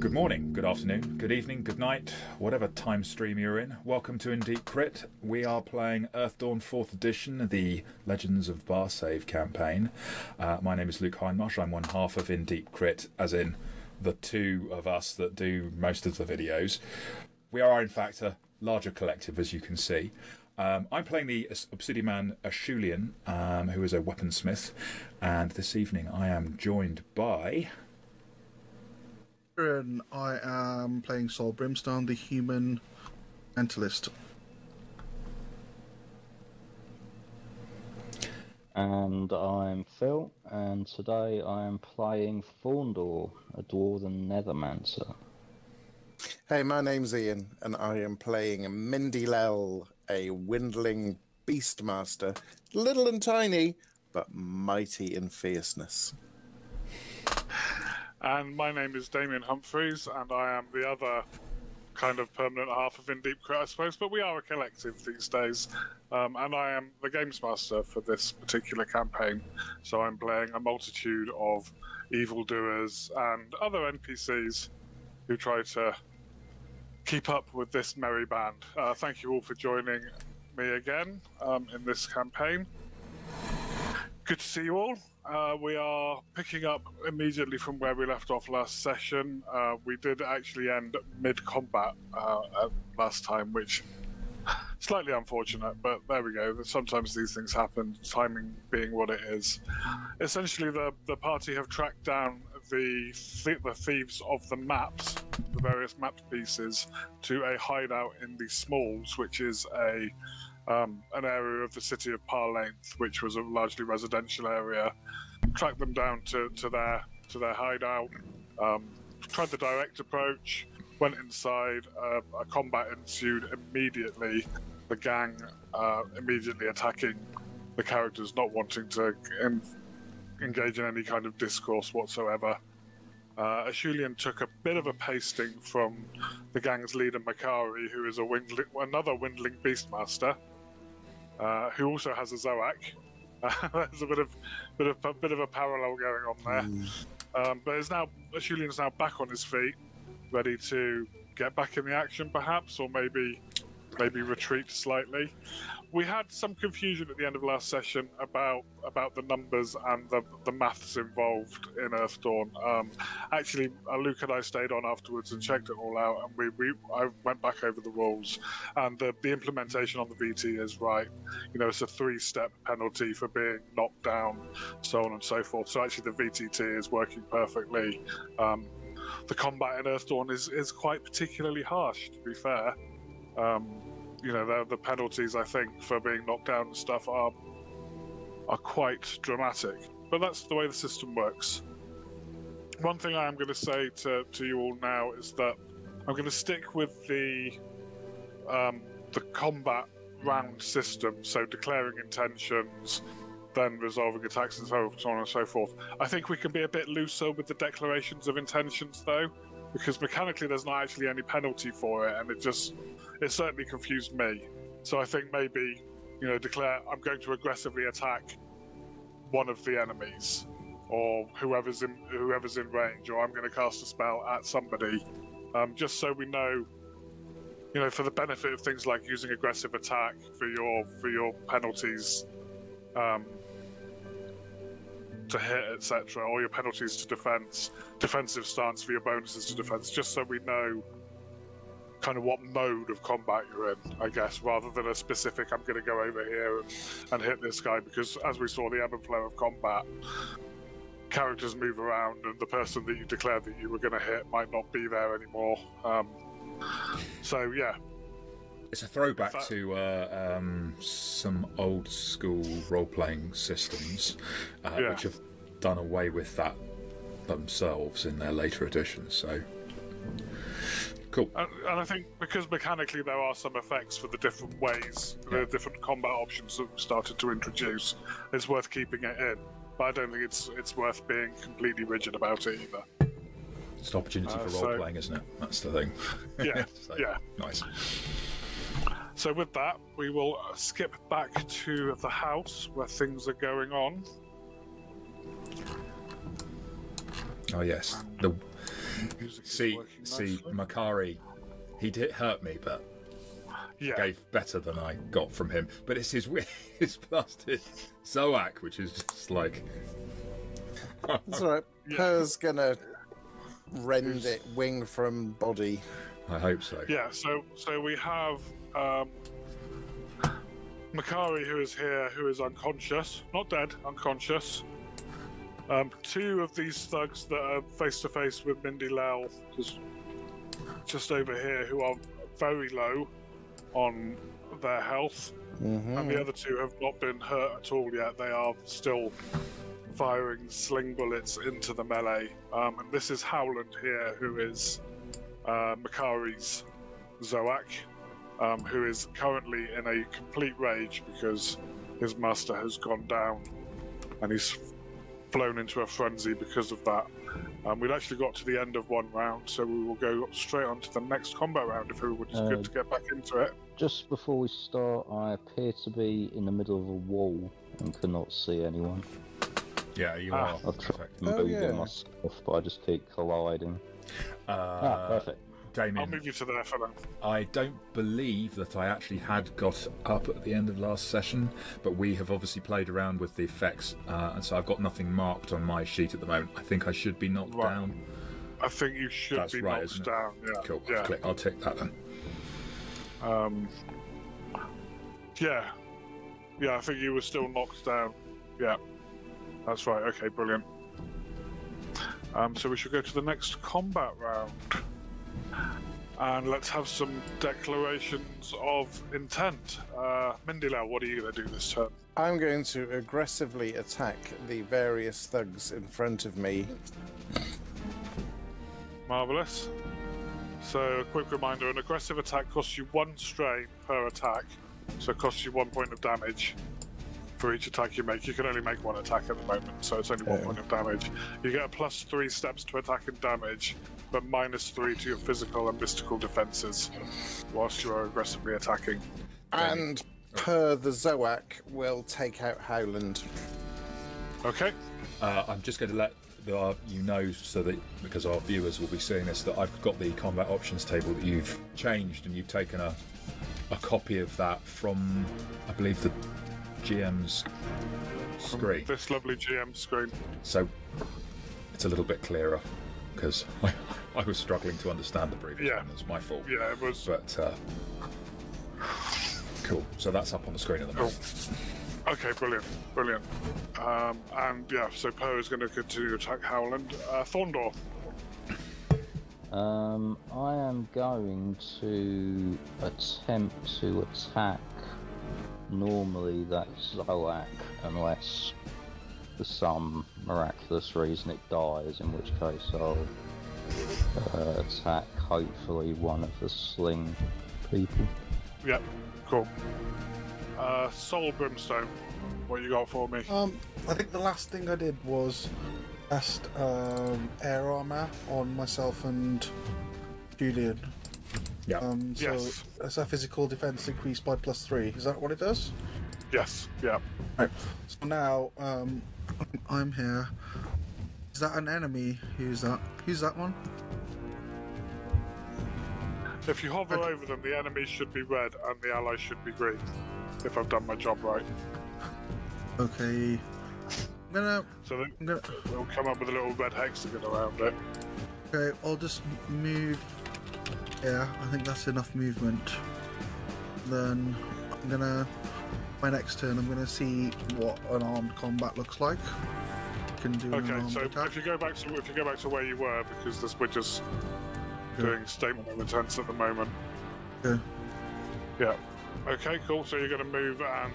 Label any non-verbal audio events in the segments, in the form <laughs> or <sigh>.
Good morning, good afternoon, good evening, good night, whatever time stream you're in. Welcome to In Deep Crit. We are playing Earthdawn 4th Edition, the Legends of Barsaive campaign. Uh, my name is Luke Hindmarsh. I'm one half of In Deep Crit, as in the two of us that do most of the videos. We are, in fact, a larger collective, as you can see. Um, I'm playing the Obsidian Man Ashulian, um, who is a weaponsmith, and this evening I am joined by. And I am playing Sol Brimstone, the human elementalist. And I'm Phil, and today I am playing Thorndor, a dwarven nethermancer. Hey, my name's Ian, and I am playing Mindy Lell, a windling beastmaster, little and tiny, but mighty in fierceness. And my name is Damien Humphreys, and I am the other kind of permanent half of In Deep Crit, I suppose, but we are a collective these days. Um, and I am the games master for this particular campaign. So I'm playing a multitude of evildoers and other NPCs who try to keep up with this merry band. Uh, thank you all for joining me again um, in this campaign. Good to see you all. Uh, we are picking up immediately from where we left off last session. Uh, we did actually end mid combat uh, last time, which <sighs> slightly unfortunate, but there we go. Sometimes these things happen, timing being what it is. Essentially, the, the party have tracked down the, the thieves of the maps, the various map pieces, to a hideout in the Smalls, which is a um, an area of the city of Parlainth, which was a largely residential area. Tracked them down to, to their to their hideout. Um, tried the direct approach. Went inside. Uh, a combat ensued immediately. The gang uh, immediately attacking the characters, not wanting to en- engage in any kind of discourse whatsoever. Uh, Ashulian took a bit of a pasting from the gang's leader Makari, who is a windling, another windling beastmaster, uh, who also has a Zoak. Uh, <laughs> there's a bit of bit of a bit of a parallel going on there. Mm. Um, but is now Ashulian's now back on his feet, ready to get back in the action, perhaps, or maybe maybe retreat slightly we had some confusion at the end of last session about about the numbers and the, the maths involved in Earthdawn. Um, actually, uh, Luke and I stayed on afterwards and checked it all out, and we, we I went back over the rules, and the, the implementation on the VT is right. You know, it's a three-step penalty for being knocked down, so on and so forth. So actually, the VTT is working perfectly. Um, the combat in Earthdawn is is quite particularly harsh, to be fair. Um, you know, the, the penalties I think for being knocked down and stuff are are quite dramatic. But that's the way the system works. One thing I am going to say to, to you all now is that I'm going to stick with the um, the combat round system, so declaring intentions, then resolving attacks and so on and so forth. I think we can be a bit looser with the declarations of intentions, though, because mechanically there's not actually any penalty for it, and it just it certainly confused me. So I think maybe, you know, declare I'm going to aggressively attack one of the enemies, or whoever's in whoever's in range, or I'm going to cast a spell at somebody, um, just so we know. You know, for the benefit of things like using aggressive attack for your for your penalties, um, to hit, etc., or your penalties to defense, defensive stance for your bonuses to defense, just so we know kind of what mode of combat you're in, I guess, rather than a specific I'm going to go over here and, and hit this guy because as we saw the ebb and flow of combat, characters move around and the person that you declared that you were going to hit might not be there anymore. Um, so yeah. It's a throwback that... to uh, um, some old school role playing systems, uh, yeah. which have done away with that themselves in their later editions. So Cool. And, and, I think because mechanically there are some effects for the different ways, yeah. the different combat options that we've started to introduce, it's worth keeping it in. But I don't think it's it's worth being completely rigid about it either. It's an opportunity uh, for role so, playing, isn't it? That's the thing. <laughs> Yeah. <laughs> so, yeah. Nice. So with that, we will skip back to the house where things are going on. Oh yes, the See, see. Makari, he did hurt me, but yeah, gave better than I got from him. But it's his wi- <laughs> his blasted Zoak, which is just like That's all right. <laughs> Yeah. Per's gonna rend it wing from body. I hope so. Yeah, so so we have um, Makari, who is here, who is unconscious, not dead, unconscious. Um, two of these thugs that are face to face with Mindy Lell, just just over here, who are very low on their health, Mm-hmm. and the other two have not been hurt at all yet. They are still firing sling bullets into the melee. Um, and this is Howland here, who is uh, Makari's Zoak, um, who is currently in a complete rage because his master has gone down and he's flown into a frenzy because of that. Um, we'd actually got to the end of one round, so we will go straight on to the next combat round if everyone's Uh, good to get back into it. Just before we start, I appear to be in the middle of a wall and cannot see anyone. Yeah, you Ah. are. I've tried Perfect. Oh, moving yeah. myself, but I just keep colliding. ah, Uh, perfect. I'll move you to there for now. I don't believe that I actually had got up at the end of last session, but we have obviously played around with the effects, uh, and so I've got nothing marked on my sheet at the moment. I think I should be knocked Right. down. I think you should That's be right, knocked down. Yeah. Cool. Yeah. Click. I'll tick that then. Um, yeah. Yeah, I think you were still knocked down. Yeah. That's right. Okay, brilliant. Um, so we should go to the next combat round. And let's have some declarations of intent. Uh, Mindy Lell, what are you going to do this turn? I'm going to aggressively attack the various thugs in front of me. Marvellous. So, a quick reminder an aggressive attack costs you one strain per attack, so it costs you one point of damage for each attack you make. You can only make one attack at the moment, so it's only one Yeah. point of damage. You get a plus three steps to attack and damage, but minus three to your physical and mystical defenses whilst you are aggressively attacking. And Per the Zoak will take out Howland. Okay? Uh, I'm just going to let the, uh, you know, so that because our viewers will be seeing this, that I've got the combat options table that you've changed, and you've taken a a copy of that from, I believe, the GM's screen. This lovely GM screen. So it's a little bit clearer because <laughs> I, I was struggling to understand the previous Yeah. one. It's my fault. Yeah, it was. But uh, cool. So that's up on the screen at the moment. Okay, brilliant, brilliant. Um, and yeah, so Per is going to continue to attack Howland. Uh, Thorndor. Um, I am going to attempt to attack normally that Zoak unless for some miraculous reason it dies, in which case I'll uh, attack hopefully one of the sling people. Yep, cool. Uh, Sol Brimstone, what you got for me? Um, I think the last thing I did was cast um, air armor on myself and Julian. Yeah. Um, so Yes. that's a physical defense increased by plus three. Is that what it does? Yes, yeah. Right. So now um, <clears throat> I'm here. Is that an enemy? Who's that? Who's that one? If you hover over them, the enemies should be red and the allies should be green. If I've done my job right. Okay. I'm gonna. So they- I'm gonna. they'll come up with a little red hexagon around it. Okay, I'll just move. Yeah, I think that's enough movement. Then I'm gonna. My next turn, I'm gonna see what an armed combat looks like. Can do an Okay, armed so attack. if you go back to if you go back to where you were, because this we're just Yeah. doing statement of intents at the moment. Okay. Yeah. Okay, cool. So you're going to move and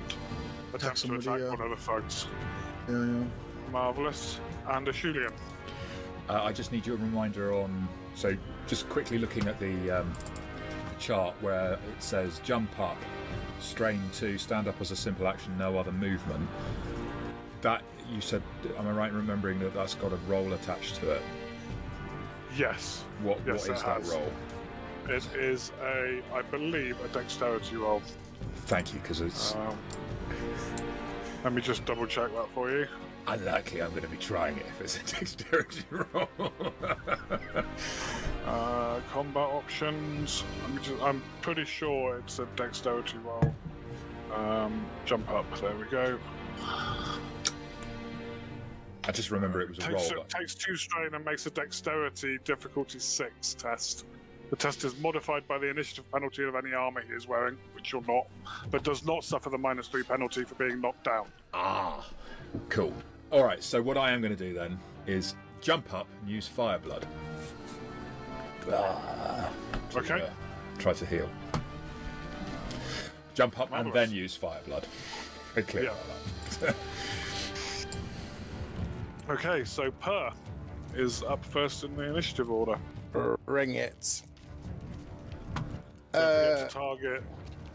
attempt to somebody, attack yeah. one of the thugs. Yeah, yeah. Marvelous. And Ashulian. Uh, I just need your reminder on. So just quickly looking at the um, chart where it says jump up, strain two, stand up as a simple action, no other movement. That you said. Am I right in remembering that that's got a roll attached to it? Yes. What Yes, what is that has. roll? It is a, I believe, a dexterity roll. Thank you, because it's Um, let me just double check that for you. unlikely I'm going to be trying it if it's a <laughs> dexterity roll. <laughs> combat options. I'm, just, I'm pretty sure it's a dexterity roll. Um, jump up. There we go. I just remember it was a Takes, roll. takes two strain and makes a dexterity difficulty six test. The test is modified by the initiative penalty of any armor he is wearing, which you're not, but does not suffer the minus three penalty for being knocked down. Ah, cool. All right. So what I am going to do then is jump up and use fire blood. Ah, to, Okay. uh, try to heal. Jump up and then use fire blood. Very clear Yeah. Okay, so Per is up first in the initiative order. Bring it. Don't Uh, to target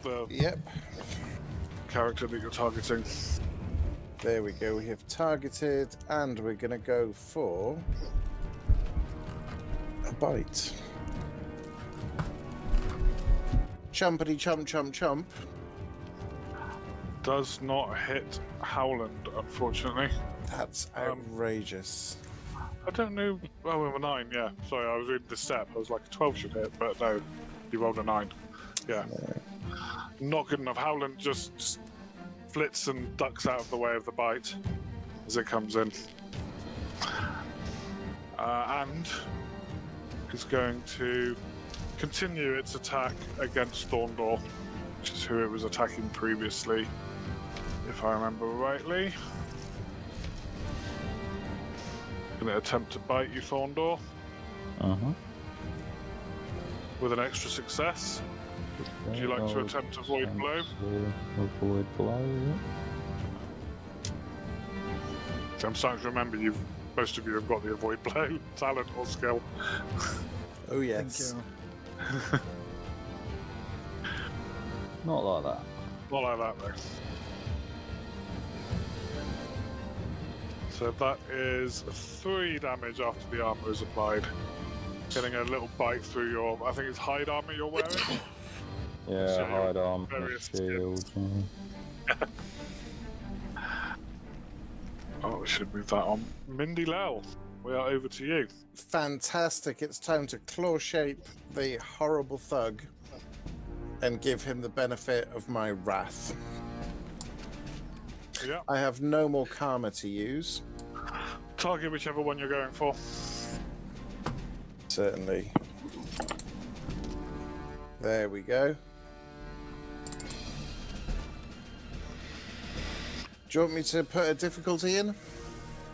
the yep. character that you're targeting. There we go. We have targeted, and we're going to go for a bite. Chumpity chump chump chump. Does not hit Howland, unfortunately. That's Um, outrageous. I don't know. Oh, with a nine, yeah. Sorry, I was reading the step. I was like, a 12 should hit, but no, you rolled a nine. Yeah. Not good enough. Howland just flits and ducks out of the way of the bite as it comes in. Uh, and is going to continue its attack against Thorndor, which is who it was attacking previously, if I remember rightly. To attempt to bite you, Thorndor, Uh huh. with an extra success. Would you like to attempt to avoid blow? Avoid blow, yeah. I'm starting to remember you've most of you have got the avoid <laughs> blow talent or skill. Oh Thank yes. you. <laughs> Not like that. Not like that though. So that is three damage after the armor is applied. Getting a little bite through your, I think it's hide armor you're wearing. Yeah, So, hide armor, various shield. <laughs> Oh, we should move that on. Mindy Lell, we are over to you. Fantastic. It's time to claw shape the horrible thug and give him the benefit of my wrath. Yeah. I have no more karma to use. Target whichever one you're going for. Certainly. There we go. Do you want me to put a difficulty in?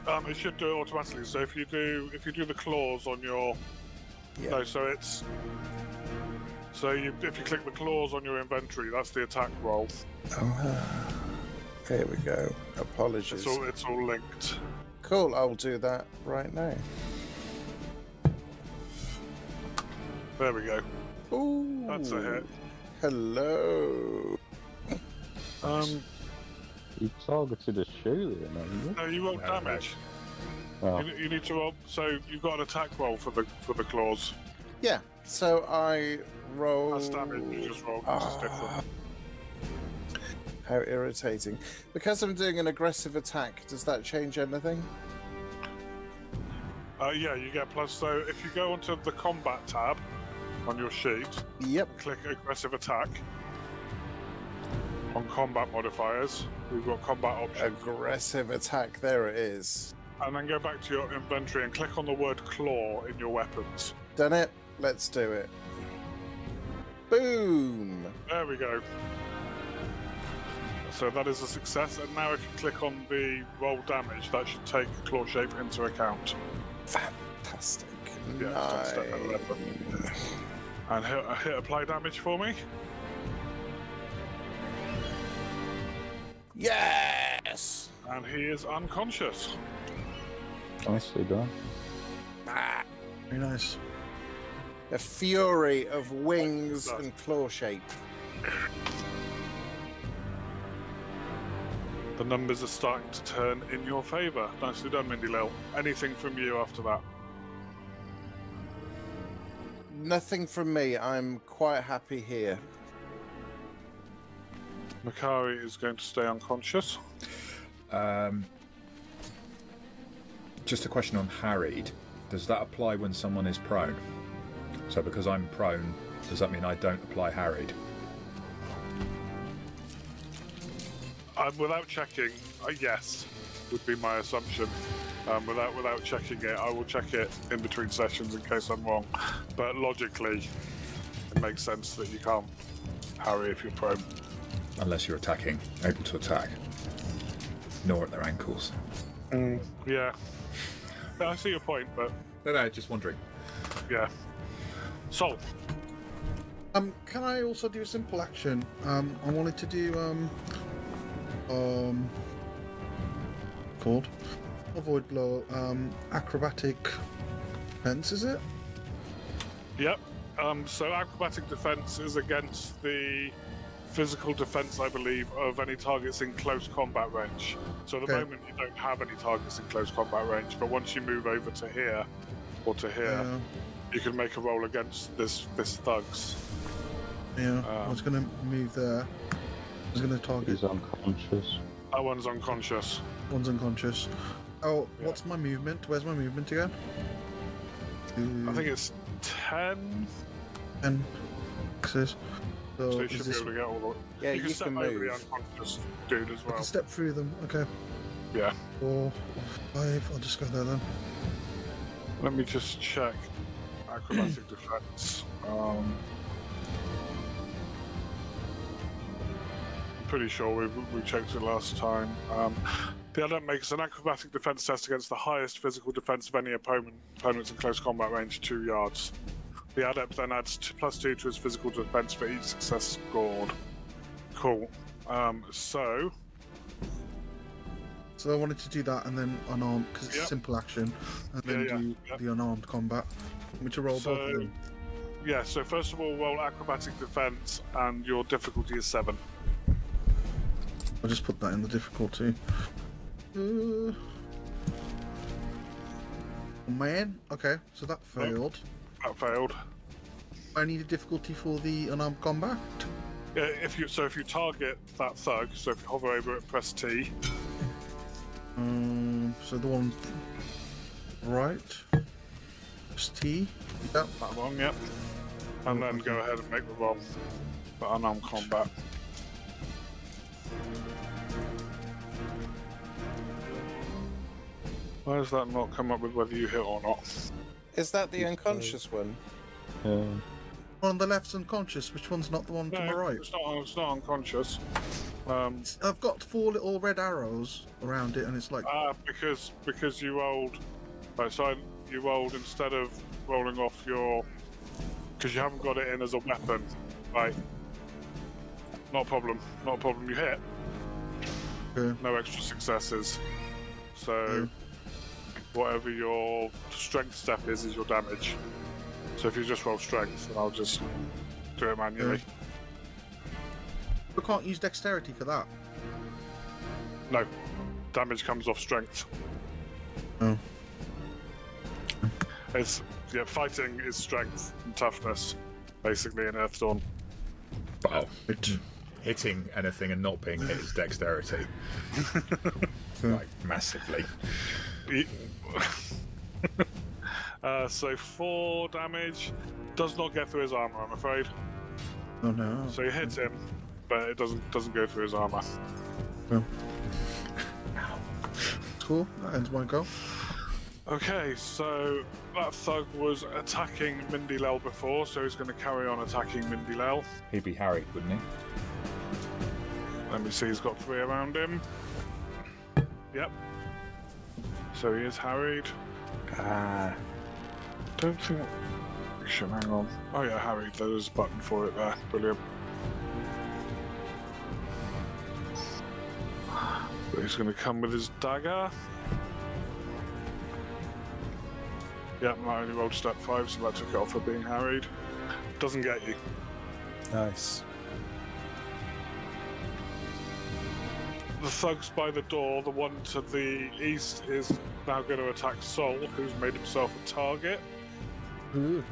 Um, it should do it automatically. So if you do, if you do the claws on your Yeah. No, so it's so you if you click the claws on your inventory, that's the attack roll. Oh, there we go. Apologies. It's all it's all linked. Cool, I'll do that right now. There we go. Ooh. That's a hit. Hello. Um, You targeted a shield, haven't you? no, you roll No, no. damage. Oh, You, you need to roll. So you've got an attack roll for the for the claws. Yeah, so I roll. That's damage. You just roll. This is different. Ah. How irritating. Because I'm doing an aggressive attack, does that change anything? Uh, yeah, you get plus. So if you go onto the combat tab on your sheet, Yep. click aggressive attack. On combat modifiers, we've got combat options. Aggressive attack, there it is. And then go back to your inventory and click on the word claw in your weapons. Done it? Let's do it. Boom! There we go. So that is a success. And now if you click on the roll damage, that should take claw shape into account. Fantastic. Yeah, step And hit, hit apply damage for me. Yes! And he is unconscious. nicely done. Ah, very nice. A fury of wings and claw shape. The numbers are starting to turn in your favour. Nicely done, Mindy Lell. Anything from you after that? Nothing from me. I'm quite happy here. Makari is going to stay unconscious. Um, just a question on harried. Does that apply when someone is prone? So because I'm prone, does that mean I don't apply harried? Um, without checking, uh, yes, would be my assumption. Um, without without checking it, I will check it in between sessions in case I'm wrong. But logically, it makes sense that you can't harry if you're prone. Unless you're attacking, able to attack. Nor at their ankles. Yeah. yeah. I see your point, but No, no, just wondering. yeah. Sol. Um, can I also do a simple action? Um, I wanted to do um, um, called avoid blow. Um, acrobatic fence is it? Yep. Um, so acrobatic defense is against the physical defense, I believe, of any targets in close combat range. So at the Okay. moment, you don't have any targets in close combat range, but once you move over to here or to here, Yeah. you can make a roll against this this thugs. Yeah. I Um, was gonna move there. I was gonna target. He's unconscious. That one's unconscious. One's unconscious. Oh, what's my movement? Where's my movement again? I think it's ten. ten hexes. So, So you is should be able to get all the. Yeah, you can you step can over the unconscious dude as well. can step through them. Okay. Yeah. Four, five. I'll just go there then. Let me just check acrobatic <clears throat> defense. Um, I'm pretty sure we, we checked it last time. Um, the adept makes an acrobatic defense test against the highest physical defense of any opponent opponents in close combat range, two yards. The adept then adds t- plus two to his physical defense for each success scored. Cool. Um, so So I wanted to do that and then unarmed because it's Yeah. a simple action, and then Yeah, yeah, do yeah. the unarmed combat. Want me to roll both of them? yeah. So first of all, roll acrobatic defense, and your difficulty is seven. I'll just put that in the difficulty. Uh, man, okay, so that failed. That failed. I need a difficulty for the unarmed combat. Yeah, if you so if you target that thug, so if you hover over it, press T. Um, so the one right, It's T. Yep. That one, yep. And then go ahead and make the roll for unarmed combat. Why does that not come up with whether you hit or not? Is that the unconscious one? Yeah. One on the left's unconscious. Which one's not the one to my right? it's not. It's not unconscious. Um, I've got four little red arrows around it, and it's like ah, because because you rolled. Right, so you rolled instead of rolling off your, because you haven't got it in as a weapon. Right. Not a problem. Not a problem. You hit. Okay. No extra successes. So Mm. Whatever your strength step is, is your damage. So if you just roll strength, then I'll just do it manually. I can't use dexterity for that. No, damage comes off strength. Oh. It's yeah, fighting is strength and toughness, basically in Earthdawn. Wow. Right. Hitting anything and not being hit is dexterity. <laughs> like, massively. Ye- <laughs> uh, so four damage does not get through his armor, I'm afraid. Oh no. So you hit him, but it doesn't doesn't go through his armor. Cool. That ends my go. Okay, so that thug was attacking Mindy Lell before, so he's going to carry on attacking Mindy Lell. He'd be harried, wouldn't he? Let me see, he's got three around him. Yep. So he is harried. Ah, Don't think. Shit, hang on. Oh yeah, harried. There's a button for it there. Brilliant. But he's going to come with his dagger. Yep, I only rolled step five, so that took it off for being harried. Doesn't get you. nice. The thugs by the door, the one to the east, is now going to attack Sol, who's made himself a target. Ooh.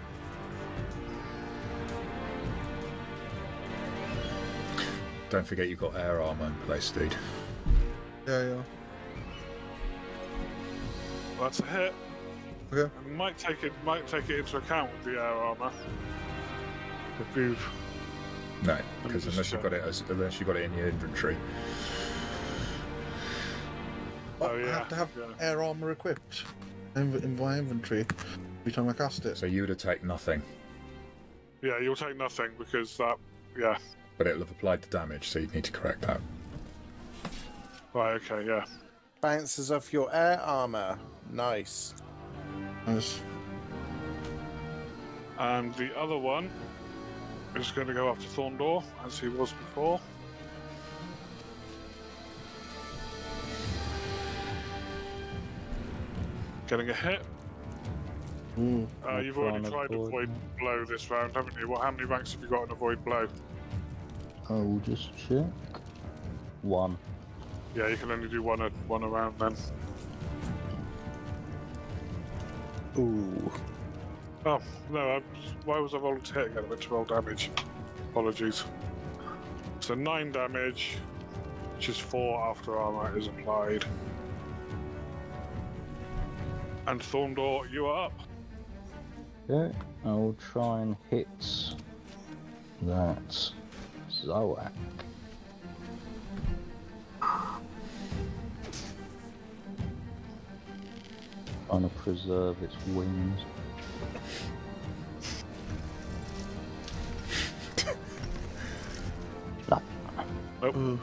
Don't forget you've got air armor in place, dude. Yeah, yeah. That's a hit. Okay. And might take it might take it into account with the air armor. If you've No, because unless you've got it as unless you've got it in your inventory. But Oh, I have to have yeah. air armor equipped in, in my inventory every time I cast it. So you would have taken nothing, yeah, you'll take nothing because that yeah. but it'll have applied the damage, so you need to correct that. Right, okay, yeah. Bounces off your air armor. Nice. Nice. And the other one is going to go after Thorndor, as he was before. Getting a hit. Ooh. Uh, you've already tried avoid avoid blow this round, haven't you? Well, how many ranks have you got in avoid blow? I will just check. One. Yeah, you can only do one a, one around then. Ooh. Oh no! I, why was I rolling to hit again? I meant to roll damage. Apologies. So nine damage, which is four after armor is applied. And Thorndor, you are up. Okay, I will try and hit that Zoak. Trying to preserve its wings. No. Nope, Ooh.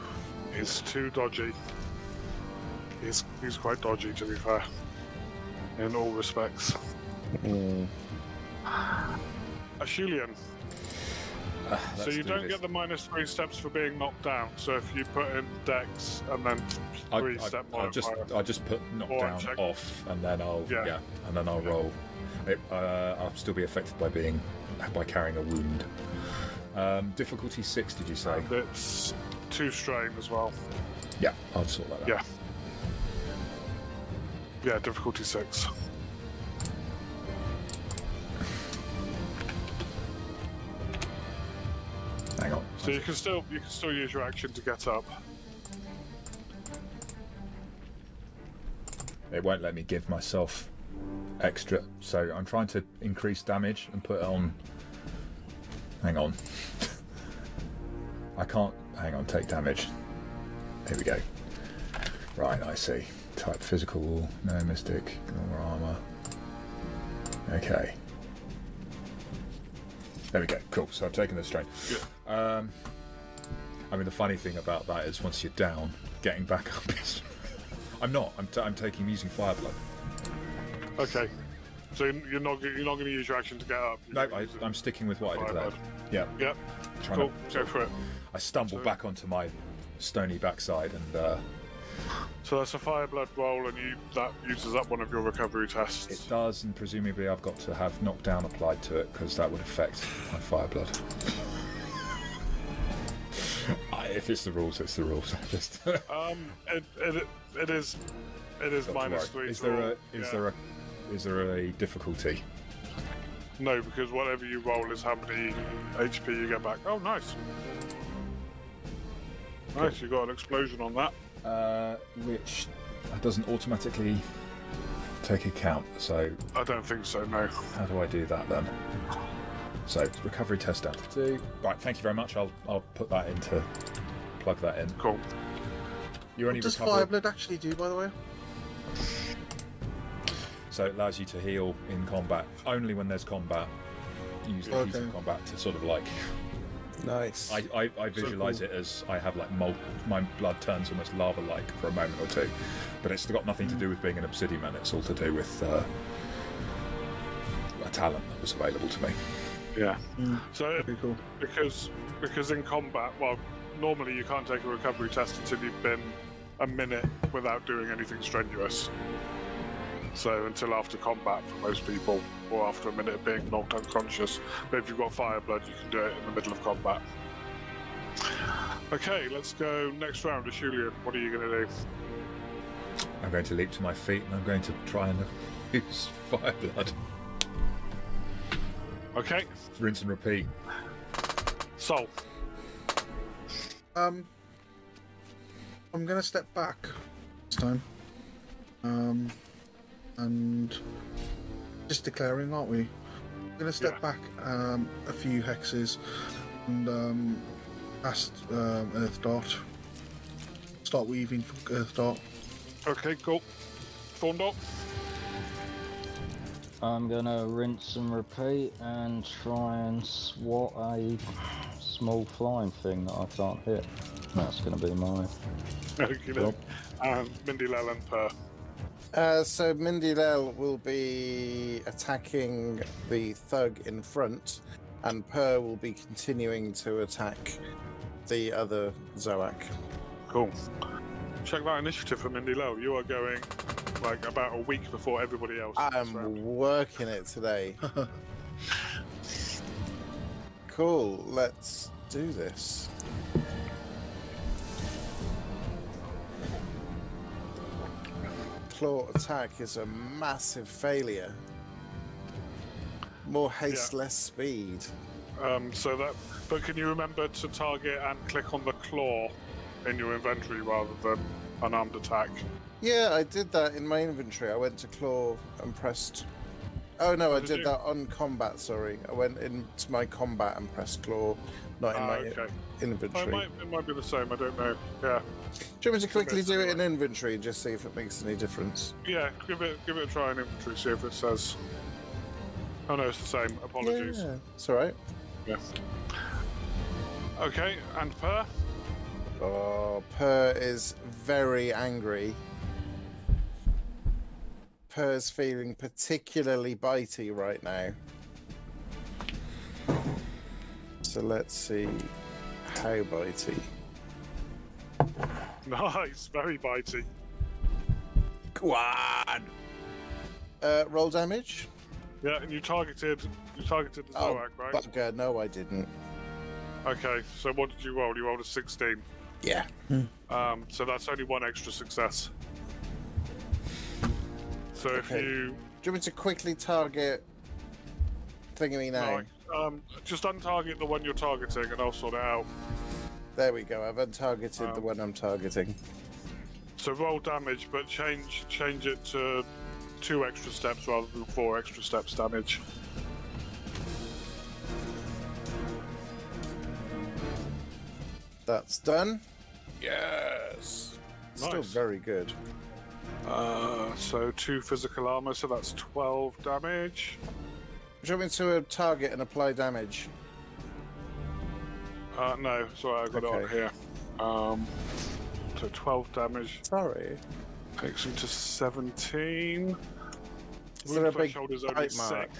he's too dodgy. He's he's quite dodgy to be fair, in all respects. Mm. Ashulian, Uh, so you do don't this. get the minus three steps for being knocked down. So if you put in Dex and then three I, step I'll just. I'll just put knock Or down off, and then I'll Yeah. yeah, and then I'll roll. It, uh, I'll still be affected by being by carrying a wound. Um, difficulty six, did you say? And it's two strain as well. Yeah, I'll sort that out. Yeah. Yeah, difficulty six. Hang on. So you can still you can still use your action to get up. It won't let me give myself extra, so I'm trying to increase damage and put on. Hang on. <laughs> I can't. Hang on. Take damage. Here we go. Right, I see. Type physical, no mystic, nor armor. Okay. There we go. Cool. So I've taken the strain. Um, I mean, the funny thing about that is once you're down, getting back <laughs> up is. I'm not. I'm, t- I'm taking using fire blood. Okay. So you're not you're not going to use your action to get up. No, I, I'm sticking with what I declared. blood. Yeah. Yep. Trying Cool. to, Go for it. I stumbled So- back onto my stony backside and uh, So that's a fire blood roll, and you that uses up one of your recovery tests. it does, and presumably I've got to have knockdown applied to it because that would affect my fire blood. <laughs> I, if it's the rules, it's the rules. <laughs> Just <laughs> Um, it, it it is it is minus three. Is there a is Yeah. there a is there a difficulty? No, because whatever you roll is how many HP you get back. Oh, nice. Nice, you got an explosion on that. Uh, which doesn't automatically take account. So I don't think so, no. how do I do that then? So recovery test down to two. Right, thank you very much. I'll I'll put that into plug that in. Cool. You only What does recover, fire blood actually do, by the way? so it allows you to heal in combat only when there's combat. Use the heat of combat to sort of like Nice. I, I, I visualize it as I have like mol- my blood turns almost lava like for a moment or two, but it's got nothing to do with being an obsidian man. It's all to do with uh, a talent that was available to me. Yeah. Mm. So Pretty cool. because because in combat, well, normally you can't take a recovery test until you've been a minute without doing anything strenuous. So until after combat for most people, or after a minute of being knocked unconscious. But if you've got fire blood, you can do it in the middle of combat. Okay, let's go next round. Ashulian, what are you going to do? I'm going to leap to my feet and I'm going to try and <laughs> use fire blood. Okay, Rinse and repeat. Sol. Um, I'm gonna step back this time. Um, and just declaring, aren't we? We're going to step Yeah. back um, a few hexes and um, past um, Earth Darts. Start weaving for Earth Darts. Okay, cool. Thorndor. I'm gonna rinse and repeat and try and swat a small flying thing that I can't hit. That's gonna be my <laughs> Okay, Cool. and Mindy Lell and Per. Uh, so Mindy Lell will be attacking the thug in front, and Per will be continuing to attack the other Zoak. Cool. Check that initiative for Mindy Low. You are going like about a week before everybody else. I'm working it today. <laughs> cool, let's do this. Claw attack is a massive failure. More haste, Yeah. less speed. Um, so that, but can you remember to target and click on the claw in your inventory rather than unarmed attack? Yeah, I did that in my inventory. I went to claw and pressed. Oh no, I did that on combat. Sorry, I went into my combat and pressed claw, not in Ah, my okay. <laughs> Inventory. it, might, it might be the same. I don't know. Yeah, Do you want me to quickly do it in inventory and just see if it makes any difference? yeah. Give it, give it a try in inventory. See if it says. Oh no, it's the same. Apologies. Yeah, it's all right. Yeah. Okay, and Per. Oh, Per is very angry. Per's feeling particularly bitey right now. So let's see how bitey. <laughs> Nice, very bitey. Quad. Uh, roll damage. Yeah, and you targeted, you targeted the Oh, Zorak, right? bugger! No, I didn't. Okay, so what did you roll? You rolled a 16. Yeah. Um, so that's only one extra success. So if you Do you want me to quickly target Thingy now? no, um, just untarget the one you're targeting, and I'll sort it out. There we go. I've untargeted the Um, one I'm targeting. So roll damage, but change change it to two extra steps rather than four extra steps damage. That's done. Yes. Nice. Still very good. Uh, so two physical armor, so that's 12 damage. Do you want me to uh, target and apply damage? Uh, no, sorry, I got it on here. Um, so 12 damage Sorry. takes him to 17. Is there a big is bite mark?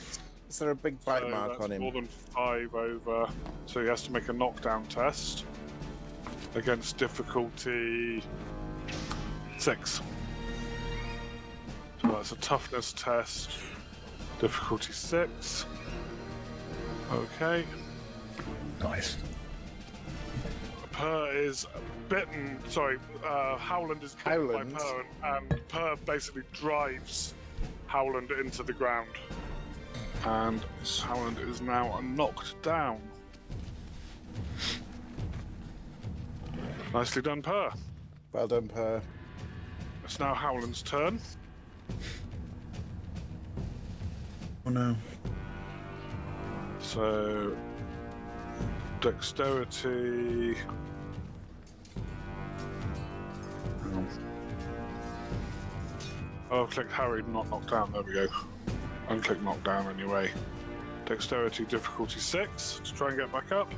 Is there a big bite so mark on him? more than five over. So he has to make a knockdown test against difficulty six. So that's a toughness test. Difficulty six. Okay. Nice. Per is bitten. Sorry, uh, Howland is bitten Howland? by Per, and, and Per basically drives Howland into the ground. And Howland is now knocked down. Nicely done, Per. Well done, Per. It's now Howland's turn. Oh no. So, dexterity. Oh, I've clicked Harry, not knocked down. There we go. Unclick knockdown anyway. Dexterity difficulty 6 to try and get back up.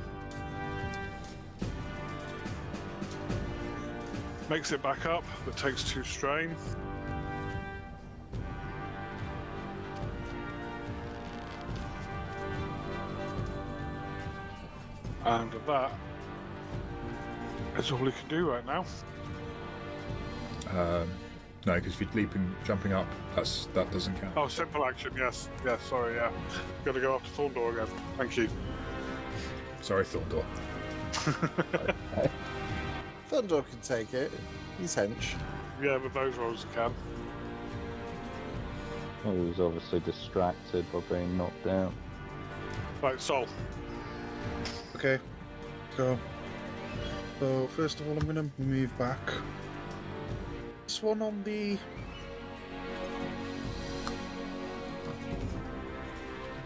Makes it back up, but takes 2 strain. And that is all he can do right now. Um, no, because if you're leaping, jumping up, that's that doesn't count. Oh, simple action, yes. Yes, sorry, yeah. Gotta go after Thorndor again. Thank you. Sorry, Thorndor. <laughs> Thunder can take it. He's hench. Yeah, with those rolls I can. He was obviously distracted by being knocked down. Right, Sol. Okay. Go. So first of all, I'm gonna move back. This one on the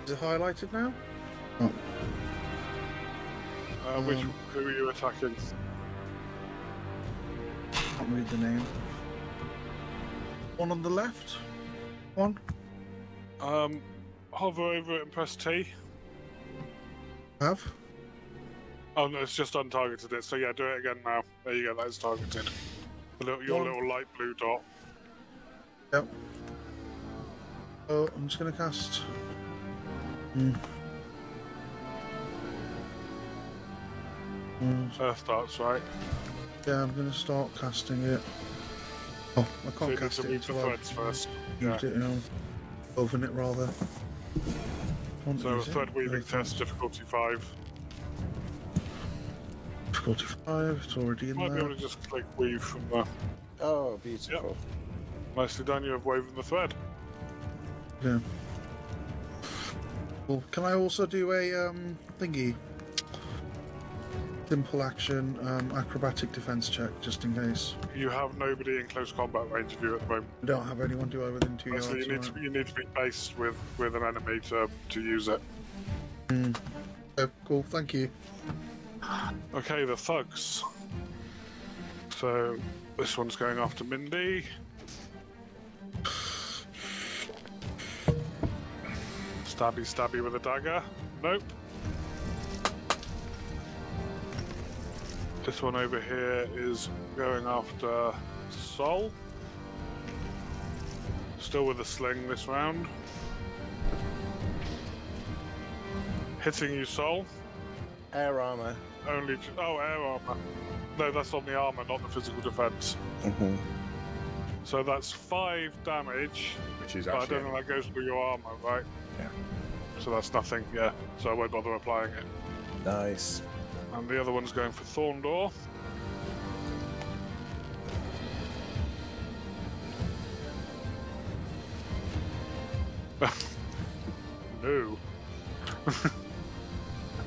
Is it highlighted now? Oh, Uh, which Um, who are you attacking? can't read the name. One on the left. One. Um, hover over it and press T. Have. Oh no, it's just untargeted it. So yeah, do it again now. There you go. That is targeted. The little, your little light blue dot. Yep. Oh, I'm just gonna cast. Hmm. Hmm, Earth darts, right? yeah, I'm gonna start casting it. Oh, I can't need cast it until I've threads first. Yeah. it, know. Open it rather. Can't So it. thread weaving test difficulty five. Difficulty five. It's already in Might be there. able to just click weave from there. Oh, beautiful. Nicely done. You have woven the thread. Yeah. Cool. Can I also do a um thingy? Simple action, um, acrobatic defense check, just in case. You have nobody in close combat range of you at the moment. I don't have anyone, do I, within two yards? So you need to you need to be based with with an enemy to to use it. Oh, cool, thank you. Okay, the thugs. So this one's going after Mindy. Stabby, stabby with a dagger. Nope. This one over here is going after Sol. Still with a sling this round. Hitting you, Sol. Air armor. Only oh, air armor. No, that's on the armor, not the physical defense. hmm So that's five damage. Which is But I don't think that goes through your armor, right? Yeah. So that's nothing. Yeah. So I won't bother applying it. Nice. And the other one's going for Thorndor. <laughs> no. <laughs>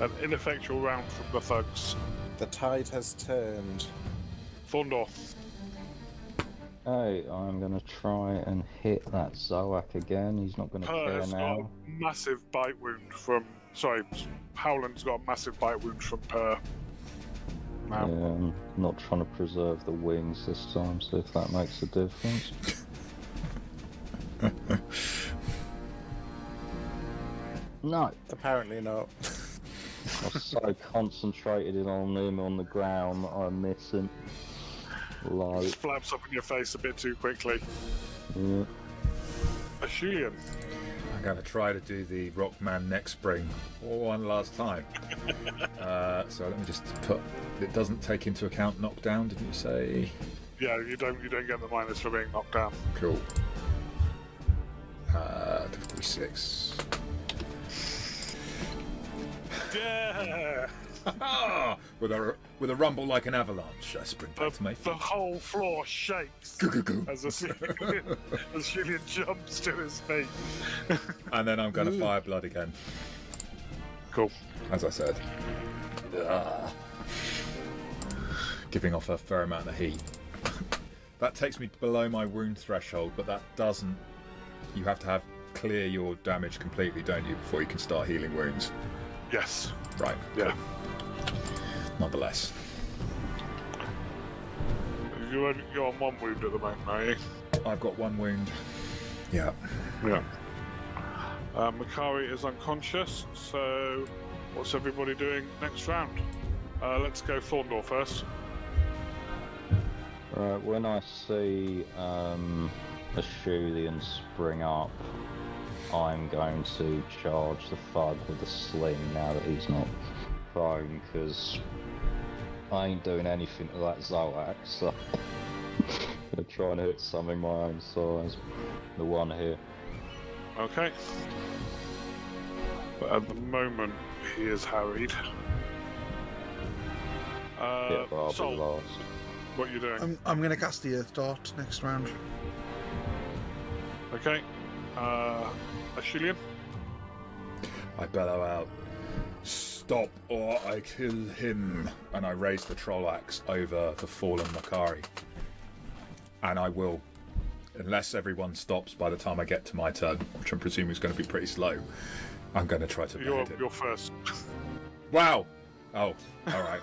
An ineffectual round from the thugs. The tide has turned. Thorndor. Hey, I'm gonna try and hit that Zoak again. He's not gonna care Per's got now. a massive bite wound from. Sorry, Howland's got a massive bite wound from Per. Now, Um, not trying to preserve the wings this time, so if that makes a difference. <laughs> no, Apparently not. I was so concentrated in on him on the ground that I miss him. Low. just flaps up in your face a bit too quickly. Yeah. Ashulian. I'm going to try to do the Rockman next spring one last time. <laughs> uh, so let me just put. It doesn't take into account knockdown, didn't you say? Yeah, you don't you don't get the minus for being knocked down. Cool. Uh, difficulty six. Yeah. with a with a rumble like an avalanche, I spring The, back to my the whole floor shakes Goo, goo, goo. as Ashulian, <laughs> as Ashulian jumps to his feet. And then I'm going to Fireblood again, Cool. as I said. Ah. Giving off a fair amount of heat. <laughs> that takes me below my wound threshold, but that doesn't. You have to have clear your damage completely, don't you, before you can start healing wounds? Yes. Right. Yeah. Nonetheless. You're, only- you're on one wound at the moment, are you? I've got one wound. Yeah. Yeah. Uh, Makari is unconscious, so what's everybody doing next round? Uh, let's go Thorndor first. Right, when I see um, Ashulian spring up, I'm going to charge the Thug with a sling now that he's not prone, because I ain't doing anything to that Zoak, so I'm gonna try and hit something my own size. The one here. Okay. But at the moment, he is harried. Uh, yeah, but I'll be last. what you doing? I'm, I'm gonna cast the Earth Dart next round. Okay. Uh, Ashulian? I bellow out, Stop or I kill him. And I raise the troll axe over the fallen Makari. And I will, unless everyone stops by the time I get to my turn, which I'm presuming is going to be pretty slow, I'm going to try to You're behead you're first. Wow. Oh, all right.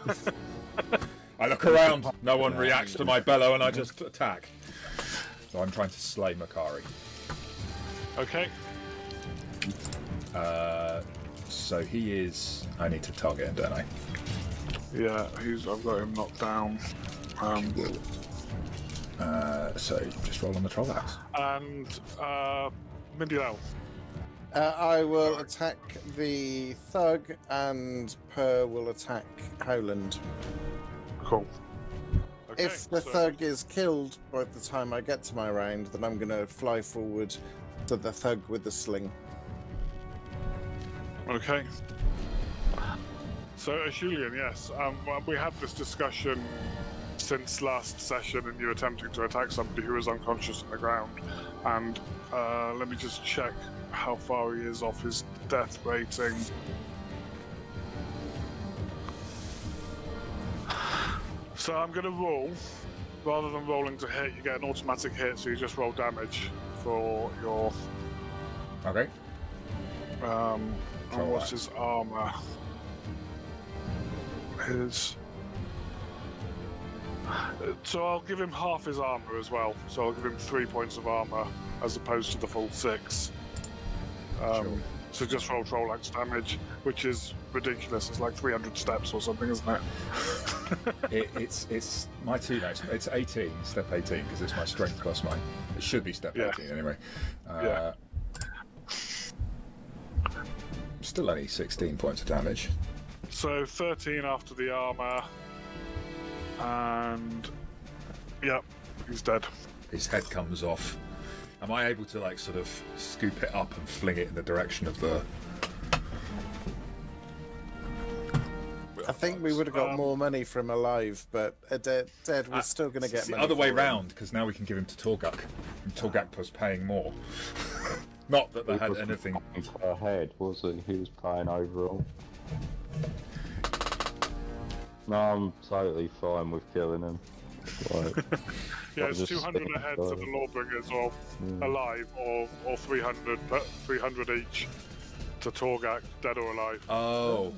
I look around. No one reacts to my bellow, and I just attack. So I'm trying to slay Makari. Okay. Uh, so he is. I need to target him, don't I? Yeah, he's. I've got him knocked down. Um, Uh, so just roll on the troll axe. and uh, Mindy Lell. Uh, I will attack the thug, and Per will attack Howland. Cool. Okay, if the so- thug is killed by the time I get to my round, then I'm going to fly forward to the thug with the sling. Okay. So, uh, Julian, yes, um, we had this discussion since last session, and you attempting to attack somebody who was unconscious on the ground. And uh, let me just check how far he is off his death rating. So I'm going to roll. Rather than rolling to hit, you get an automatic hit, so you just roll damage for your Okay. um, and what's his armor? His. So I'll give him half his armor as well. So I'll give him three points of armor as opposed to the full six. Um, Sure. So just roll troll axe damage, which is ridiculous. It's like 300 steps or something, isn't it? <laughs> It, it's it's my two notes. It's 18, step 18, because it's my strength plus mine. It should be step Yeah. 18 anyway. Uh, Yeah. Still only 16 points of damage. So 13 after the armor, and yep, he's dead. His head comes off. Am I able to like sort of scoop it up and fling it in the direction of the? I think we would have got Um, more money from alive, but a dead, dead we're Uh, still going to It's get the other way for him. round because now we can give him to Torgak. And Torgak was paying more. <laughs> Not that they He had anything. paying per head, was he? He was paying overall. No, I'm totally fine with killing him. Like, <laughs> Yeah, What it's was it, 200 ahead to the seven? Lawbringers or Mm. alive, or, or 300, 300 each to Torgak, dead or alive. Oh,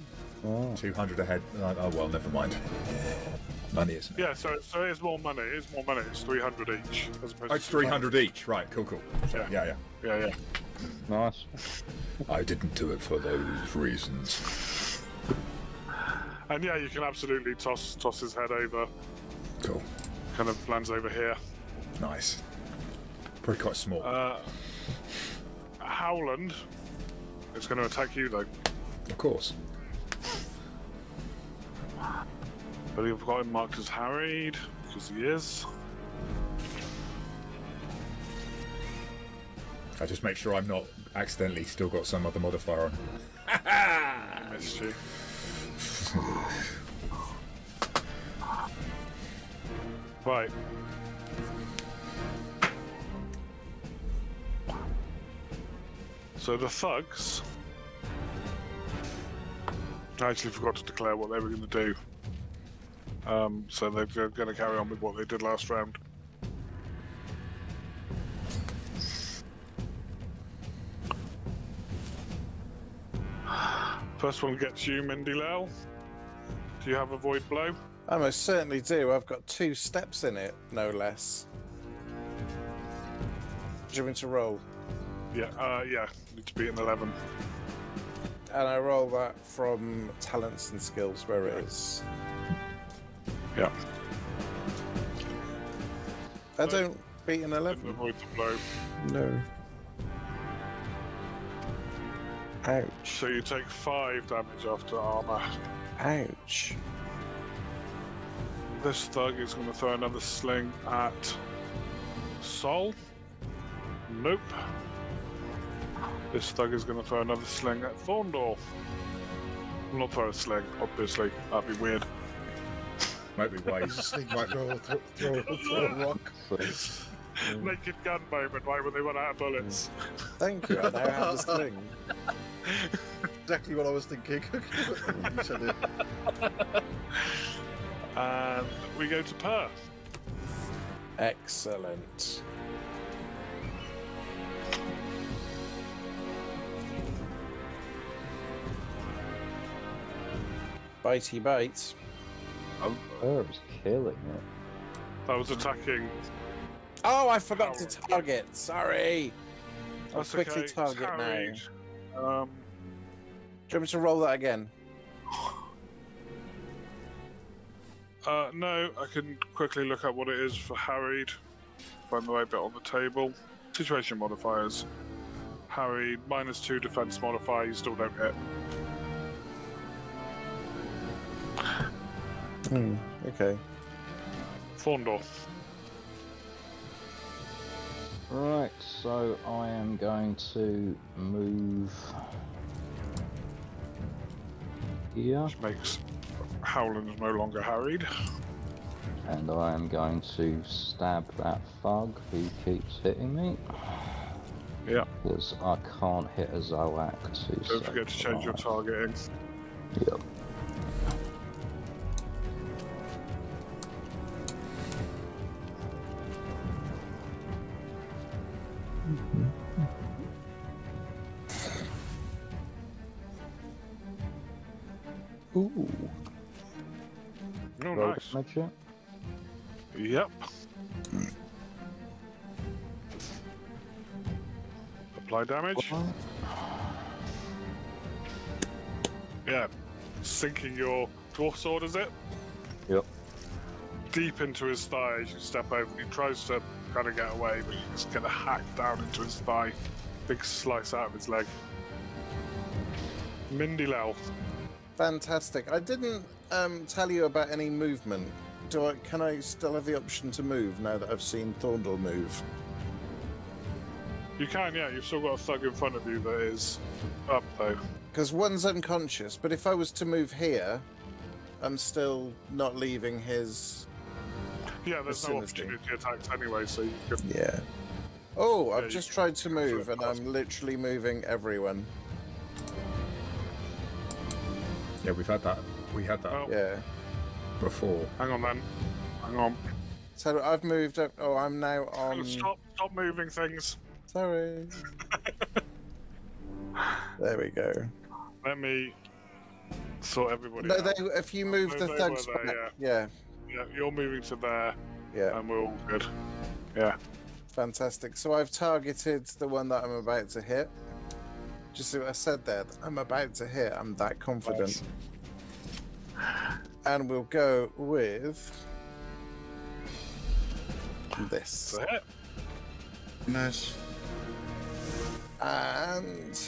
oh, 200 ahead. Oh, oh, well, never mind. Money isn't it? Yeah, so, so it is more money. It is more money. It's 300 each. As opposed Oh, it's to 300 each. Right, cool, cool. So, Yeah. yeah, yeah. Yeah, yeah. nice. <laughs> I didn't do it for those reasons. And yeah, you can absolutely toss toss his head over. Cool. Kind of lands over here. Nice. Probably quite small. Uh, Howland is going to attack you though. of course. But you've got him marked as harried, because he is. I just make sure I'm not accidentally still got some other modifier on. <laughs> Missed you. Right. So the thugs. I actually forgot to declare what they were going to do. Um, so they're going to carry on with what they did last round. First one gets you, Mindy Lell. Do you have Avoid Blow? I most certainly do. I've got two steps in it, no less. Do you want to roll? Yeah, uh, yeah. Need to beat an eleven. And I roll that from talents and skills where it is. Yeah. I don't beat an Didn't 11. avoid the blow. No. Ouch. So you take five damage after armor. Ouch. This thug is going to throw another sling at Sol. Nope. This thug is going to throw another sling at Thorndor. Will Not throw a sling, obviously. That'd be weird. Might be wise. this thing might throw, throw, <laughs> throw a rock. <laughs> Naked gun moment, right when they run out of bullets. Mm. Thank you, I now have the sling. exactly what I was thinking. <laughs> and we go to Per. Excellent. Bitey bites. Her is killing it. I was attacking. Oh, I forgot to target. Sorry. I'll That's quickly okay. it's target now. harried. Um, Do you want me to roll that again? uh, no, I can quickly look up what it is for harried. Find the right bit on the table. Situation modifiers. Harried, minus two defense modifier, you still don't hit. Hmm. Okay. Thorndor. Right, so I am going to move here, Which makes Howland no longer harried. and I am going to stab that thug who keeps hitting me. Yeah. Because I can't hit a Zoak to Don't forget to change your life. targeting. Yep. Ooh. Oh, Roll nice. damage yet? Yep. Apply damage. Yeah. Sinking your dwarf sword, is it? Yep. Deep into his thigh as you step over. He tries to kind of get away, but you just get a hack down into his thigh. Big slice out of his leg. Mindy Lell. Fantastic. I didn't um, tell you about any movement. Do I? Can I still have the option to move now that I've seen Thorndor move? You can, yeah. You've still got a thug in front of you that is up, though. Because one's unconscious, but if I was to move here, I'm still not leaving his. Yeah, there's no Vicinity. opportunity attacks anyway, so you can. Yeah. Oh, Yeah, I've just tried to move, and I'm literally moving everyone. Yeah, we've had that. We had that Oh. Yeah. before. Hang on then. Hang on. So I've moved up. Oh, I'm now on. on, Stop! Stop moving things. Sorry. <laughs> there we go. Let me sort everybody No, out. they, if you move the they thugs were there, back, yeah, Yeah, you're moving to there, yeah, and we're all good. Yeah. fantastic. So I've targeted the one that I'm about to hit. Just see what I said there. I'm about to hit. I'm that confident. And we'll go with this. Nice. And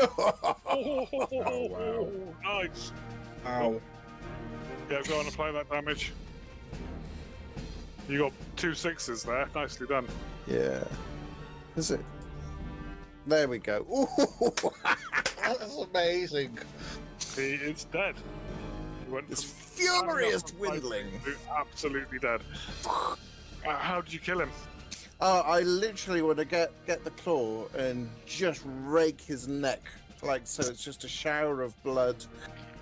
Oh, wow. Nice. Ow. Yeah, go on and apply that damage. You got two sixes there. Nicely done. yeah, is it? There we go. Ooh, <laughs> That's amazing. He is dead. Went it's furious standing up and dwindling. Absolutely dead. Uh, how did you kill him? Uh, I literally want to get get the claw and just rake his neck, like so. It's just a shower of blood,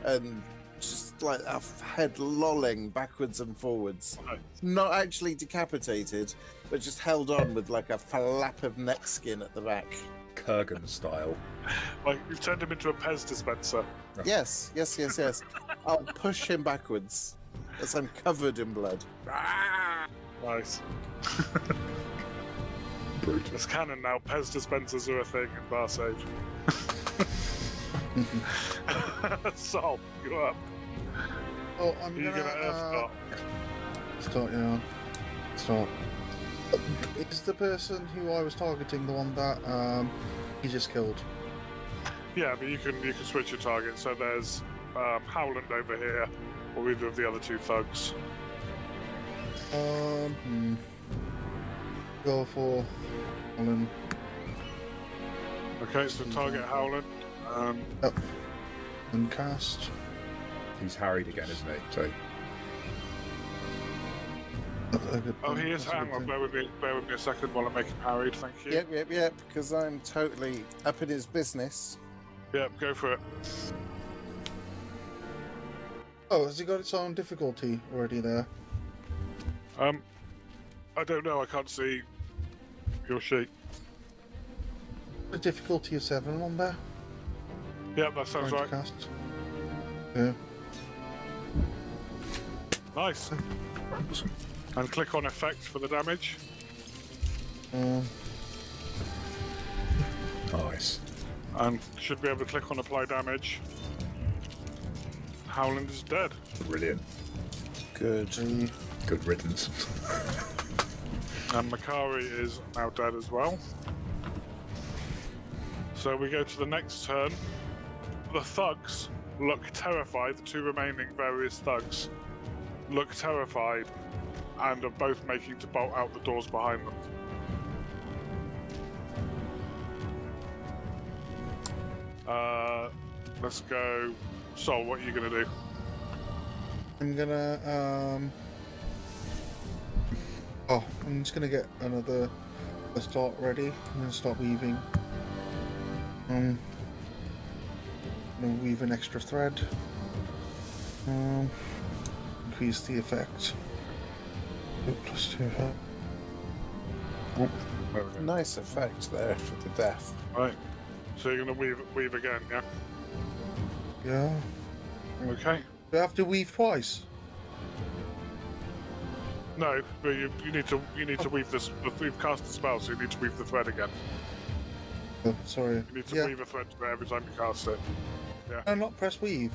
and just like a head lolling backwards and forwards. Right. Not actually decapitated, but just held on with like a flap of neck skin at the back. Kurgan style. Like you've turned him into a Pez dispenser. Yes, yes, yes, yes. I'll push him backwards as I'm covered in blood. Nice. Brutal. It's canon now. Pez dispensers are a thing in Barsaive. Sol, <laughs> you're up. Oh, I'm You're gonna, gonna uh, Dot. start. Yeah. Start. Is the person who I was targeting the one that um he just killed? Yeah, but you can you can switch your target. So there's um, Howland over here, or either of the other two thugs. Um. Hmm. Go for Alan. Okay, so target Howland. Um, and cast. He's harried again, isn't he? So oh, he is. Hang on, bear with me. Bear with me a second while I make him harried. Thank you. Yep, yep, yep. Because I'm totally up in his business. Yep, go for it. Oh, has he got its own difficulty already there? Um, I don't know. I can't see your sheet. A difficulty of seven on there. Yep, that sounds right. cast. Yeah. Nice. <laughs> And click on effects for the damage. Um, Nice. And should be able to click on apply damage. Howland is dead. Brilliant. Good. three. Good riddance. <laughs> And Makari is now dead as well. So we go to the next turn. The thugs look terrified, the two remaining various thugs look terrified and are both making to bolt out the doors behind them. Uh, let's go. Sol, what are you going to do? I'm gonna um. Oh, I'm just gonna get another start ready. I'm gonna start weaving. Um, I'm gonna weave an extra thread. Um, increase the effect. Oh, Plus two. Oh, there we go. Nice effect there for the death. Right. So you're going to weave, weave again, yeah? Yeah. Okay. Do I have to weave twice? No, but you, you need to you need to weave this. We've cast the spell, so you need to weave the thread again. Oh, sorry. You need to Yeah. weave a thread there every time you cast it. No, not press weave.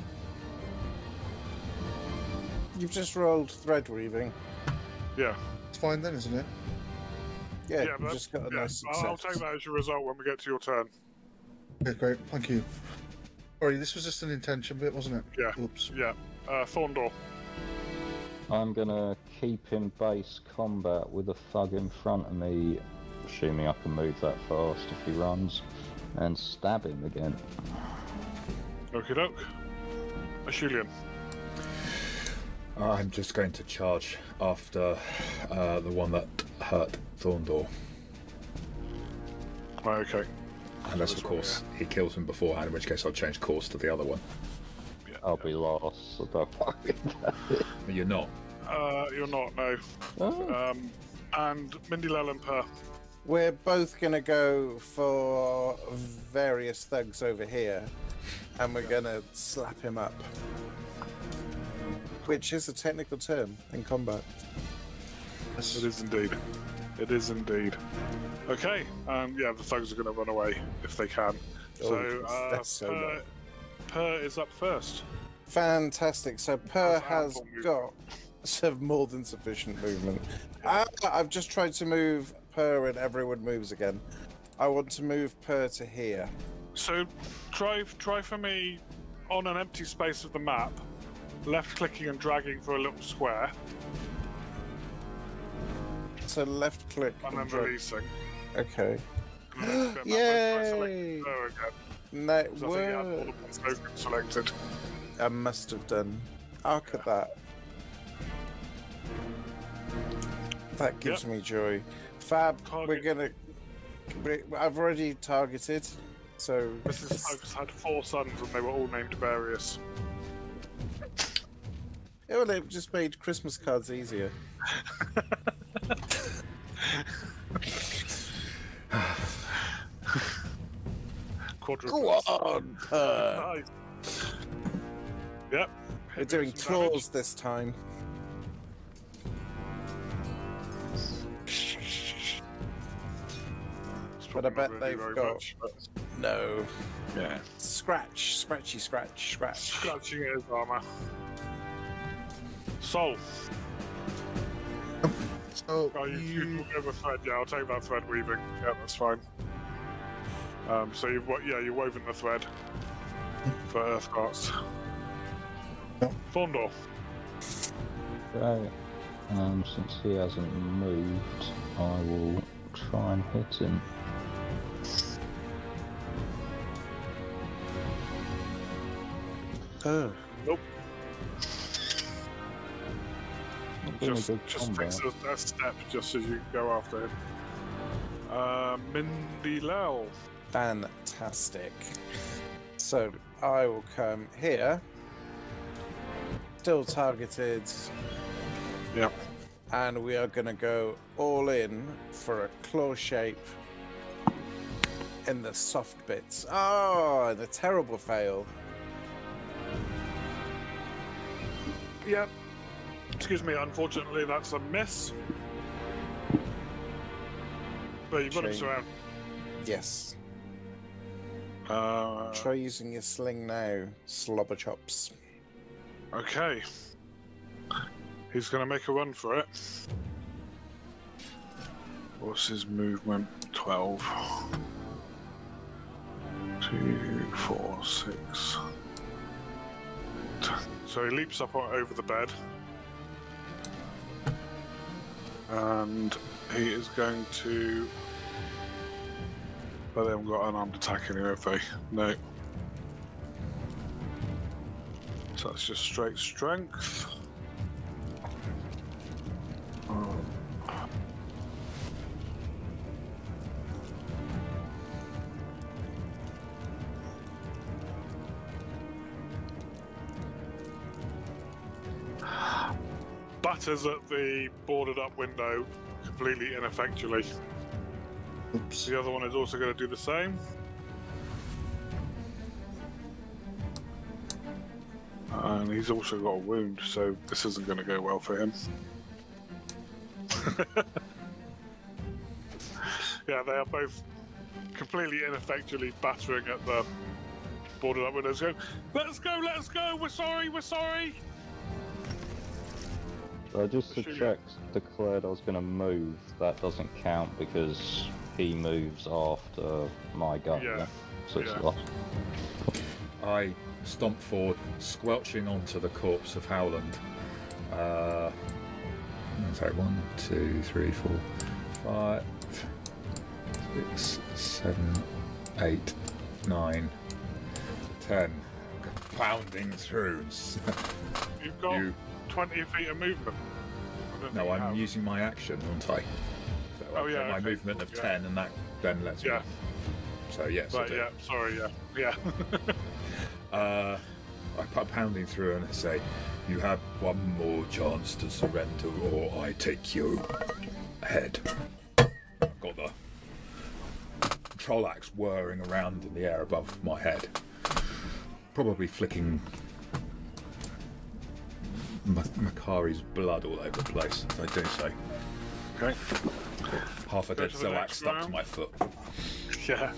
You've just rolled thread weaving. Yeah. It's fine then, isn't it? Yeah, yeah, you but- just got a yeah. nice I'll, I'll take that as your result when we get to your turn. Okay, great. Thank you. Sorry, this was just an intention bit, wasn't it? Yeah. Oops. Yeah. Uh, Thorndor. I'm gonna keep in base combat with a thug in front of me, assuming I can move that fast if he runs, and stab him again. Okie doke. Ashulian. I'm just going to charge after uh, the one that hurt Thorndor. Right, okay. Unless, of course, he kills him beforehand, in which case I'll change course to the other one. Yeah. I'll be lost, so don't worry about <laughs> you're not. Uh, you're not, no. Oh, Um, and Mindy Lell and Per. We're both going to go for various thugs over here, and we're going to slap him up. Which is a technical term in combat. Yes. It is indeed. It is indeed. Okay, um, yeah, the thugs are going to run away if they can. so, Oh, uh, that's so per, per is up first. Fantastic. So Per has got some <laughs> more than sufficient movement. Ah, I've just tried to move Per and everyone moves again. I want to move Per to here. So, try try for me on an empty space of the map, left clicking and dragging for a little square, So left click. and then drag- releasing. Okay. And then spin that way, try <gasps> Yay! again. No, 'cause I think you had all the ones selected. I must have done. Look at that. That gives me joy. Fab, we're gonna. we- I've already targeted, so. Mrs. Hugs had four sons and they were all named Various. Yeah, well, it just made Christmas cards easier. Quadruple. Go on, Per. Nice. Yep. We're doing claws this time. But I bet gonna they've got- much, but- No. yeah. Scratch, scratchy, scratch, scratch. Scratching his armor. Sol. So Oh, you, you you, took over thread. Yeah, I'll take that thread weaving. Yeah, that's fine. Um, so you've wo- yeah, you've woven the thread for Earthcast. Yep. Thorndor. okay. Um, since he hasn't moved, I will try and hit him. Oh. Nope. Just, just takes a, a step just as you go after him. Uh, Mindy Lell. Fantastic. So I will come here. Still targeted. Yep. And we are going to go all in for a claw shape in the soft bits. Oh, the terrible fail. Yep. Excuse me, unfortunately, that's a miss. But you've got him surrounded. Yes. Uh, Try using your sling now, slobber chops. okay. He's going to make a run for it. What's his movement? 12. 2, 4, 6. So he leaps up over the bed. And he is going to. But they haven't got an armed attack anyway, have they? No. So that's just straight strength. Batters at the boarded up window completely ineffectually. Oops. The other one is also going to do the same. And he's also got a wound, so this isn't going to go well for him. <laughs> yeah, they are both completely ineffectually battering at the boarded up windows. Going, let's go, let's go, we're sorry, we're sorry. Uh, just to Shoot. check, declared I was going to move. That doesn't count because he moves after my go. Yeah. So it's Yeah. lost. I stomp forward, squelching onto the corpse of Howland. Uh, sorry, one, two, three, four, five, six, seven, eight, nine, ten. Pounding through. <laughs> You've got You- 20 feet of movement. No, I'm have. using my action, aren't I? So Oh, yeah, my okay, movement of yeah. 10, and that then lets Yeah. me. So, yes, do. yeah, sorry, yeah. Yeah. <laughs> <laughs> Uh, I put pounding through and I say, You have one more chance to surrender, or I take you head. I've got the troll axe whirring around in the air above my head. Probably flicking Makari's blood all over the place as I do so. okay. Half a Go dead to the Zoak next stuck to my foot. Yeah.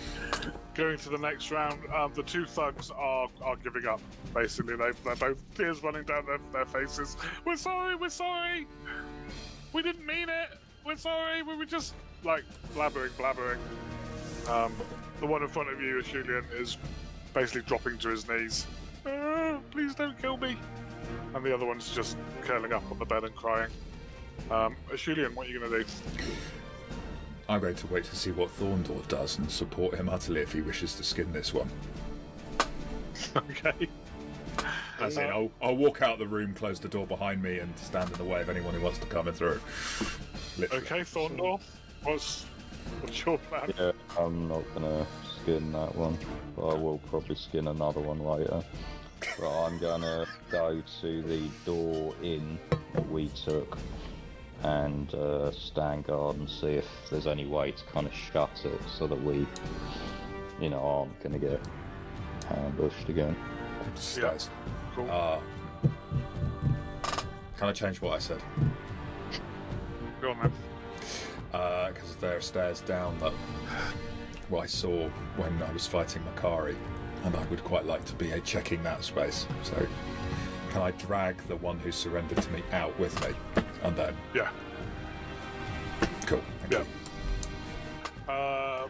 Going to the next round, um, the two thugs are, are giving up. Basically, they, they're both tears running down their, their faces. We're sorry, we're sorry. We didn't mean it. We're sorry. We were just like blabbering, blabbering. Um, the one in front of you, Julian, is basically dropping to his knees. "Ah, please don't kill me. And the other one's just curling up on the bed and crying. Um, Julian, what are you going to do? I'm going to wait to see what Thorndor does and support him utterly if he wishes to skin this one. <laughs> okay. As in, I'll, I'll walk out of the room, close the door behind me, and stand in the way of anyone who wants to come in through. <laughs> Literally. Okay, Thorndor, what's what's your plan? Yeah, I'm not gonna skin that one, but I will probably skin another one later. But I'm gonna go to the door in that we took and uh, stand guard and see if there's any way to kind of shut it so that we, you know, aren't gonna get ambushed again. Stairs. Cool. Uh, can I change what I said? Go on then. Because there are stairs down that I saw when I was fighting Makari, and I would quite like to be checking that space. So, can I drag the one who surrendered to me out with me? And then, Yeah. cool. Thank Yeah. you. Uh,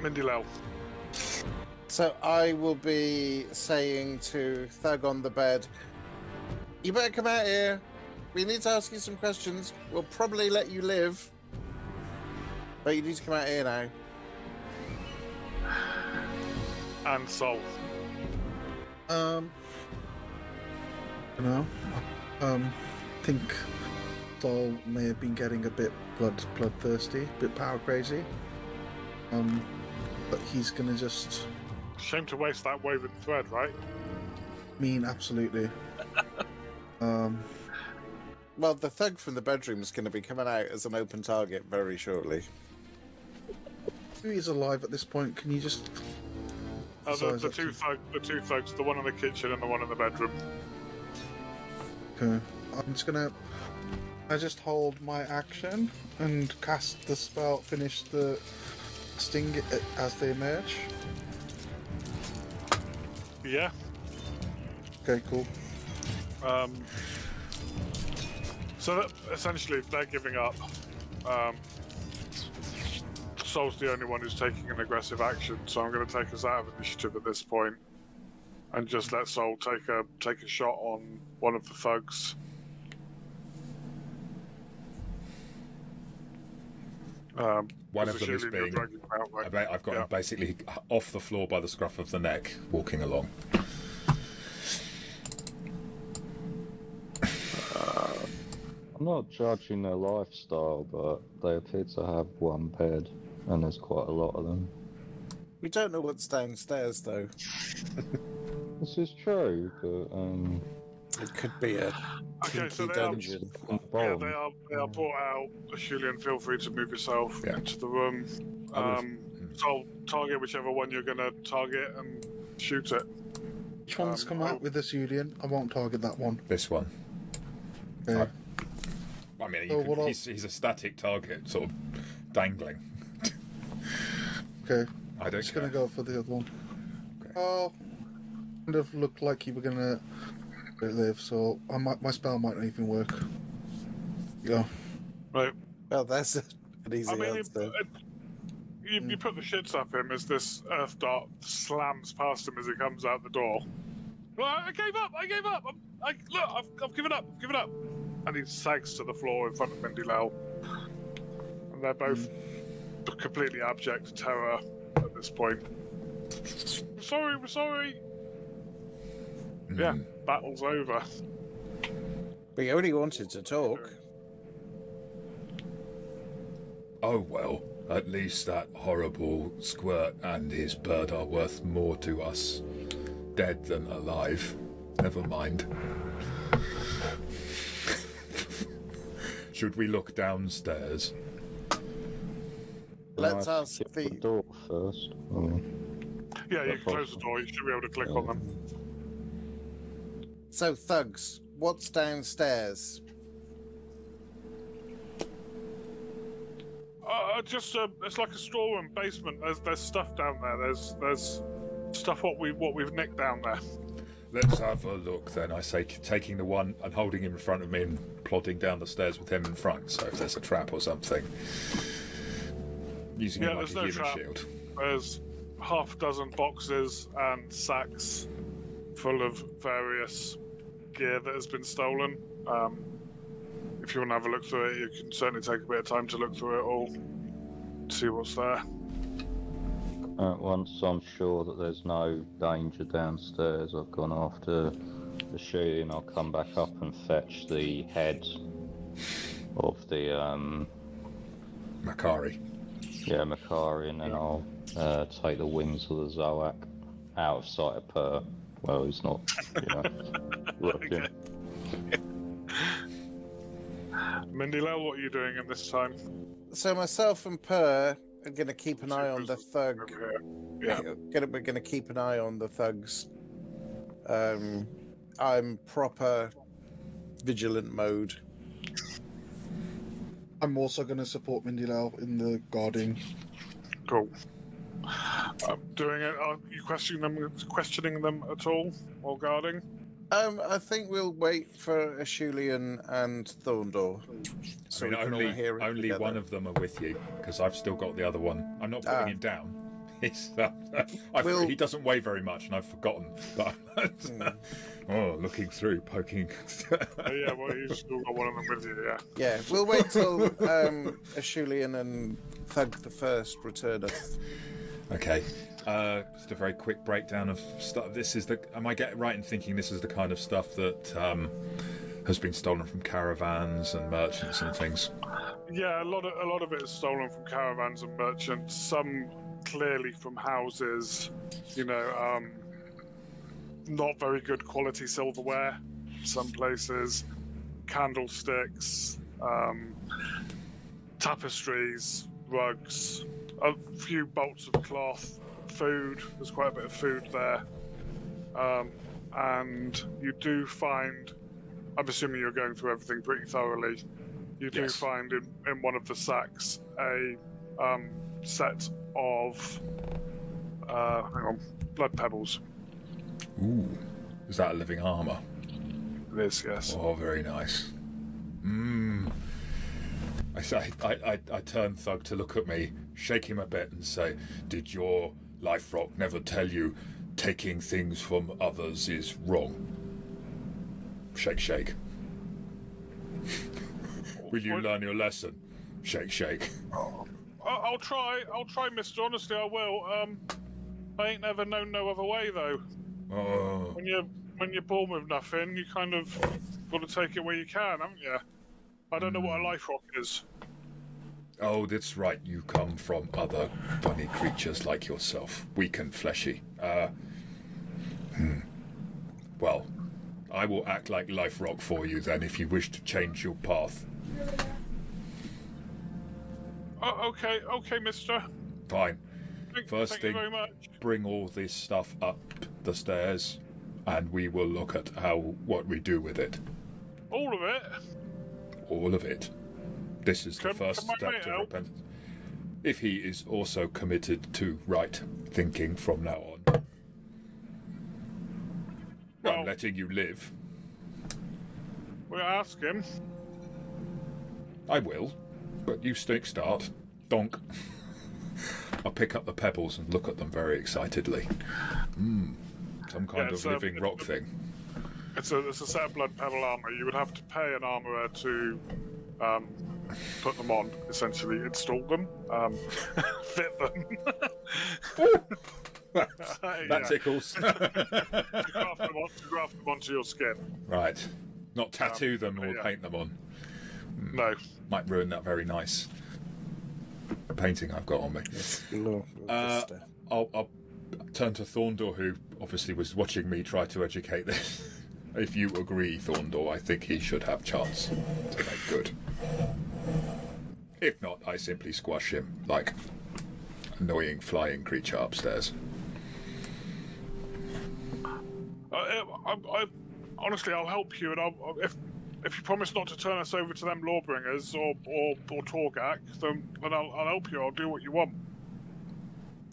Mindy Lell. So I will be saying to Thug on the bed, You better come out here. We need to ask you some questions. We'll probably let you live. But you need to come out here now. And Sol. Um, you know, um, I think Sol may have been getting a bit blood bloodthirsty, a bit power crazy. Um, but he's gonna just Shame to waste that woven thread, right? mean absolutely. <laughs> um, Well, the thug from the bedroom is going to be coming out as an open target very shortly. who is alive at this point? Can you just? Uh, the, the two thug, the two thugs, the one in the kitchen and the one in the bedroom. Okay. I'm just gonna. I just hold my action and cast the spell. Finish the sting as they emerge. Yeah. Okay, cool. Um, so that, essentially, they're giving up. Um, Sol's the only one who's taking an aggressive action, so I'm going to take us out of initiative at this point, and just let Soul take a take a shot on one of the thugs. Um, One of them is being. out, right? I bet I've got Yeah. him basically off the floor by the scruff of the neck, walking along. I'm not judging their lifestyle, but they appear to have one bed, and there's quite a lot of them. We don't know what's downstairs, though. <laughs> This is true, but um, It could be a Okay, so kinky they are, dungeon. yeah, bomb. they are they are brought out. Julian, feel free to move yourself Yeah. into the room. I would've- Um, so target whichever one you're going to target and shoot it. Which one's Um, come I'll- out with this Julian? I won't target that one. This one. Okay. I mean, you Oh, can- what I'll- he's, he's a static target, sort of dangling. Okay. I I'm don't just gonna go for the other one. Okay. Oh, kind of looked like you were gonna live, so I might my spell might not even work. Yeah. Right. Well, that's a- <laughs> an easy I mean, answer. it- you, you mm. put the shits up him as this earth dart slams past him as he comes out the door. Well, I gave up. I gave up. I'm, I look. I've, I've given up. I've given up. And he sags to the floor in front of Mindy Lell. And they're both mm. Completely abject terror at this point. We're sorry. We're sorry. Yeah. Mm. Battle's over. We only wanted to talk. Oh well, at least that horrible squirt and his bird are worth more to us, dead than alive. Never mind. <laughs> Should we look downstairs? Let's Nice. ask the the. door first. Um, Yeah, you can close the door. You should be able to click on them. So, thugs, what's downstairs? Uh, just uh, it's like a storeroom basement. There's there's stuff down there. There's there's stuff what we what we've nicked down there. Let's have a look then. I say, taking the one and holding him in front of me and plodding down the stairs with him in front. So if there's a trap or something, using Yeah, him like there's a no human trap. shield. There's half a dozen boxes and sacks full of various gear that has been stolen. Um, if you want to have a look through it, you can certainly take a bit of time to look through it all, see what's there. uh, once I'm sure that there's no danger downstairs, I've gone after the shooting. I'll come back up and fetch the head of the um, Makari. Yeah Makari, and then I'll uh, take the wings of the Zoak out of sight of Per. Well, he's not, you know, <laughs> looking. Mindy Lell, what are you doing in this time? So, myself and Per are going to keep an eye on the thug. Yeah. We're going to keep an eye on the thugs. Um, I'm proper vigilant mode. I'm also going to support Mindy Lell in the guarding. Cool. I'm doing it? Are you questioning them? Questioning them at all, or guarding? Um, I think we'll wait for Ashulian and Thorndor. So I mean, we can all only hear only together. one of them are with you because I've still got the other one. I'm not putting Ah. him down. <laughs> He's, uh, We'll- He doesn't weigh very much, and I've forgotten. But Hmm. <laughs> oh, looking through, poking. Oh, yeah, well, you've <laughs> still got one of them with you, yeah. Yeah, we'll wait till um, Ashulian and Thug the First returneth. okay. Uh, just a very quick breakdown of stuff. This is the. Am I getting right in thinking this is the kind of stuff that um, has been stolen from caravans and merchants and things? Yeah, a lot of a lot of it is stolen from caravans and merchants. Some clearly from houses. You know, um, not very good quality silverware. Some places, candlesticks, um, tapestries, rugs, a few bolts of cloth, food. There's quite a bit of food there, um, and you do find I'm assuming you're going through everything pretty thoroughly. You do Yes. find in, in one of the sacks a um, set of uh, hang on, blood pebbles. Ooh, is that a living armor? It is, yes. Oh, very nice. Mmm. I say, I, I, I turn Thug to look at me, shake him a bit, and say, "Did your life rock never tell you taking things from others is wrong?" Shake, shake. <laughs> Will you learn your lesson? Shake, shake. I- I'll try. I'll try, Mister. Honestly, I will. Um, I ain't never known no other way though. Oh, When you're when you're born with nothing, you kind of got to take it where you can, haven't you? I don't know what a life rock is. oh, that's right. You come from other funny creatures like yourself, weak and fleshy. Uh, hmm. Well, I will act like Life Rock for you then if you wish to change your path. Oh, okay, okay, Mister. Fine. Thank, First thank thing- you very much. Bring all this stuff up the stairs and we will look at how what we do with it. All of it. All of it. This is the first step to help? repentance. If he is also committed to right thinking from now on. Well- I'm letting you live. We'll ask him. I will, but you stick start. Donk. I'll pick up the pebbles and look at them very excitedly. Hmm. Some kind Yeah, of living rock thing. It's a it's a set of blood pebble armor. You would have to pay an armorer to um, put them on, essentially install them, um, <laughs> fit them. <laughs> that tickles. <laughs> to graft them, on, to graft them onto your skin. right. Not tattoo them or Um, yeah. paint them on. No. Might ruin that very nice painting I've got on me. Lord, Uh, I'll, I'll turn to Thorndor, who obviously was watching me try to educate this. <laughs> if you agree, Thorndor, I think he should have chance to make good. If not, I simply squash him like annoying flying creature upstairs. I, I, I, honestly, I'll help you, and I'll, if if you promise not to turn us over to them lawbringers or or, or Torgak, then, then I'll, I'll help you. I'll do what you want.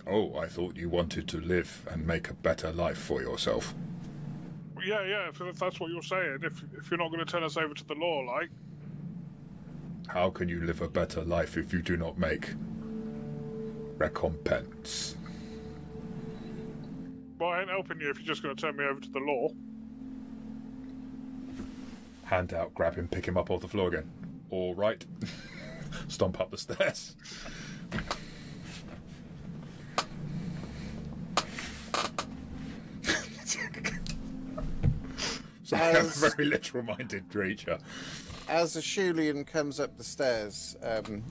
Oh, I thought you wanted to live and make a better life for yourself. Yeah, yeah. If, if that's what you're saying, if if you're not going to turn us over to the law, like, How can you live a better life if you do not make recompense? well, I ain't helping you if you're just going to turn me over to the law. Hand out, grab him, pick him up off the floor again. All right. <laughs> Stomp up the stairs. <laughs> so I'm a very literal-minded creature. As Ashulian comes up the stairs, um,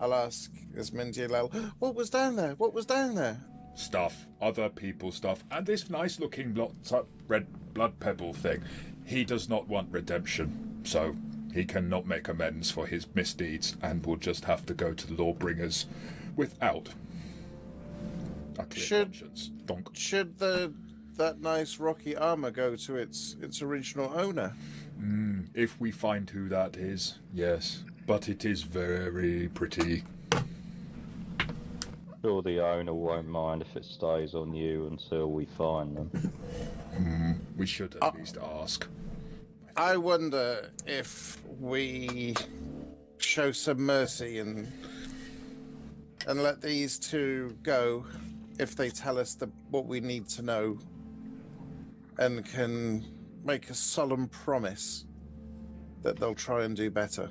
I'll ask Asmindialel, <gasps> what was down there? What was down there? Stuff, other people's stuff, and this nice-looking lot, red blood pebble thing. He does not want redemption, so he cannot make amends for his misdeeds, and will just have to go to the lawbringers without a clear Should- conscience. Donk. Should the that nice rocky armor go to its its original owner? Hmm, if we find who that is, yes. But it is very pretty. Sure, the owner won't mind if it stays on you until we find them. Mm, we should at uh, least ask. I wonder if we show some mercy and and let these two go if they tell us the, what we need to know and can make a solemn promise that they'll try and do better.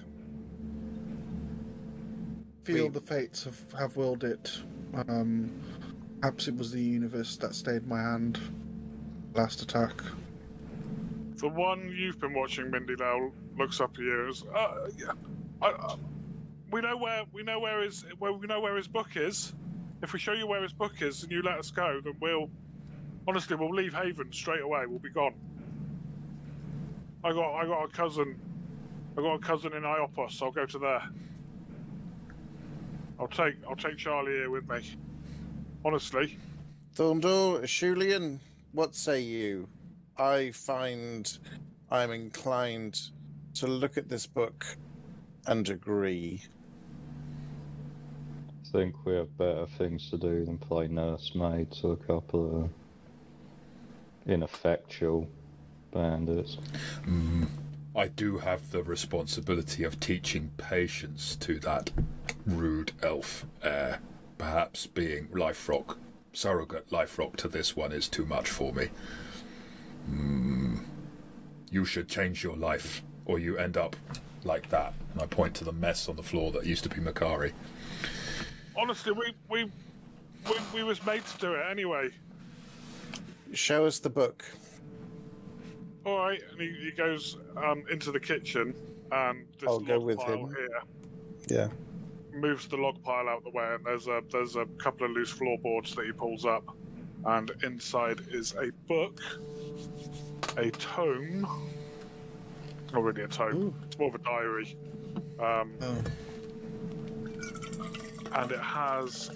Feel We- the fates have, have willed it. Um, perhaps it was the universe that stayed my hand. Last attack. The one you've been watching, Mindy Lell, looks up at you. Uh, yeah, I, I, we know where we know where his where we know where his book is. If we show you where his book is and you let us go, then we'll honestly we'll leave Haven straight away. We'll be gone. I got I got a cousin. I got a cousin in Iopos. I'll go to there. I'll take I'll take Charlie here with me. Honestly, Thorndor, Ashulian, what say you? I find I'm inclined to look at this book and agree. I think we have better things to do than play nursemaid to a couple of ineffectual bandits. Mm, I do have the responsibility of teaching patience to that rude elf heir. Perhaps being life rock, surrogate life rock to this one is too much for me. Hmm. You should change your life, or you end up like that. And I point to the mess on the floor that used to be Makari. Honestly, we we we, we was made to do it anyway. Show us the book. All right, and he, he goes um, into the kitchen and this I'll go with pile him. here Yeah. Moves the log pile out the way, and there's a there's a couple of loose floorboards that he pulls up, and inside is a book, a tome. Not really a tome. It's more of a diary. Um, Oh. and it has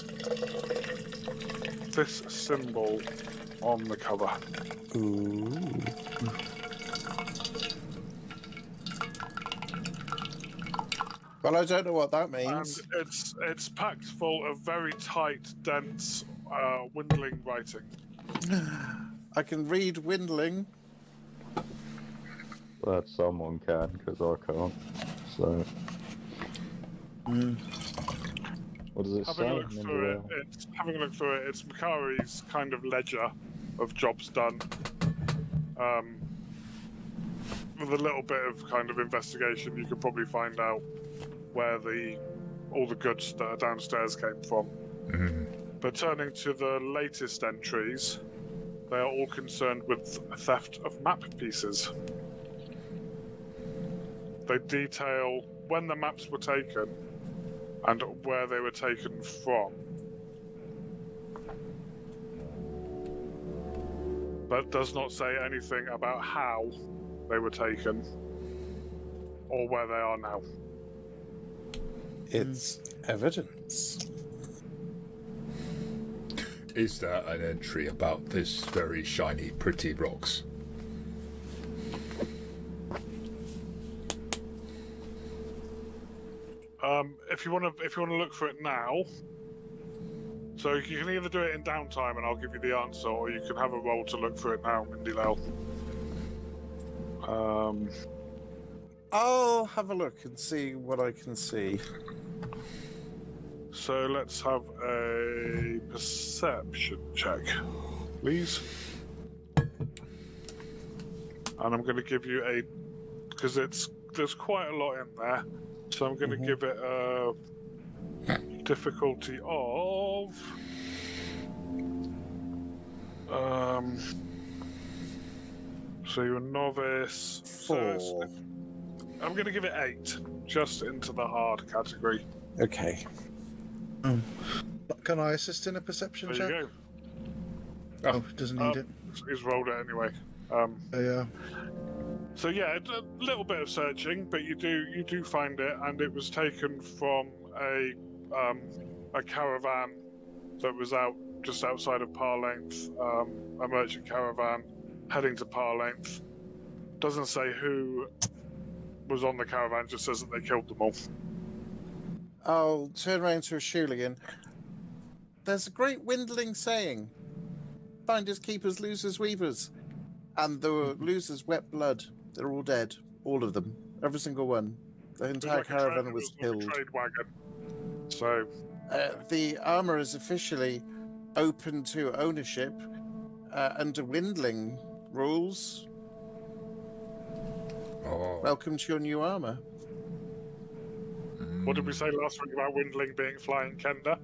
this symbol on the cover. Ooh. Well, I don't know what that means. And means. it's it's packed full of very tight, dense, uh, windling writing. <sighs> I can read Windling. That someone can, because I can't. So. What does it Having a say? look through it, it's having a look through it. It's Makari's kind of ledger of jobs done. Um, with a little bit of kind of investigation, you could probably find out where the all the goods that are downstairs came from. Mm-hmm. But turning to the latest entries, they are all concerned with theft of map pieces. They detail when the maps were taken and where they were taken from. But does not say anything about how they were taken or where they are now. It's evidence. Is there an entry about this very shiny, pretty rocks? Um, if you want to, if you want to look for it now, so you can either do it in downtime and I'll give you the answer, or you can have a roll to look for it now, Mindy Lell. Um, I'll have a look and see what I can see. so let's have a perception check, please. And I'm going to give you a because it's there's quite a lot in there, so I'm going to give it a difficulty of um. So you're a novice. So Four. I'm going to give it eight, just into the hard category. Okay. Can I assist in a perception There check? you go. Oh, doesn't need Oh. it. He's rolled it anyway. Um, Oh, yeah. so yeah, a little bit of searching, but you do you do find it, and it was taken from a um, a caravan that was out just outside of Parlainth, um, a merchant caravan heading to Parlainth. Doesn't say who was on the caravan, just says that they killed them all. I'll turn around to Ashulian. There's a great Windling saying Finders, keepers, losers, weavers. And the losers wept blood. They're all dead. All of them. Every single one. The entire like caravan was like killed. trade wagon. So Uh, the armor is officially open to ownership uh, under Windling rules. Oh, Welcome to your new armor. what did we say last week about Windling being flying kender?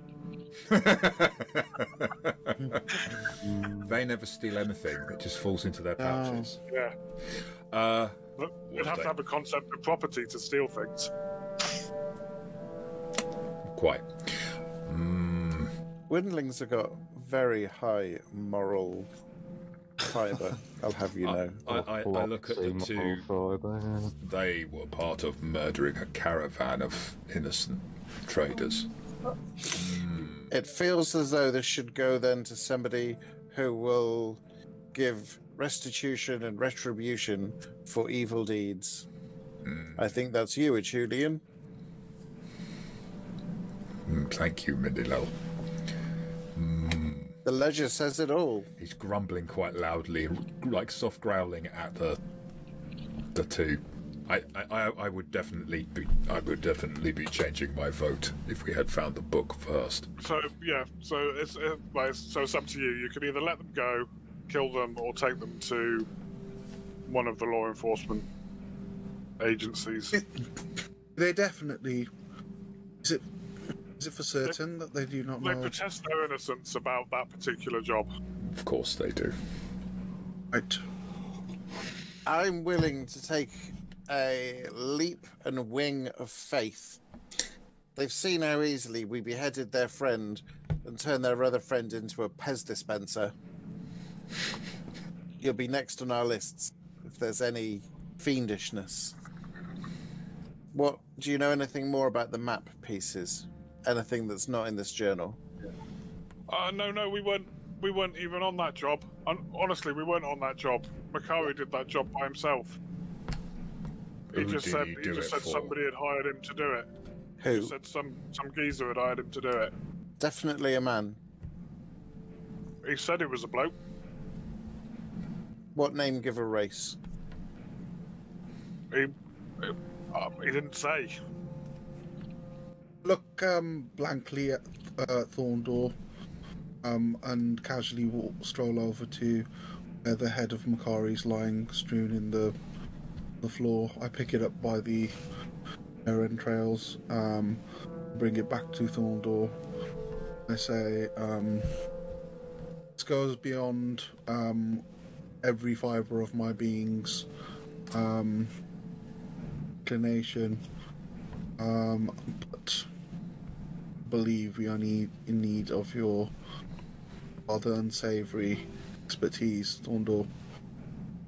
<laughs> they never steal anything; it just falls into their pouches. Yeah. Uh, But You'd have they- to have a concept of property to steal things. quite. Mm, Windlings have got very high moral fiber. I'll have you know. I, I, I look at the two. fibre. They were part of murdering a caravan of innocent traders. It feels as though this should go then to somebody who will give restitution and retribution for evil deeds. I think that's you, Julian. Mm, thank you, Mindy Lell. The ledger says it all. He's grumbling quite loudly, like soft growling at the the two. I, I, I- I would definitely be I would definitely be changing my vote if we had found the book first. So yeah, so it's uh, like, so it's up to you. You can either let them go, kill them, or take them to one of the law enforcement agencies. They definitely. Is it? Is it for certain that they do not They know? protest their innocence about that particular job. Of course they do. Right. I'm willing to take a leap and wing of faith. They've seen how easily we beheaded their friend and turned their other friend into a Pez dispenser. You'll be next on our lists if there's any fiendishness. What do you know anything more about the map pieces? Anything that's not in this journal? Uh, no, no, we weren't. We weren't even on that job. Hon- honestly, we weren't on that job. Makari did that job by himself. He Who just did said he he, do just it said for? somebody had hired him to do it. He Who? said some some geezer had hired him to do it. Definitely a man. He said it was a bloke. What name give a race? He he, uh, he didn't say. Look um, blankly at uh, Thorndor um, and casually walk, stroll over to where the head of Makari's lying strewn in the the floor. I pick it up by the entrails, um, bring it back to Thorndor. I say, um, this goes beyond um, every fibre of my being's um, inclination. Um, but believe we are need, in need of your rather unsavory expertise, Thorndor.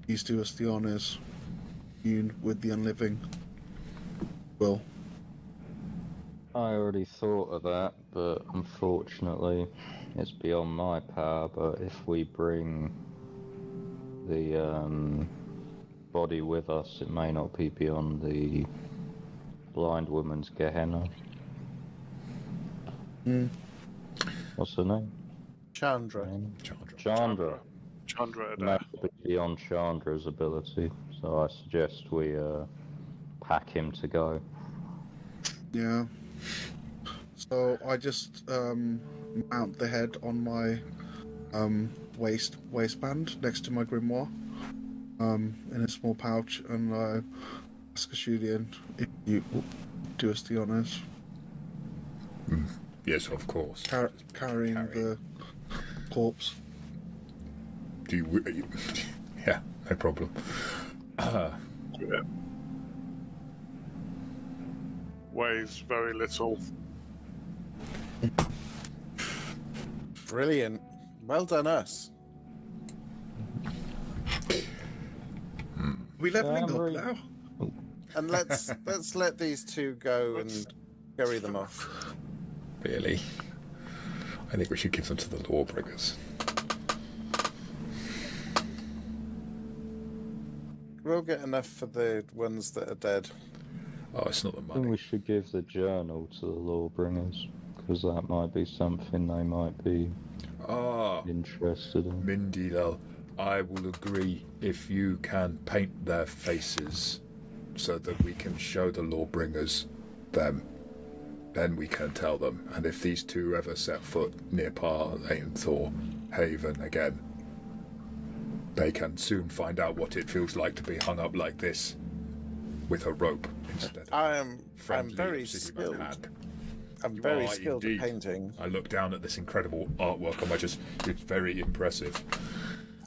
Please do us the honours. You with the unliving. Will. I already thought of that, but unfortunately, it's beyond my power. But if we bring the um, body with us, it may not be beyond the blind woman's Gehenna. Hmm. What's her name? Chandra. Chandra. Chandra. Chandra May Adair. be beyond Chandra's ability, so I suggest we uh, pack him to go. Yeah. So I just um, mount the head on my um, waist waistband next to my grimoire um, in a small pouch, and I ask Ashulian if you do us the honours Yes, of course. car- carrying Carry. the corpse. Do you, you- <laughs> yeah, no problem. Uh, Yeah. Weighs very little. Brilliant. Well done, us. We leveling up now? And let's let's let these two go <laughs> and carry them off. Really, I think we should give them to the lawbringers. We'll get enough for the ones that are dead. Oh, it's not the I think we should give the journal to the lawbringers, because that might be something they might be Ah, interested in. Mindy Lell, I will agree if you can paint their faces so that we can show the lawbringers them. Then we can tell them. And if these two ever set foot near Parlainth or Haven again, they can soon find out what it feels like to be hung up like this with a rope instead I am I'm very skilled. hand. I'm You very skilled indeed. at painting. I look down at this incredible artwork and I just, it's very impressive.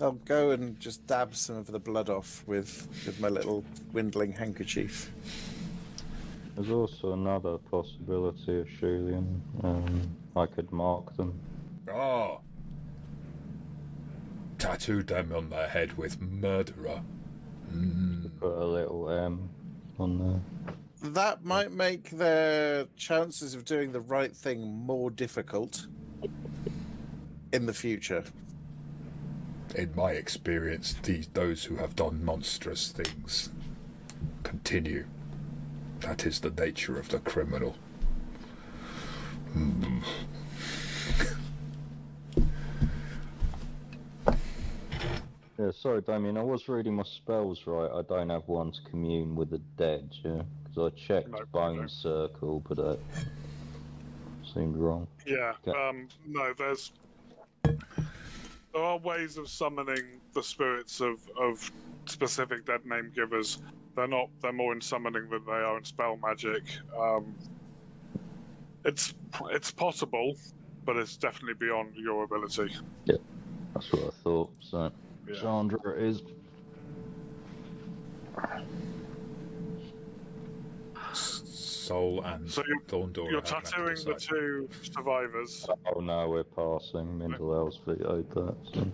I'll go and just dab some of the blood off with with my little dwindling handkerchief. There's also another possibility of Shulian. Um, I could mark them. Ah. Tattooed them on their head with murderer. Put a little M on there. That might make their chances of doing the right thing more difficult in the future. In my experience, these, those who have done monstrous things continue. That is the nature of the criminal. Yeah, sorry, Damien. I was reading my spells right. I don't have one to commune with the dead, yeah? Because I checked No Bone problem. Circle, but it seemed wrong. Yeah. Okay. Um, no, there's there are ways of summoning the spirits of of specific dead name givers. They're not. They're more in summoning than they are in spell magic. Um, it's it's possible, but it's definitely beyond your ability. Yeah, that's what I thought. So, Yeah. Chandra it is. Soul and So you're, Thorndora. you're have had to tattooing the two survivors. Oh no, we're passing. Mental Health vetoed that. So.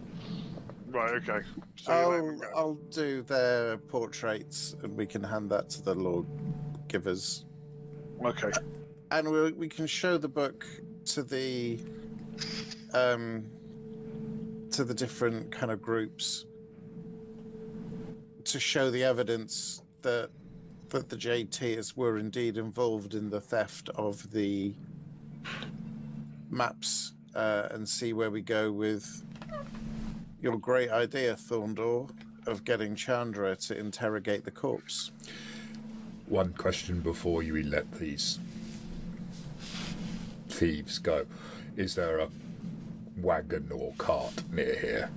Right. Okay. I'll. I'll do their portraits and we can hand that to the Lord Givers. Okay. And we, we can show the book to the um to the different kind of groups to show the evidence that that the JTs were indeed involved in the theft of the maps uh, and see where we go with your great idea, Thorndor, of getting Chandra to interrogate the corpse. One question before you let these thieves go. Is there a wagon or cart near here?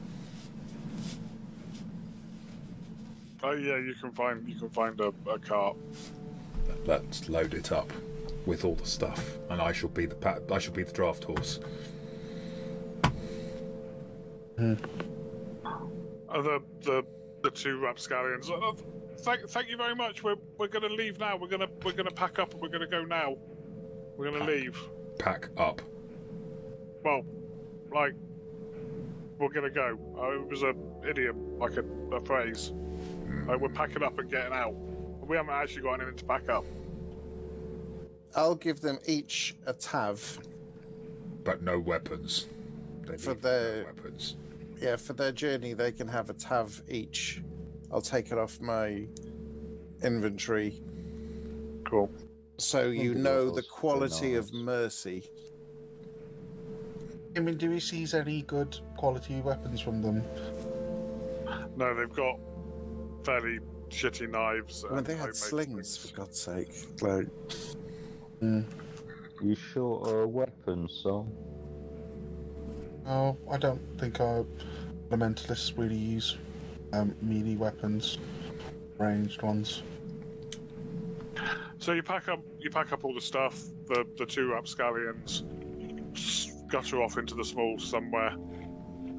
Oh yeah, you can find you can find a, a cart. Let's load it up with all the stuff, and I shall be the pa- I shall be the draft horse. Uh, Uh, the the the two rapscallions. Uh, thank thank you very much. We're we're gonna leave now. We're gonna we're gonna pack up and we're gonna go now. We're gonna Pack. leave. Pack up. Well, like we're gonna go. Uh, it was a idiom, like a, a phrase. Like we're packing up and getting out. We haven't actually got anything to pack up. I'll give them each a tav. but no weapons. They For need the- no weapons. Yeah, for their journey, they can have a tav each. I'll take it off my inventory Cool. so you know the quality of mercy. I mean, do we seize any good quality weapons from them? No, they've got fairly shitty knives. I mean, and they had homemade slings, slings. for God's sake. Like, hmm. You sure uh, are a weapon, so No, I don't think our elementalists really use um, melee weapons, ranged ones. So you pack up you pack up all the stuff. The the two rapscallions scutter off into the small somewhere.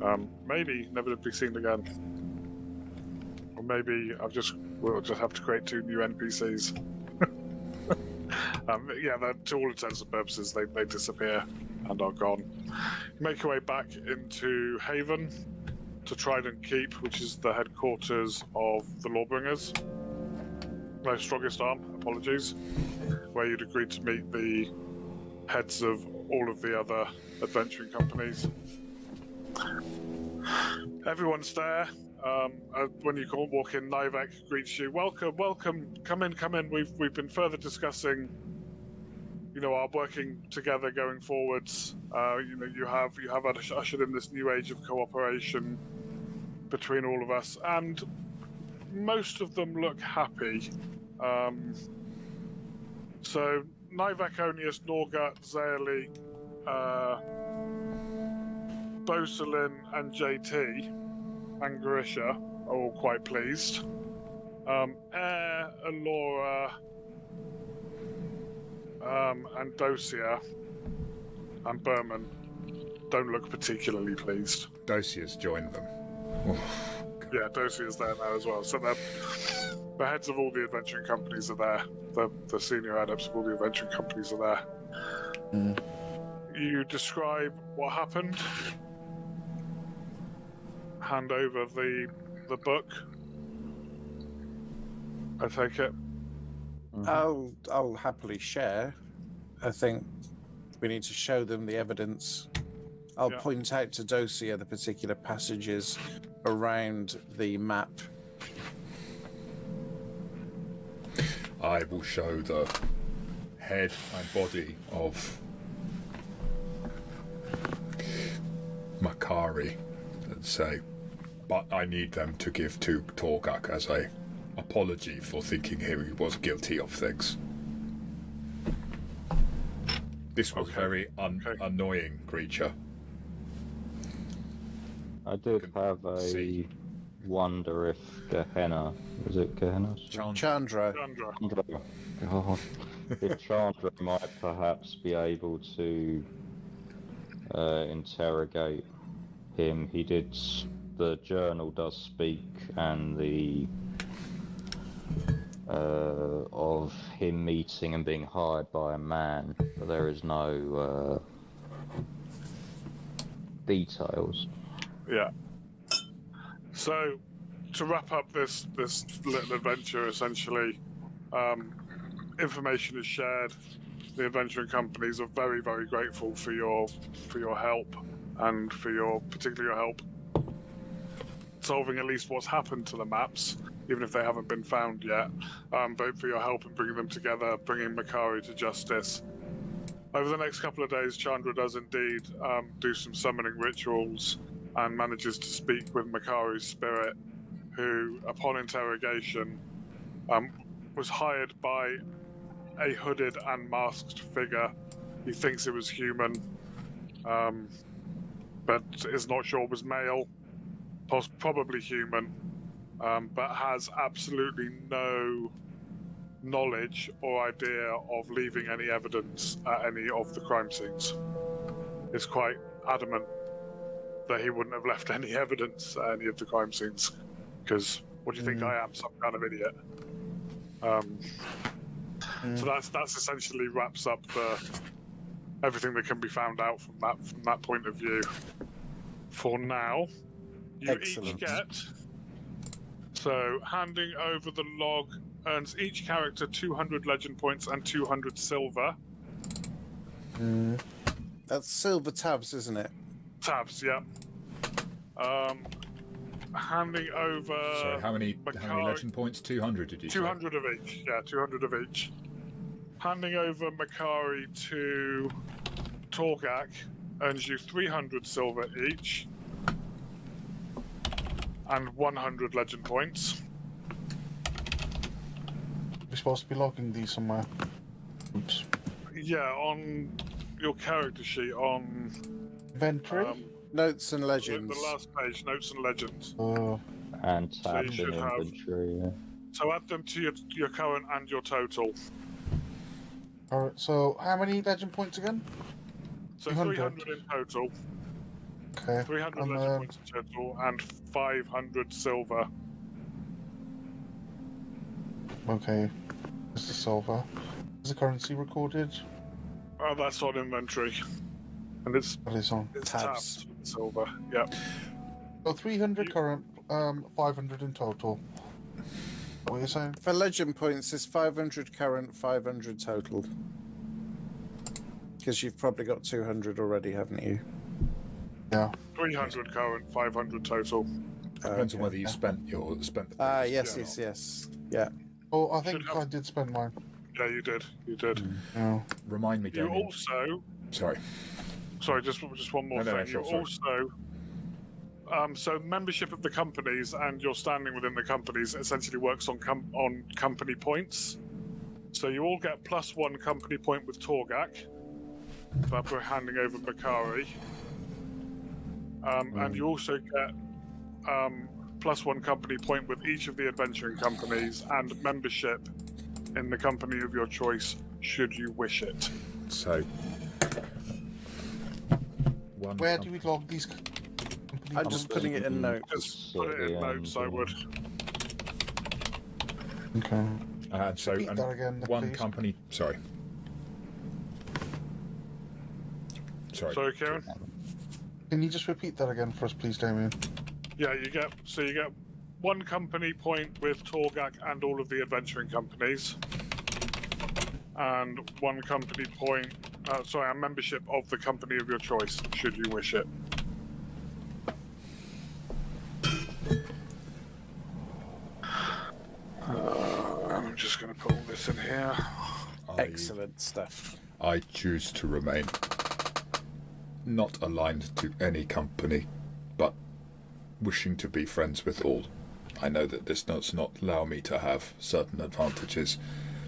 Um, maybe never to be seen again. Or maybe I've just we'll just have to create two new NPCs. <laughs> um, yeah, to all intents and purposes, they, they disappear and are gone. Make your way back into Haven to Trident Keep, which is the headquarters of the Lawbringers. No, Strongest Arm, apologies, where you'd agreed to meet the heads of all of the other adventuring companies. Everyone's there. Um, uh, when you call, walk in, Nivek greets you. Welcome, welcome. Come in, come in. We've we've been further discussing, you know, our working together going forwards. Uh, you know, you have you have ush- ushered in this new age of cooperation between all of us, and most of them look happy. Um, so Nivaconius, Norgut, Zaeli, uh, Bosalin, and JT, and Grisha are all quite pleased. Um, Air, Alora, um, and Dosia, and Berman don't look particularly pleased. Dosia's joined them. Yeah, Dosi is there now as well. So the the heads of all the adventuring companies are there. The the senior adepts of all the adventuring companies are there. Mm. You describe what happened. Hand over the the book. I take it. Mhm. I'll I'll happily share. I think we need to show them the evidence. I'll Yeah. point out to Dosia the particular passages around the map. I will show the head and body of Makari and say, but I need them to give to Torgak as a apology for thinking he was guilty of things. This was a Okay. very un- Okay. annoying creature. I did have a see. wonder if Gehenna was it Gehenna? Chandra, Chandra. Chandra. God. if Chandra <laughs> might perhaps be able to uh, interrogate him. He did. The journal does speak, and the uh, of him meeting and being hired by a man, but there is no uh, details. Yeah. So, to wrap up this this little adventure, essentially, um, information is shared. The adventuring companies are very, very grateful for your for your help and for your particularly your help solving at least what's happened to the maps, even if they haven't been found yet. Um, but for your help in bringing them together, bringing Makari to justice. Over the next couple of days, Chandra does indeed um, do some summoning rituals and manages to speak with Makari's spirit, who, upon interrogation, um, was hired by a hooded and masked figure. He thinks it was human, um, but is not sure it was male, probably human, um, but has absolutely no knowledge or idea of leaving any evidence at any of the crime scenes. Is quite adamant that he wouldn't have left any <laughs> evidence at any of the crime scenes. Because what do you think Mm. I am, some kind of idiot? Um, So that's that's essentially wraps up the everything that can be found out from that from that point of view. For now, you Excellent. each get. So handing over the log earns each character 200 legend points and 200 silver Mm. that's silver tabs, isn't it? Tabs. Yeah. Um, handing over. so how many how many legend points? Two hundred did you say? 200 of each. Yeah, 200 of each. Handing over Makari to Torgak earns you 300 silver each and 100 legend points. We're supposed to be logging these somewhere. Oops. Yeah, on your character sheet on Inventory. um, Notes and the, legends. the last page, notes and legends. Uh, And So you tabs in should have- inventory. Yeah. So add them to your, your current and your total. Alright, so how many legend points again? So 300. 300 in total, Okay. 300 And legend then- points in total, and 500 silver. Okay. Is the silver? Is the currency recorded? Oh, that's on inventory. And it's That is on. it's Tabs. tabs with silver. Yep. So 300 You- current, um, 500 in total. What are you saying? For legend points, it's 500 current, 500 total. Because you've probably got 200 already, haven't you? Yeah. 300 current, 500 total. Depends on whether you spent your spent Ah, points yes, yes, yes. Yeah. Oh, I think have- I did spend mine. Yeah, you did. You did. Yeah. Remind me, You Damien. also, Sorry. Sorry, just just one more No, no, no, thing. sure, you also, um, so membership of the companies and your standing within the companies essentially works on com- on company points. So you all get plus one company point with Torgak we're handing over Makari, um, and you also get um, plus one company point with each of the adventuring companies and membership in the company of your choice, should you wish it. So. One Where com- do we log these? c- company I'm just putting it in notes. Just put it in notes, I would. Okay. Uh, so that again, one please. company. Sorry. Sorry. Sorry, Kieran. Can you just repeat that again for us, please, Damien? Yeah, you get so you get one company point with Torgak and all of the adventuring companies, and one company point uh, sorry, a membership of the company of your choice, should you wish it. Uh, I'm just going to put all this in here. I, Excellent stuff. I choose to remain not aligned to any company, but wishing to be friends with all. I know that this does not allow me to have certain advantages,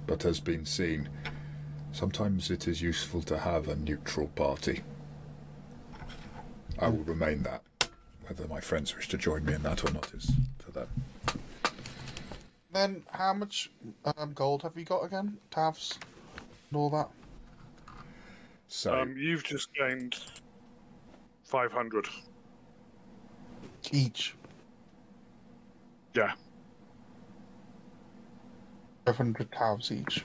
but has been seen Sometimes it is useful to have a neutral party. I will remain that. Whether my friends wish to join me in that or not is for them. Then how much um, gold have you got again? Tavs and all that. So Um, you've just gained 500. Each. Yeah. 500 Tavs each.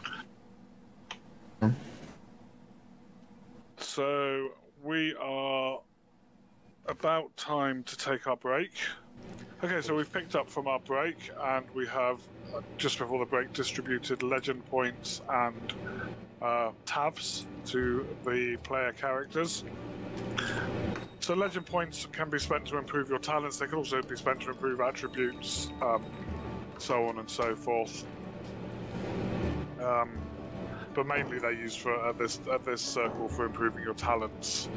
So we are about time to take our break. Okay, so we've picked up from our break and we have just before the break distributed legend points and uh, tabs to the player characters. So legend points can be spent to improve your talents. They can also be spent to improve attributes, um, so on and so forth. Um, but mainly they're used for at this at this circle for improving your talents.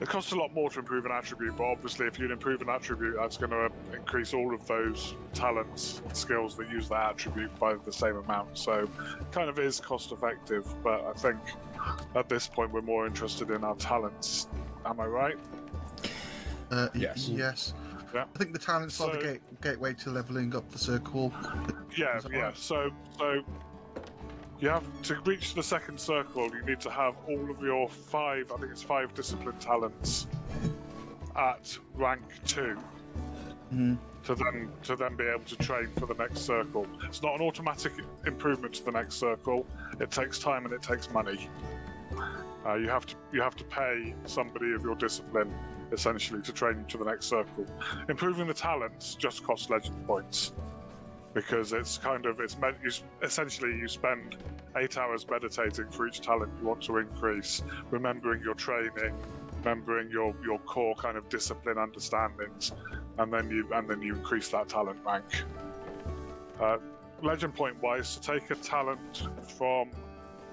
It costs a lot more to improve an attribute, but obviously, if you improve an attribute, that's going to increase all of those talents and skills that use that attribute by the same amount. So, it kind of is cost effective, but I think at this point we're more interested in our talents. Am I right? Uh, Yes. Yes. Yeah. I think the talents are the gate- gateway to leveling up the circle. Yeah, yeah. right? So, so you have to reach the second circle. You need to have all of your five. I think it's five discipline talents at rank 2 Mhm. To then to then be able to train for the next circle. It's not an automatic improvement to the next circle. It takes time and it takes money. Uh, you have to you have to pay somebody of your discipline essentially to train you to the next circle. Improving the talents just costs legend points because it's kind of it's meant you essentially you spend eight hours meditating for each talent you want to increase, remembering your training, remembering your your core kind of discipline understandings, and then you and then you increase that talent rank. Uh, legend point wise, to take a talent from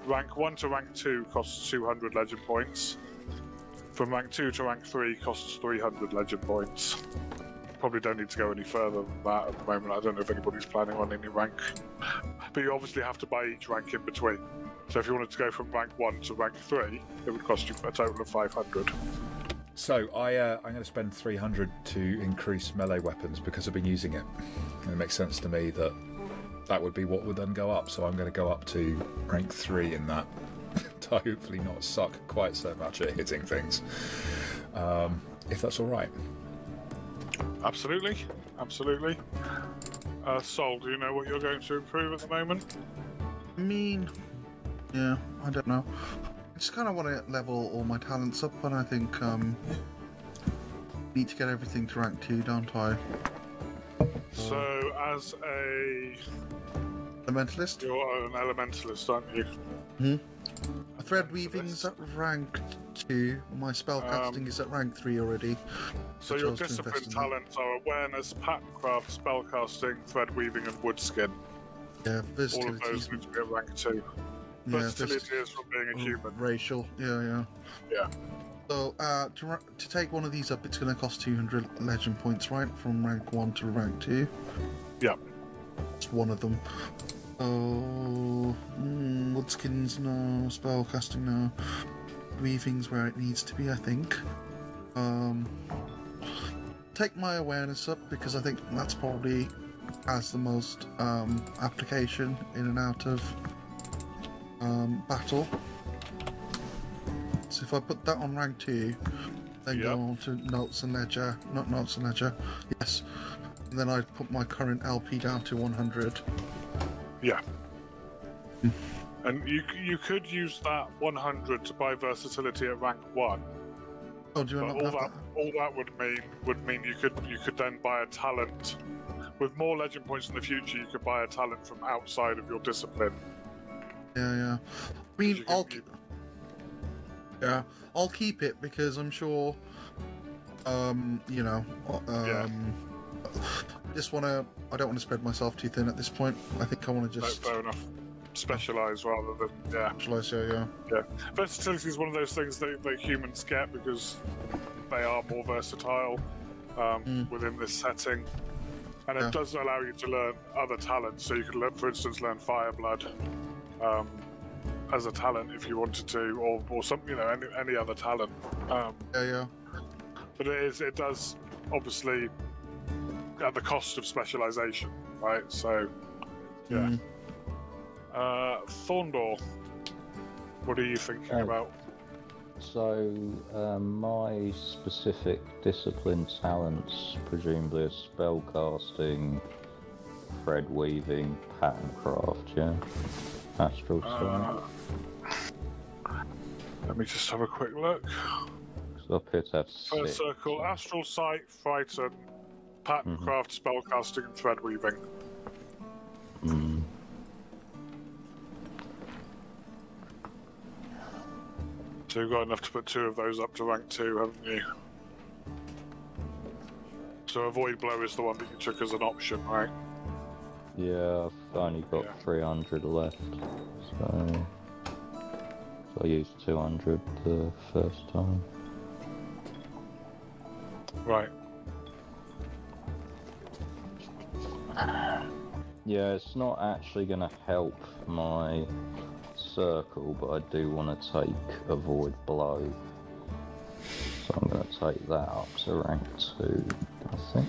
rank one to rank two costs 200 legend points. From rank two to rank three costs 300 legend points probably don't need to go any further than that at the moment. I don't know if anybody's planning on any rank, but you obviously have to buy each rank in between. So if you wanted to go from rank one to rank three, it would cost you a total of 500. So I, uh, I'm going to spend 300 to increase melee weapons because I've been using it. And it makes sense to me that that would be what would then go up. So I'm going to go up to rank three in that <laughs> to hopefully not suck quite so much at hitting things. Um, if that's all right. Absolutely, absolutely. Uh, Sol, do you know what you're going to improve at the moment? I mean, yeah, I don't know. I just kind of want to level all my talents up, and I think um, need to get everything to rank two, don't I? So, as a elementalist, you're an elementalist, aren't you? A thread weaving's at rank two. My spell casting Um, is at rank three already. So your discipline invest in talents are awareness, pattern craft, spellcasting, thread weaving, and wood skin. Yeah, All of those need to be at rank two. Yeah, Versatility vers- is from being a oh, human. Racial. Yeah, yeah. Yeah. So uh, to to take one of these up, it's going to cost 200 legend points, right? From rank one to rank two. Yeah. It's one of them. Oh, mm, woodskins no, spellcasting no, weaving's where it needs to be, I think. Um, take my awareness up because I think that's probably has the most um, application in and out of um, battle. So if I put that on rank two, then go on to notes and ledger, not notes and ledger, yes. And then I put my current LP down to 100. Yeah. And you you could use that 100 to buy versatility at rank one, Oh, do you but not all that that? all that would mean would mean you could you could then buy a talent with more legend points in the future. You could buy a talent from outside of your discipline. Yeah, yeah. I mean, I'll keep. Yeah, I'll keep it because I'm sure. Um, you know, um, Yeah. just want to. I don't want to spread myself too thin at this point. I think I want to No, just fair enough. Specialise rather than yeah. specialize. Yeah, yeah. Versatility is one of those things that, that humans get because they are more versatile um, Mm. within this setting. And it Yeah. does allow you to learn other talents. So you could, learn, for instance, learn Fireblood um, as a talent if you wanted to, or, or some, you know, any, any other talent. Um, Yeah, yeah. but it is, it does obviously at the cost of specialization, right? So, yeah. Mm. Uh, Thorndor, what are you thinking Oh. about? So, um, my specific discipline talents, presumably are spellcasting, thread weaving, pattern craft, yeah? Astral Uh, sight. let me just have a quick look. So up here to have First six. circle: astral sight, frighten, pattern Mhm. craft, spellcasting, and thread weaving. Mm. So you've got enough to put two of those up to rank two, haven't you? So avoid blow is the one that you took as an option, right? Yeah, I've only got Yeah. 300 left. So, so I used 200 the first time. Right. Yeah, it's not actually going to help my circle, but I do want to take avoid blow. So I'm going to take that up to rank 2, I think.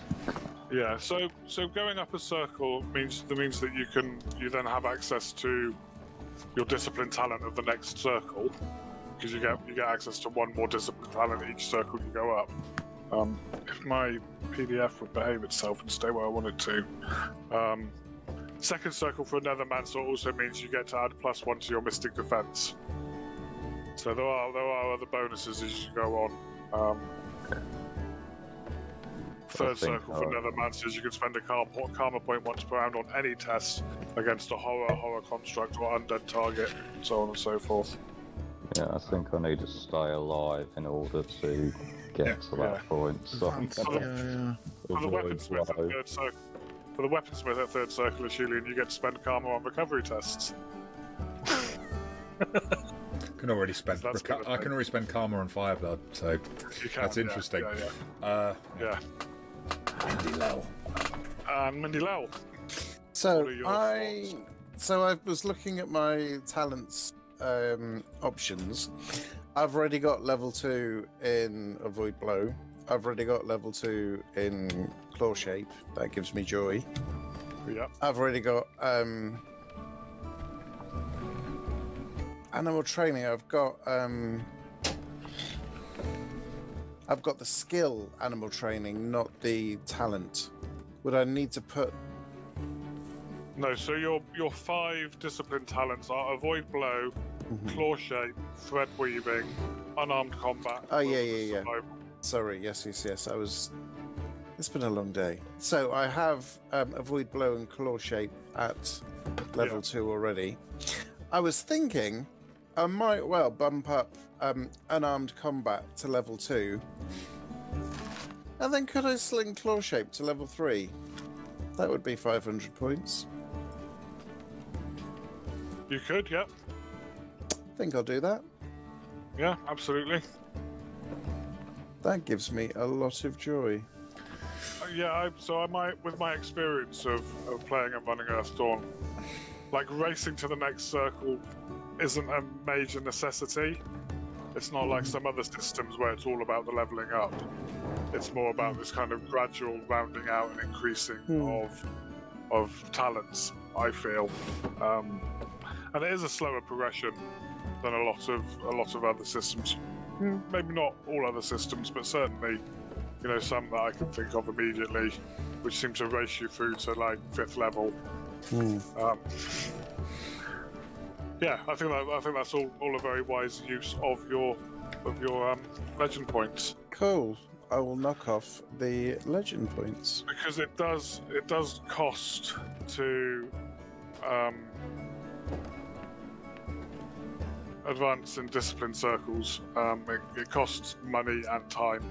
Yeah. So so going up a circle means that means that you can you then have access to your discipline talent of the next circle because you get you get access to one more discipline talent each circle you go up. Um, if my PDF would behave itself and stay where I want it to. Um, second circle for another mantle also means you get to add plus one to your mystic defense. So there are there are other bonuses as you go on. Um, Third circle for another man says you can spend a karma, karma point once per round on any test against a horror, horror construct, or undead target, and so on and so forth. Yeah, I think I need to stay alive in order to get to that Yeah. point. So I'm yeah, yeah. For the avoid weaponsmith at third circle, for the weaponsmith at third circle of Julian, you get to spend karma on recovery tests. <laughs> Can already spend. That's reca- I can already spend karma on Fireblood, so You can, That's yeah, interesting. Yeah, uh, yeah. Andy Lell. yeah. And Mindy Lell. So What are your I, thoughts? so I was looking at my talents um, options. I've already got level two in avoid blow. I've already got level two in claw shape. That gives me joy. Yeah. I've already got um, animal training. I've got um, I've got the skill animal training, not the talent. Would I need to put? No, so your your five discipline talents are avoid blow, Mhm. claw shape, thread weaving, unarmed combat. Oh, yeah, yeah, yeah. survival. Sorry, yes, yes, yes. I was. It's been a long day. So I have um, avoid blow and claw shape at level Yeah. two already. I was thinking I might well bump up um, unarmed combat to level two, and then could I sling claw shape to level three? That would be 500 points. You could, yeah, I think I'll do that. yeah, absolutely. That gives me a lot of joy. Uh, Yeah, I, so I might, with my experience of, of playing and running Earthdawn, like racing to the next circle isn't a major necessity. It's not like some other systems where it's all about the leveling up. It's more about this kind of gradual rounding out and increasing Hmm. of of talents. I feel, um, and it is a slower progression than a lot of a lot of other systems. Hmm. Maybe not all other systems, but certainly you know, some that I can think of immediately, which seem to race you through to like fifth level. Um, yeah, I think that I think that's all, all a very wise use of your of your um, legend points Cool. I will knock off the legend points. because it does it does cost to um, advance in discipline circles. Um, it, it costs money and time,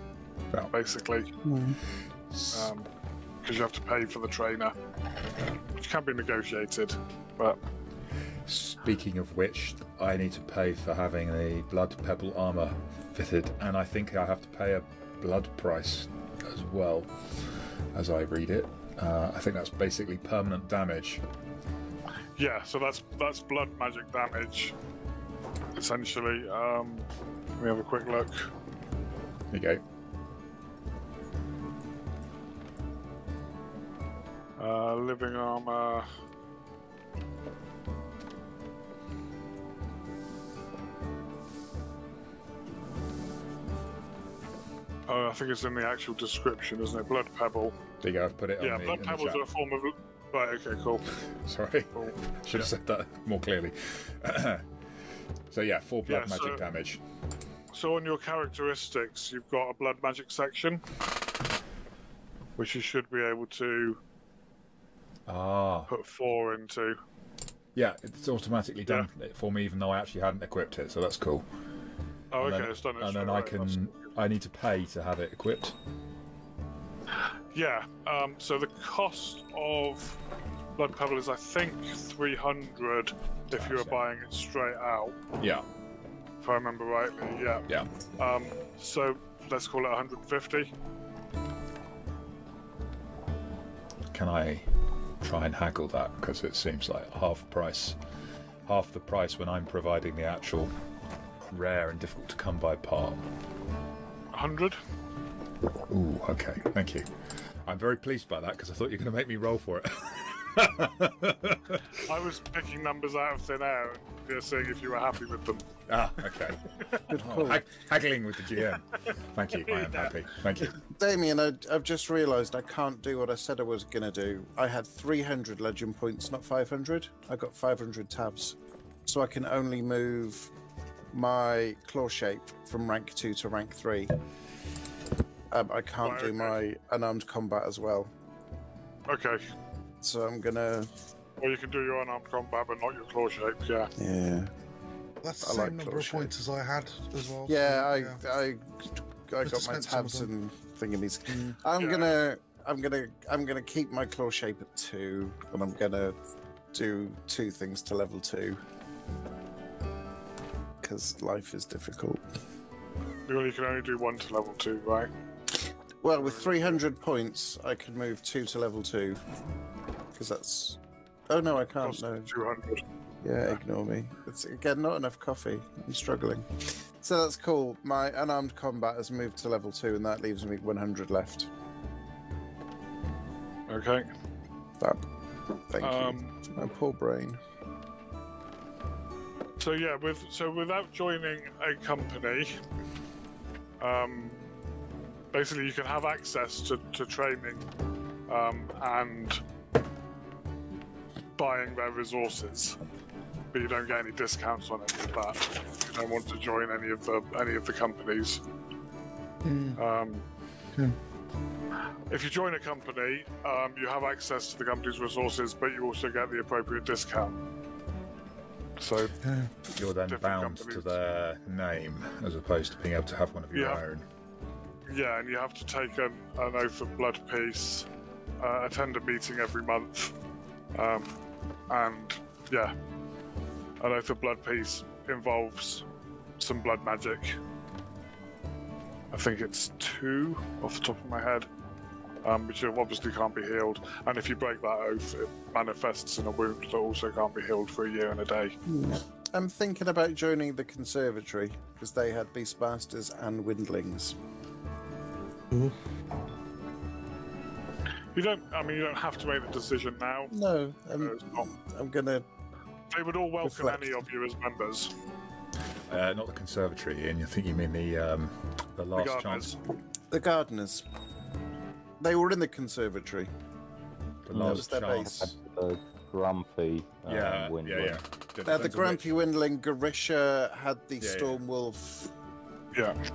Well. basically. Um, because you have to pay for the trainer, which can be negotiated. But Speaking of which, I need to pay for having the blood pebble armor fitted, and I think I have to pay a blood price as well, as I read it. Uh, I think that's basically permanent damage. yeah, so that's that's blood magic damage, essentially. Um, let me have a quick look. There you go. Uh, living armor. Oh, I think it's in the actual description, isn't it? Blood pebble. There you go. I've put it Yeah, the, blood pebbles are a form of. Right. Okay. Cool. <laughs> Sorry, cool. should have said that more clearly. <clears throat> so yeah, four blood Yeah, magic so- damage. So on your characteristics, you've got a blood magic section, which you should be able to Ah, put four into. yeah, it's automatically done it for me, even though I actually hadn't equipped it. So that's cool. Oh, and okay, then, it's done. it and then I can. I need to pay to have it equipped. Yeah. Um, so the cost of blood pebble is, I think, three hundred if you were buying it straight out. Yeah, If I remember rightly. Yeah. yeah. Um, so let's call it 150. Can I try and haggle that? Because it seems like half price, half the price when I'm providing the actual rare and difficult to come by part. 100. Ooh, okay, thank you. I'm very pleased by that because I thought you were going to make me roll for it. <laughs> <laughs> I was picking numbers out of thin air and just seeing if you were happy with them. ah, okay. <laughs> Good Oh, call. hag- haggling with the GM. Thank you. I am happy. Thank you. Damien, I, I've just realised I can't do what I said I was going to do. I had 300 legend points, not 500. I got 500 tabs. So I can only move my claw shape from rank 2 to rank 3. Um, I can't Right, do okay. my unarmed combat as well. Okay. So I'm going to. Or you can do your unarmed combat, but not your claw shape. Yeah. Yeah. That's the I same like number of shape. points as I had as well. Yeah, so, I, yeah. I, I Just got my spent some of tabs and thingamies. Mm. I'm Yeah. gonna, I'm gonna, I'm gonna keep my claw shape at two, and I'm gonna do two things to level two because life is difficult. Well, You only can only do one to level two, right? Well, with 300 points, I can move two to level two because that's. Oh no, I can't. No. 200. Yeah, ignore me. It's again not enough coffee. I'm struggling. So that's cool. My unarmed combat has moved to level two, and that leaves me 100 left. Okay. Fab. Thank Um, you. My poor brain. so yeah, with so without joining a company, um, basically you can have access to, to training um, and buying their resources, but you don't get any discounts on any of that. You don't want to join any of the any of the companies. Mm. Um, Hmm. If you join a company, um, you have access to the company's resources, but you also get the appropriate discount. So You're then Different bound to their name as opposed to being able to have one of your Yeah. own. Yeah, and you have to take an, an oath of blood peace, uh, attend a meeting every month, um, and yeah, an oath of blood peace involves some blood magic. I think it's two off the top of my head, um, which obviously can't be healed. And if you break that oath, it manifests in a wound that also can't be healed for a year and a day. I'm thinking about joining the conservatory because they had beastmasters and windlings. Ooh. You don't. I mean, you don't have to make the decision now. No, Uh, I'm, it's not- I'm gonna. They would all welcome Reflect. any of you as members. Uh, not the conservatory, and you think you mean the um, the The last gardeners. chance, The gardeners. They were in the conservatory. the That last was their chance. base. The grumpy uh, Yeah, yeah, yeah. Now, the Depends on grumpy windling Garisha had the Yeah, yeah. storm wolf. Yeah. Yeah,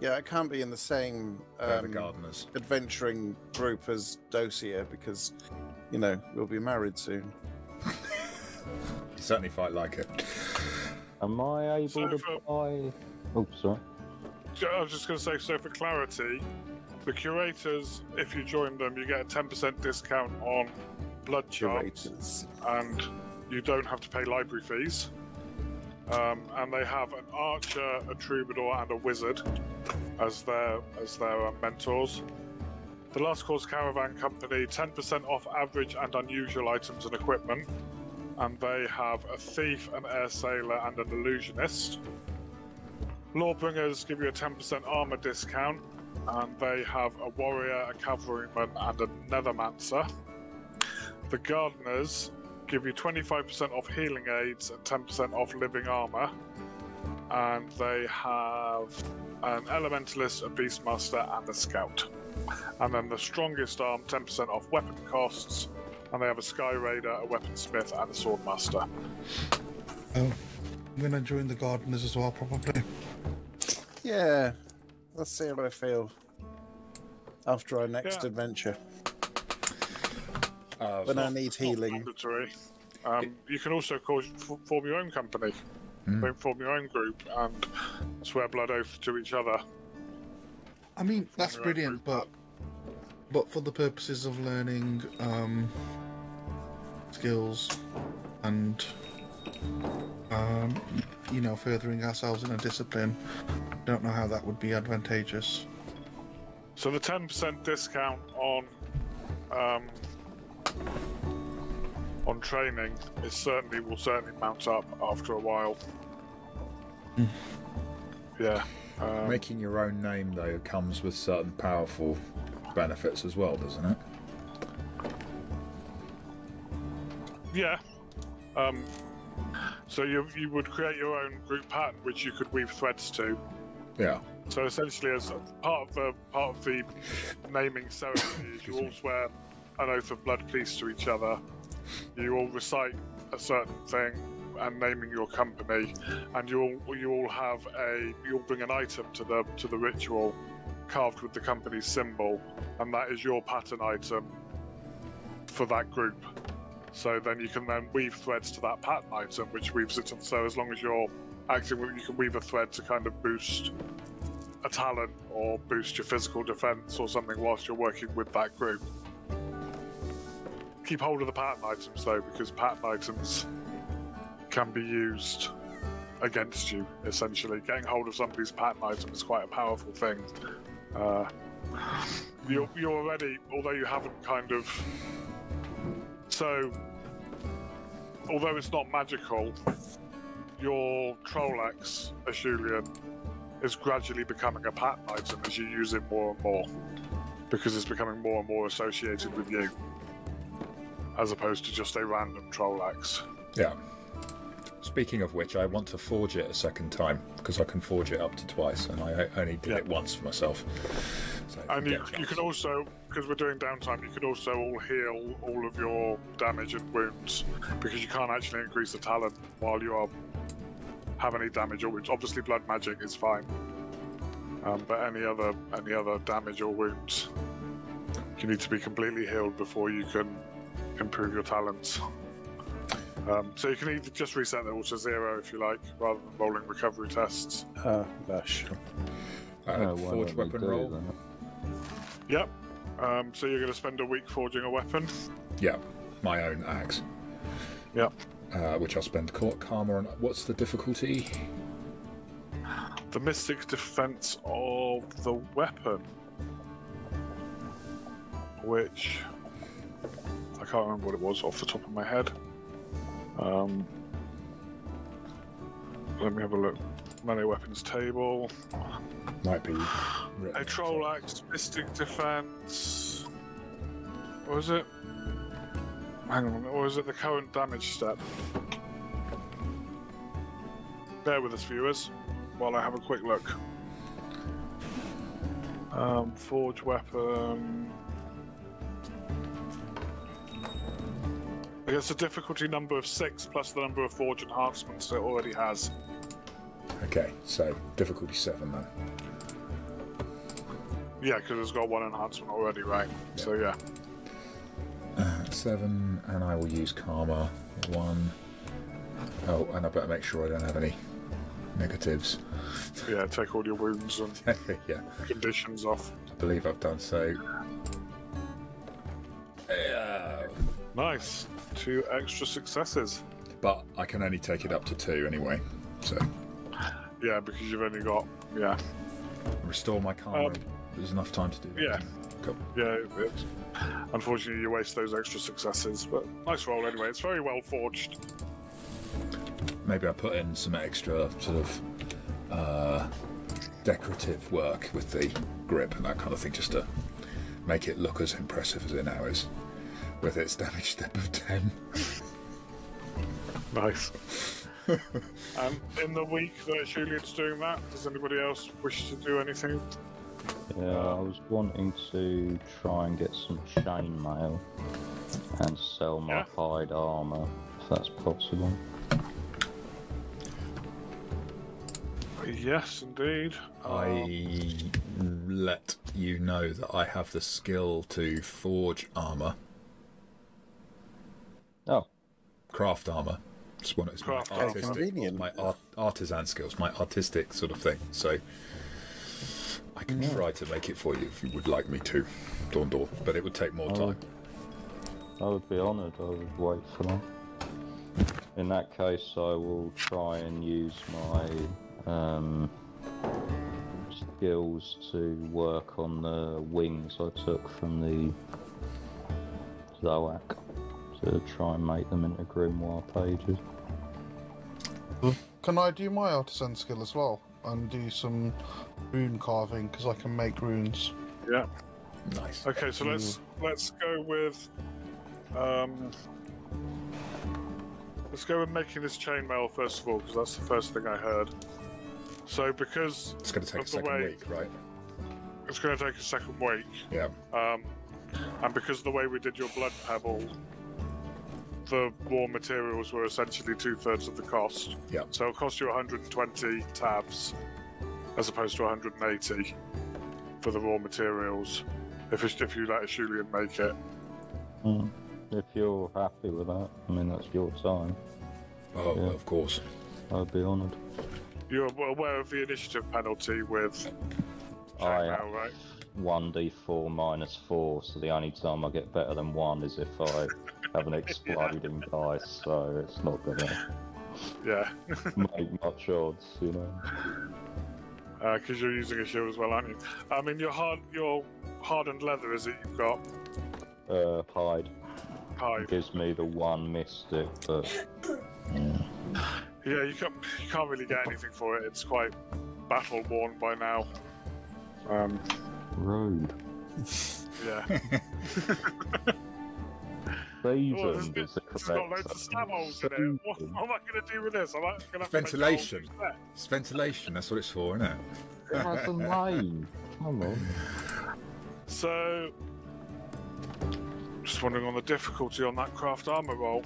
it can't be in the same which- the um, gardeners. adventuring group as Dosia because, you know, we'll be married soon. You certainly fight like it. Am I able So to for- buy? Oh, sorry. I was just going to say, so for clarity, The curators, if you join them, you get a 10% discount on blood charms, Curators. and you don't have to pay library fees. Um, and they have an archer, a troubadour, and a wizard as their as their uh, mentors. The Last Cause Caravan Company, 10% off average and unusual items and equipment. And they have a thief, an air sailor, and an illusionist. Lawbringers give you a 10% armor discount, and they have a warrior, a cavalryman, and a nethermancer. The Gardeners give you 25% off healing aids and 10% off living armor. And they have an elementalist, a beastmaster, and a scout. And then the strongest arm, 10% off weapon costs. And they have a sky raider, a weaponsmith, and a swordmaster. Oh, um, I'm gonna join the gardeners as well, probably. Yeah. Let's see how I feel after our next Yeah. adventure. Uh, When I need healing. Um, you can also cause, f- form your own company. Then form your own group, and swear blood oath to each other. I mean, that's brilliant, but but for the purposes of learning um, skills and um, you know furthering ourselves in a discipline, don't know how that would be advantageous. So the ten percent discount on um, on training it certainly will certainly mount up after a while. yeah. Um, Making your own name, though, comes with certain powerful benefits as well, doesn't it? Yeah. Um, so you you would create your own group pattern, which you could weave threads to. Yeah. So essentially, as part of the part of the naming ceremony, you <coughs> all swear an oath of blood peace to each other. You all recite a certain thing and naming your company, and you all you all have a you all bring an item to the to the ritual, carved with the company's symbol, and that is your pattern item for that group. So then you can then weave threads to that pattern item, which weaves it. So as long as you're acting, you can weave a thread to kind of boost a talent or boost your physical defense or something whilst you're working with that group. Keep hold of the pattern items though, because pattern items can be used against you. Essentially, getting hold of somebody's pattern item is quite a powerful thing. Uh, you you already, although you haven't kind of so, although it's not magical, your Ashulian, is gradually becoming a pattern item as you use it more and more. Because it's becoming more and more associated with you. As opposed to just a random troll axe. Yeah. Speaking of which, I want to forge it a second time because I can forge it up to twice, and I only did Yeah. it once for myself. So And you, you can also, because we're doing downtime, you can also all heal all of your damage and wounds because you can't actually increase the talent while you are have any damage or wounds. Obviously, blood magic is fine, um, but any other any other damage or wounds, you need to be completely healed before you can improve your talents. Um, so you can either just reset them all to zero if you like, rather than rolling recovery tests. Ah, gosh. Uh, Oh, why forge don't we weapon roll. that? Yep. Um, so you're going to spend a week forging a weapon. Yep. my own axe, Yep. uh, which I'll spend ca- karma on. What's the difficulty? the mystic defense of the weapon, which I can't remember what it was off the top of my head. Um, let me have a look. Melee weapons table. Might be. A troll axe, mystic defense. What was it? Hang on, or is it the current damage step? Bear with us, viewers, while I have a quick look. Um, forge weapon. I guess a difficulty number of six plus the number of forge enhancements it already has. Okay, so difficulty seven then. Yeah, because it's got one enhancement already, right? So yeah. Uh, seven, and I will use karma. One. Oh, and I better make sure I don't have any negatives. Yeah, take all your wounds and <laughs> yeah, conditions off. I believe I've done so. Yeah. Nice. Two extra successes. But I can only take it up to two anyway. So Yeah, because you've only got yeah restore my karma. Um, There's enough time to do that. yeah. Cool. yeah. It, unfortunately, you waste those extra successes, but nice roll anyway. It's very well forged. Maybe I put in some extra sort of uh, decorative work with the grip and that kind of thing, just to make it look as impressive as it now is, with its damage step of ten. Nice. and <laughs> um, in the week that Julian's doing that, does anybody else wish to do anything? Yeah, I was wanting to try and get some chainmail and sell my Yeah. hide armor, if that's possible. Yes, indeed. I um, let you know that I have the skill to forge armor, Oh, craft armor. It's one it's Craft my artistic, Convenient. my art, artisan skills, my artistic sort of thing. So I can try to make it for you if you would like me to, Dawn Door, but it would take more time. I would be honoured. I would wait for that. In that case, I will try and use my um, skills to work on the wings I took from the Zoak to try and make them into grimoire pages. Can I do my artisan skill as well and do some rune carving because I can make runes? Yeah. Nice. Okay, so let's let's go with um, let's go with making this chainmail first of all because that's the first thing I heard. So because It's going to take a second way- week, right? it's going to take a second week, Yeah. um, and because of the way we did your blood pebble, the raw materials were essentially two thirds of the cost. Yeah. So it'll cost you 120 tabs as opposed to 180 for the raw materials. If it's, if you let a Julian make it, Mm. If you're happy with that, I mean that's your time. Oh, Yeah. of course. I'd be honoured. you're aware of the initiative penalty with I chainmail, right? one d4 minus four, so the only time I get better than one is if I <laughs> have an <laughs> exploding dice, so it's not gonna Yeah, <laughs> make much odds, you know. because you're using a shield as well, aren't you? I mean, your hard, your hardened leather is it? You've got Uh, hide hide. gives me the one mystic, but yeah. Yeah, you can't you can't really get anything for it. It's quite battle worn by now. Um, rude. yeah. <laughs> Seasoned this, is this, the this has got loads of term. stab holes in it. What, what am I going to do with this? I'm like, gonna have to make a whole Ventilation. It's ventilation. That's what it's for, isn't it? It has a <laughs> name. Come on. So, just wondering on the difficulty on that craft armor roll.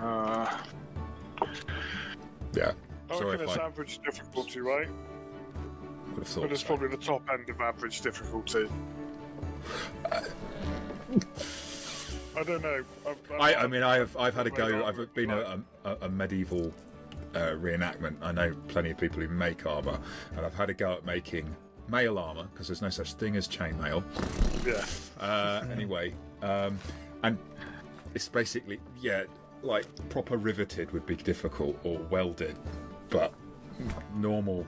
Uh, Yeah. I reckon it's I average difficulty, right? would have thought. But it's so. probably the top end of average difficulty. <laughs> I don't know. I've- I, I've- I mean, I've I've had a go. I've been a, a, a medieval uh, reenactment. I know plenty of people who make armor, and I've had a go at making mail armor because there's no such thing as chainmail. yeah. Uh, anyway, um, and it's basically yeah, like proper riveted would be difficult or welded, but normal.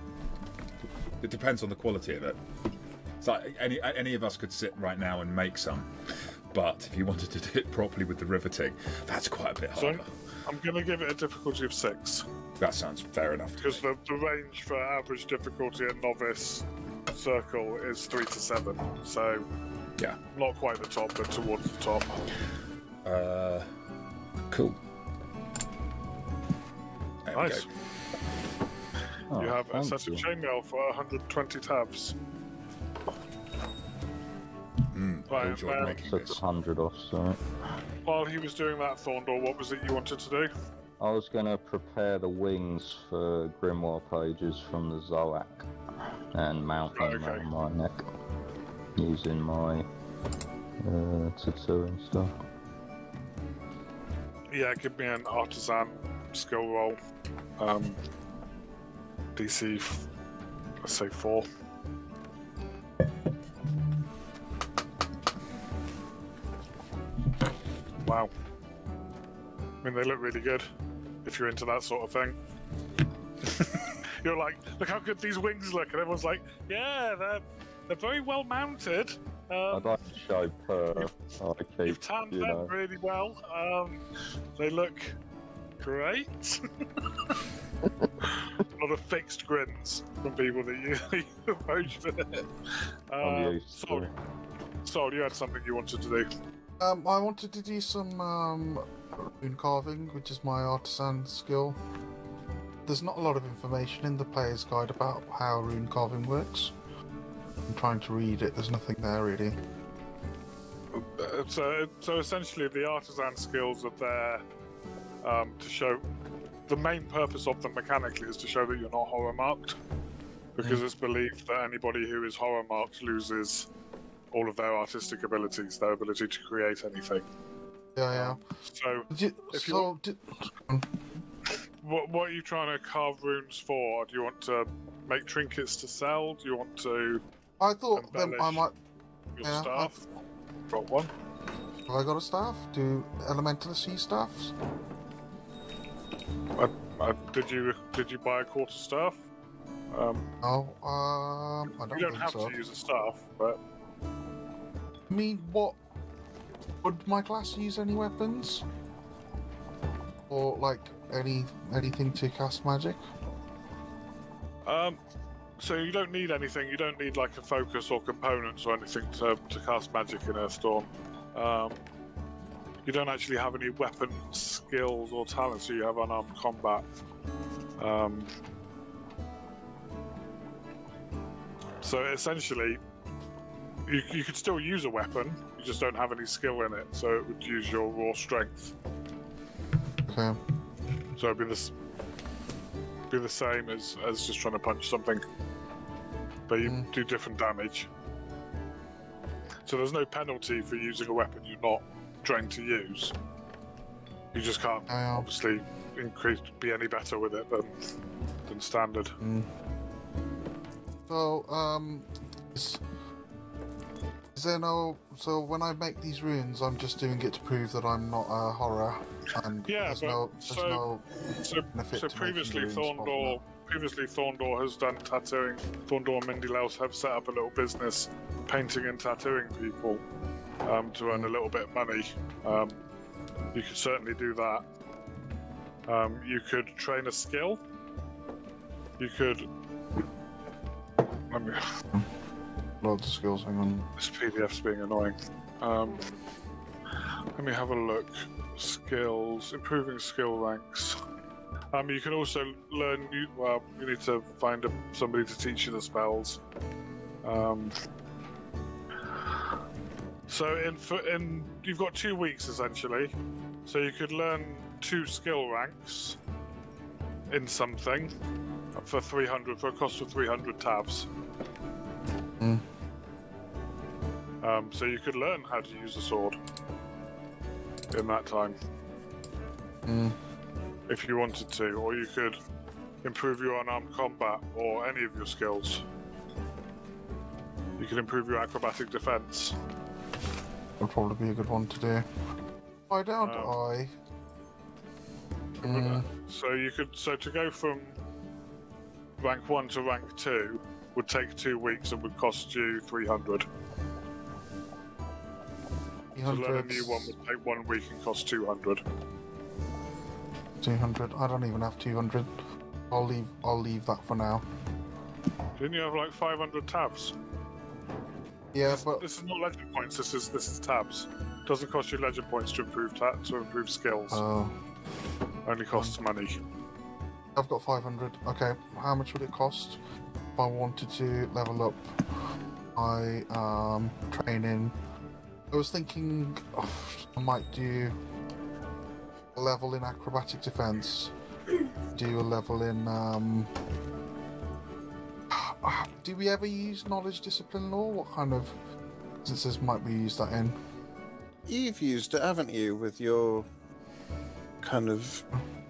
It depends on the quality of it. So like any any of us could sit right now and make some, but if you wanted to do it properly with the riveting, that's quite a bit So harder. I'm going to give it a difficulty of six That sounds fair enough. because the, the range for average difficulty at novice circle is three to seven. So Yeah. not quite the top, but towards the top. Uh, cool. There we Nice. Oh, you have a set you. of chainmail for 120 tabs. Mm, I Right, enjoyed making Took this. a off, so While he was doing that, Thorndor, what was it you wanted to do? I was going to prepare the wings for grimoire pages from the Zoak and mount Right, them okay. on my neck using my uh, tattoo and stuff. Yeah, give me an artisan skill roll. Um, DC, f- let's say four. Wow. I mean, they look really good if you're into that sort of thing. <laughs> you're like, look how good these wings look, and everyone's like, yeah, they're they're very well mounted. Um, I'd like to show Per. I keep, You've tanned you them know. really well. Um, they look great. A <laughs> lot of fixed grins from people that you <laughs> approach with it. Uh, used to Sol. Sol, you had something you wanted to do. Um, I wanted to do some um, rune carving, which is my artisan skill. There's not a lot of information in the player's guide about how rune carving works. I'm trying to read it. There's nothing there really. Uh, So, so essentially, the artisan skills are there um, to show. The main purpose of them mechanically is to show that you're not horror marked, because it's believed that anybody who is horror marked loses all of their artistic abilities, their ability to create anything. Yeah, yeah. So, Did you, If you so, did, what what are you trying to carve runes for? Do you want to make trinkets to sell? Do you want to I thought then I might. your Yeah, staff? Got one. Have I got a staff? Do elementalists use staffs? Uh, uh, did you did you buy a quarter staff? Um, Oh, um, I don't you don't have so. to use a staff, but I mean, what would my class use any weapons, or like any anything to cast magic? Um, so you don't need anything. You don't need like a focus or components or anything to, to cast magic in Earthdawn. Um, you don't actually have any weapon skills or talents. So you have unarmed combat. Um, so essentially, you, you could still use a weapon. You just don't have any skill in it. So it would use your raw strength. Okay. So it'd be this be the same as as just trying to punch something, but you Mm. do different damage. So there's no penalty for using a weapon you're not trained to use. You just can't obviously increase be any better with it than than standard. So, um, there no? So when I make these runes, I'm just doing it to prove that I'm not a horror, and Yeah, there's but no, there's so- no So, benefit so previously Thorndor previously Thorndor has done tattooing. Thorndor and Mindy Laus have set up a little business painting and tattooing people um, to earn a little bit of money. Um, you could certainly do that. Um, you could train a skill. You could. Let me. Loads of skills. Hang on. This PDF's being annoying. Um, let me have a look. Skills, improving skill ranks. Um, you can also learn new. Well, you need to find a, somebody to teach you the spells. Um, so in for, in you've got two weeks essentially. So you could learn two skill ranks in something for 300 for a cost of 300 tabs. Mm. Um, so you could learn how to use a sword in that time Mm. if you wanted to, or you could improve your unarmed combat or any of your skills. You could improve your acrobatic defense. Would probably be a good one to do. Why don't Um, I? Mm, So you could so to go from rank one to rank two would take two weeks and would cost you three hundred. To learn a new one would take one week and cost two hundred. 200. I don't even have 200. I'll leave. I'll leave that for now. Didn't you have like five hundred tabs? Yeah, but This is not legend points. This is this is tabs. Doesn't cost you legend points to improve ta- to improve skills. uh, Only costs money. I've got 500. Okay, how much would it cost if I wanted to level up my um, training? I was thinking oh, I might do a level in acrobatic defense, do a level in. Um, <sighs> do we ever use knowledge discipline law? What kind of instances might we use that in? You've used it, haven't you, with your kind of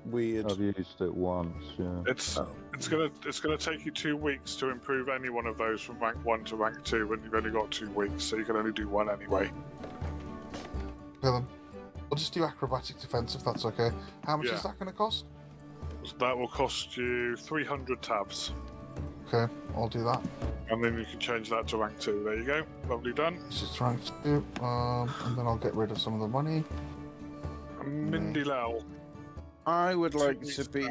weird. I've used it once, yeah. It's Oh. it's gonna it's gonna take you two weeks to improve any one of those from rank one to rank two when you've only got two weeks, so you can only do one anyway. Okay then. I'll just do acrobatic defense if that's okay. How much Yeah. is that going to cost? That will cost you 300 tabs. Okay, I'll do that. And then you can change that to rank 2. There you go. Lovely done. This is rank two, um, and then I'll get rid of some of the money. Mindy Lell. I would like to be.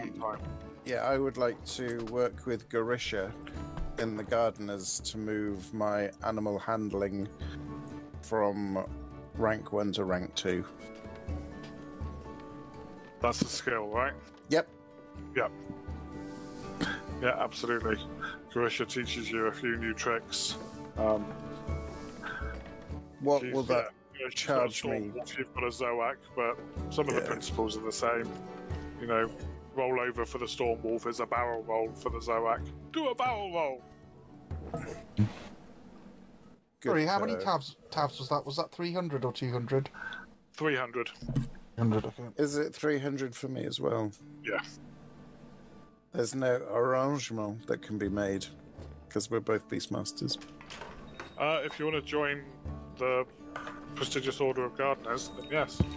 Yeah, I would like to work with Garisha in the gardeners to move my animal handling from rank one to rank two. That's a skill, right? Yep. Yep. Yeah, absolutely. Garisha teaches you a few new tricks. Um, What she's- will that? Yeah, she's got charge me? Stormwolf, You've got a Zoak, but some of the principles are the same. You know, roll over for the Stormwolf is a barrel roll for the Zoak. Do a barrel roll. Good Sorry, how for- many tabs tabs was that? Was that 300 or 200? 300. 100. Is it 300 for me as well? Yeah. There's no arrangement that can be made because we're both Beastmasters. Uh, if you want to join the prestigious Order of Gardeners, then yes. It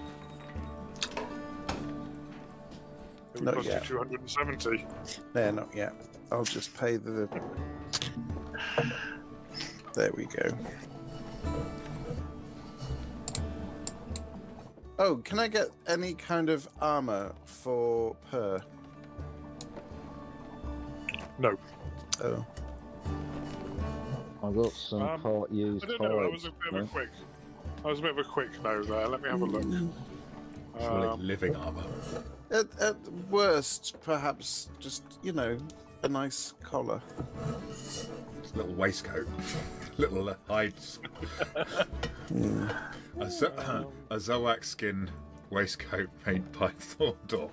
would Not cost yet. you 270. No, not yet. I'll just pay the. There we go. Oh, can I get any kind of armor for Per? No. Oh, I got some Um, part used I don't know. That was a bit no? quick. That was a bit of a quick no there. Let me have a look. Surely Um, living armor. at, at worst, perhaps just you know, a nice collar. Little waistcoat. <laughs> Little uh, hides. <laughs> a, zo- <clears throat> a Zoak skin waistcoat made by <laughs> Thorndor.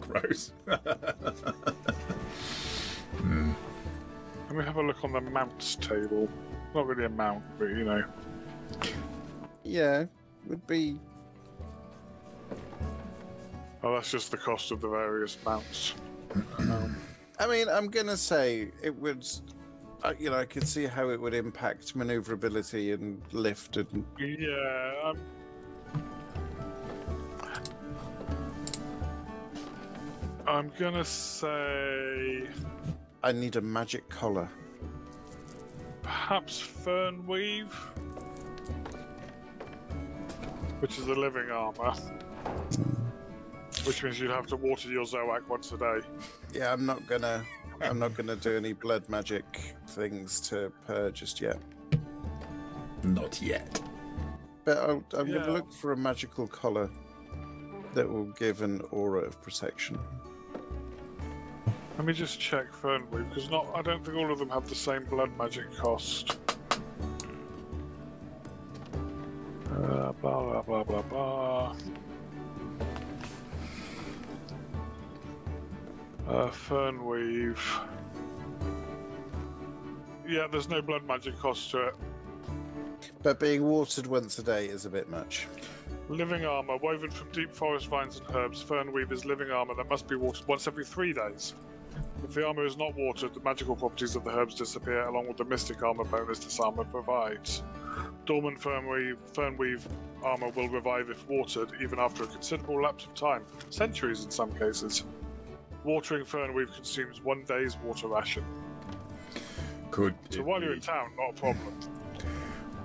Gross. let me have a look on the mounts table. Not really a mount, but you know. Yeah, would be. Oh, that's just the cost of the various mounts. I mean, I'm gonna say it would. Uh, you know, I could see how it would impact maneuverability and lift and Yeah. Um, I'm gonna say I need a magic collar. perhaps Fernweave, which is a living armor. Which means you'd have to water your Zoak once a day. Yeah, I'm not gonna. I'm not gonna do any blood magic things to Per just yet. Not yet. But I'll, I'm Yeah. gonna look for a magical collar that will give an aura of protection. Let me just check Fernweave, because not I don't think all of them have the same blood magic cost. Uh, blah blah blah blah blah. Uh, Fernweave. Yeah, there's no blood magic cost to it. But being watered once a day is a bit much. Living armor woven from deep forest vines and herbs. Fernweave is living armor that must be watered once every three days. If the armor is not watered, the magical properties of the herbs disappear, along with the mystic armor bonus this armor provides. Dormant Fernweave, Fernweave armor will revive if watered, even after a considerable lapse of time, centuries in some cases. Watering Fernweave consumes one day's water ration. Could So it while you're in town, not a problem.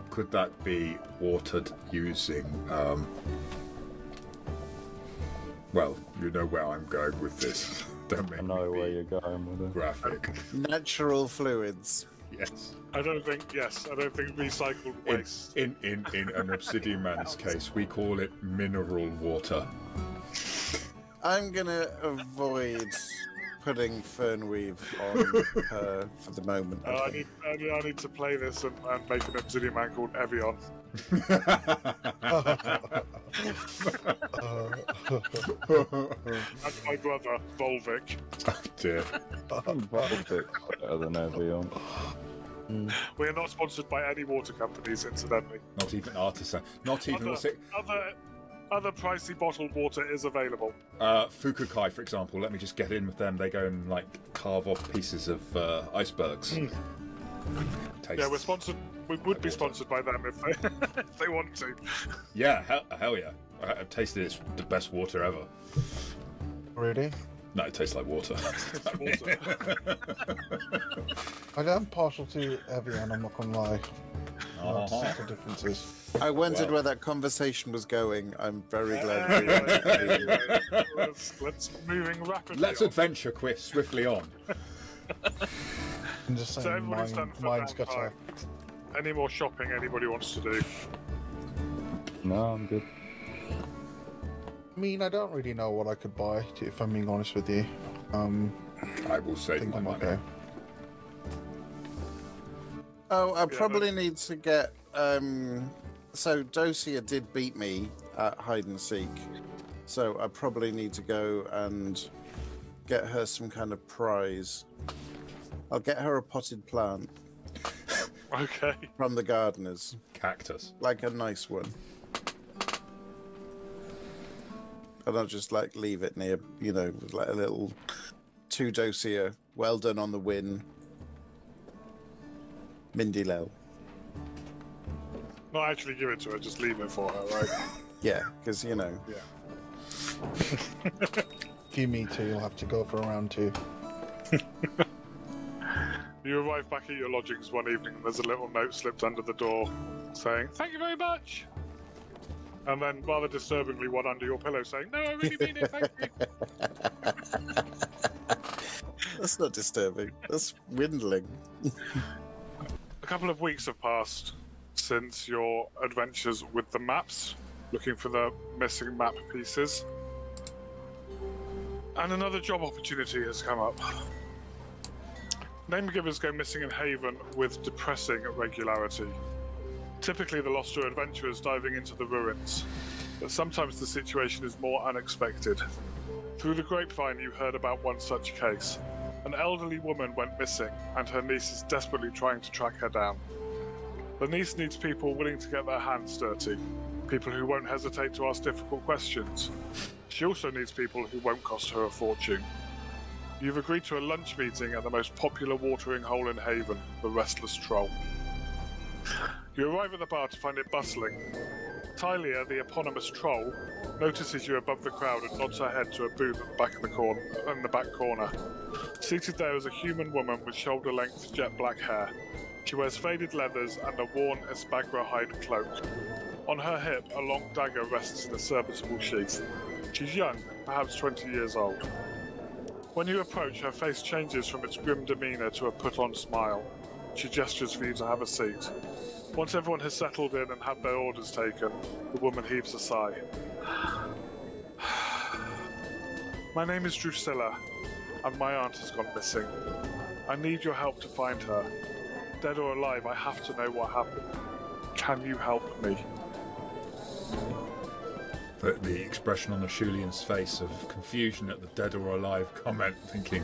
could that be watered using um well you know where i'm going with this <laughs> don't make I know me where be you're going with it. graphic Natural fluids. Yes I don't think, yes, I don't think recycled in, waste. in in in an obsidian man's <laughs> case we call it mineral water I'm gonna avoid putting Fernweave on her for the moment. Uh, I, need, I, need, I need to play this and, and make an obsidian man called Evian. And my brother, Volvic. oh dear Volvic's better than Evian. We are not sponsored by any water companies, incidentally. not even artisan not even Other, it other, other pricey bottled water is available. uh fukukai for example let me just get in with them they go and like carve off pieces of uh, icebergs Tastes. Yeah, we're sponsored. We would be sponsored by them if they <laughs> if they want to. Yeah, hell, hell yeah. I, I've tasted it's the best water ever. Really? No, it tastes like water. <laughs> Water. <laughs> I am partial to Evian, I'm not gonna lie. Not Uh-huh. see the differences. I wondered Wow. where that conversation was going. I'm very glad. we Anyway, went to- anyway, let's, let's moving rapidly. Let's on. adventure quick, swiftly on. I'm just saying, everybody's done mine, for mine's that got time. a. Any more shopping anybody wants to do? No, I'm good. I mean, I don't really know what I could buy, if I'm being honest with you. Um, I will I save think my I'm money. okay. Oh, I Yeah, probably need to get. Um, so Dosia did beat me at hide and seek, so I probably need to go and get her some kind of prize. I'll get her a potted plant Okay. from the gardeners, Cactus. like a nice one. And I'll just like leave it near, you know, like a little to Dosia. Well done on the win, Mindy Lell. Not actually give it to her, just leave it for her, right? <laughs> Yeah, because you know. yeah. If you meet two, you'll have to go for a round two. <laughs> You arrive back at your lodgings one evening and there's a little note slipped under the door saying, Thank you very much. And then, rather disturbingly, one under your pillow saying, No, I really mean it, thank you. <laughs> That's not disturbing. That's windling. <laughs> A couple of weeks have passed since your adventures with the maps, looking for the missing map pieces. And another job opportunity has come up. Name givers go missing in Haven with depressing regularity. Typically, the lost are adventurers diving into the ruins, but sometimes the situation is more unexpected. Through the grapevine, you heard about one such case. An elderly woman went missing, and her niece is desperately trying to track her down. The niece needs people willing to get their hands dirty, people who won't hesitate to ask difficult questions. She also needs people who won't cost her a fortune. You've agreed to a lunch meeting at the most popular watering hole in Haven, the Restless Troll. You arrive at the bar to find it bustling. Tylia, the eponymous troll, notices you above the crowd and nods her head to a booth at the back of the in the back corner. Seated there is a human woman with shoulder-length jet black hair. She wears faded leathers and a worn Espagra hide cloak. On her hip, a long dagger rests in a serviceable sheath. She's young, perhaps 20 years old. When you approach, her face changes from its grim demeanor to a put on smile. She gestures for you to have a seat. Once everyone has settled in and had their orders taken, the woman heaves a sigh. <sighs> My name is Drusilla, and my aunt has gone missing. I need your help to find her. Dead or alive, I have to know what happened. Can you help me? The, the expression on the Ashulian's face of confusion at the dead or alive comment, thinking,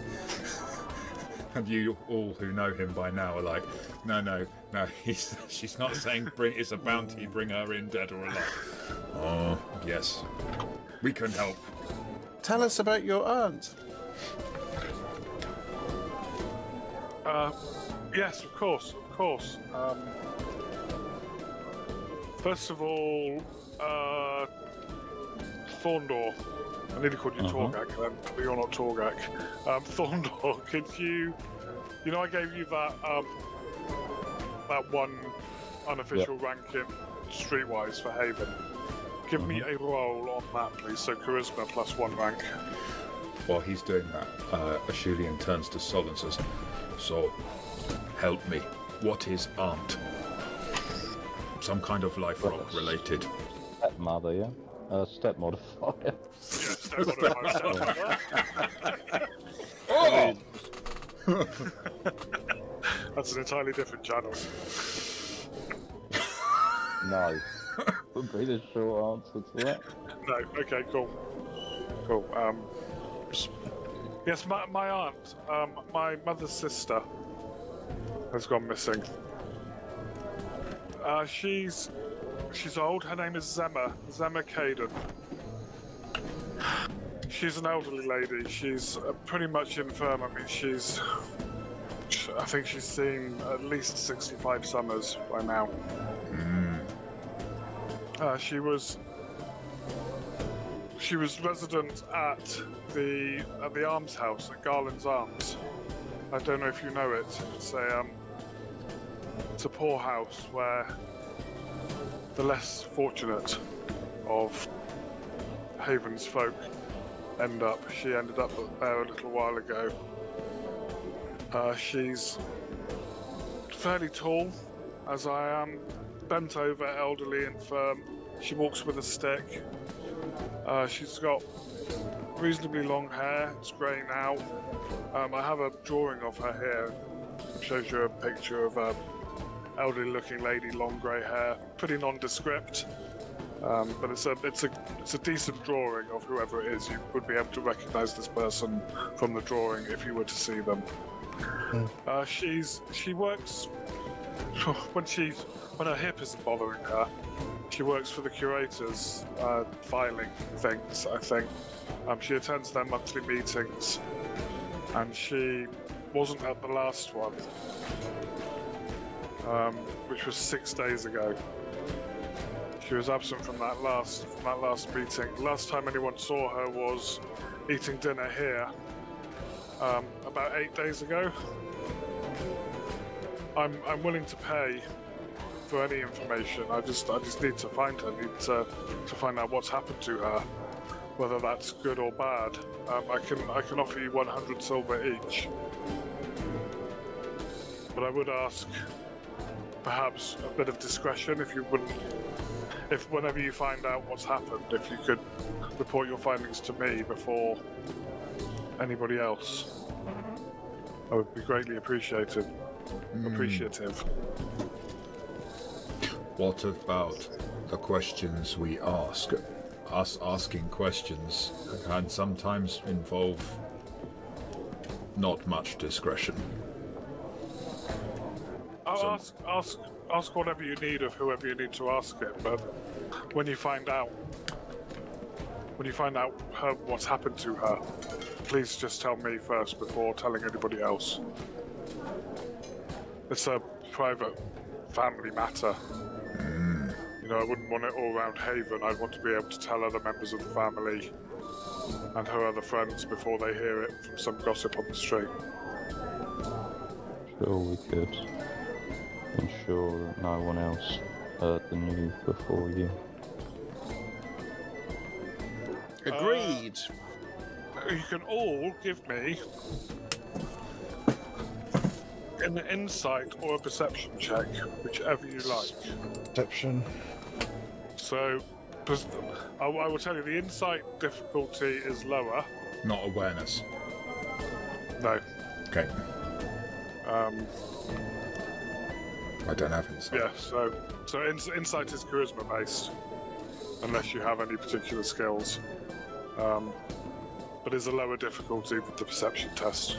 <laughs> and you all who know him by now are like, no, no, no, <laughs> he's, she's not saying bring it's a bounty, bring her in dead or alive. Oh, yes, we can help. Tell us about your aunt. Uh, yes, of course, of course. Um, first of all, uh, Thorndor. I nearly called you Uh-huh. Torgak then, but you're not Torgak. Um, <laughs> Thorndor, could you? You know, I gave you that um, that one unofficial ranking streetwise for Haven. Give me a roll on that, please. So charisma plus one rank. While he's doing that, uh, Ashulian turns to Sol and says, So, help me. What is aunt? Some kind of life rock related. Stepmother, yeah? Uh, step modifier. Yes, no, what am I- Oh! <laughs> That's an entirely different channel. no. Would be the short answer to that. No, okay, cool. Cool. Um, yes, my, my aunt, um, my mother's sister, has gone missing. Uh, she's she's old. Her name is Zemma. Zemma Caden. She's an elderly lady. She's uh, pretty much infirm. I mean, she's. I think she's seen at least 65 summers by now. Uh, she was she was resident at the at the Arms House at Garlen's Arms. I don't know if you know it. It's a um, it's a poor house where the less fortunate of Haven's folk end up. She ended up there a little while ago. Uh, she's fairly tall, as I am, bent over, elderly, infirm. She walks with a stick. Uh, she's got reasonably long hair. It's grey now. Um, I have a drawing of her here. Shows you a picture of a elderly-looking lady, long grey hair, pretty nondescript. Um, but it's a it's a it's a decent drawing of whoever it is. You would be able to recognise this person from the drawing if you were to see them. Uh, she's she works <sighs> when she's when her hip isn't bothering her. She works for the curators, uh, filing things. I think um, she attends their monthly meetings, and she wasn't at the last one, um, which was six days ago. She was absent from that last from that last meeting. Last time anyone saw her was eating dinner here um, about eight days ago. I'm I'm willing to pay for any information. I just I just need to find her. Need to to find out what's happened to her, whether that's good or bad. Um, I can I can offer you 100 silver each, but I would ask perhaps a bit of discretion if you wouldn't. If whenever you find out what's happened, if you could report your findings to me before anybody else, I would be greatly appreciated. Hmm. Appreciative. What about the questions we ask? Us asking questions can sometimes involve not much discretion. I'll ask, ask, ask whatever you need of whoever you need to ask it. But when you find out, when you find out her, what's happened to her, please just tell me first before telling anybody else. It's a private family matter. You know, I wouldn't want it all around Haven. I'd want to be able to tell other members of the family and her other friends before they hear it from some gossip on the street. Sure, we could ensure that no one else heard the news before you. Agreed. You can all give me an insight or a perception check, whichever you like. Perception. So, pers- I, I will tell you the insight difficulty is lower. Not awareness. No. Okay. Um, I don't have insight. yeah, so so ins- insight is charisma based, unless you have any particular skills. Um, but is a lower difficulty than the perception test.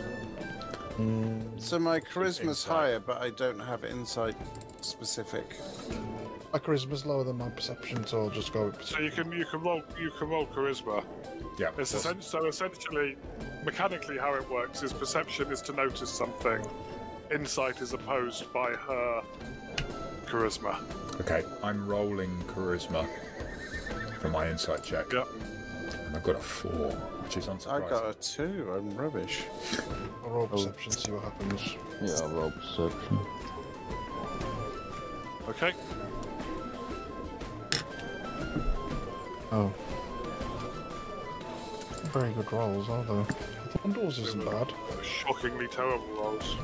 So my charisma's Insight. higher, but I don't have insight specific. My charisma's lower than my perception, so I'll just go with So you can you can roll you can roll charisma. Yeah. It's what's- essen- so essentially, mechanically, how it works is perception is to notice something, insight is opposed by her charisma. Okay, I'm rolling charisma for my insight check. Yep. And I've got a four, which is I got a two. I'm rubbish. I'll roll perception, see what happens. Yeah, I'll roll perception. Okay. Oh. Very good rolls, aren't they? Indoors isn't bad. Shockingly terrible rolls.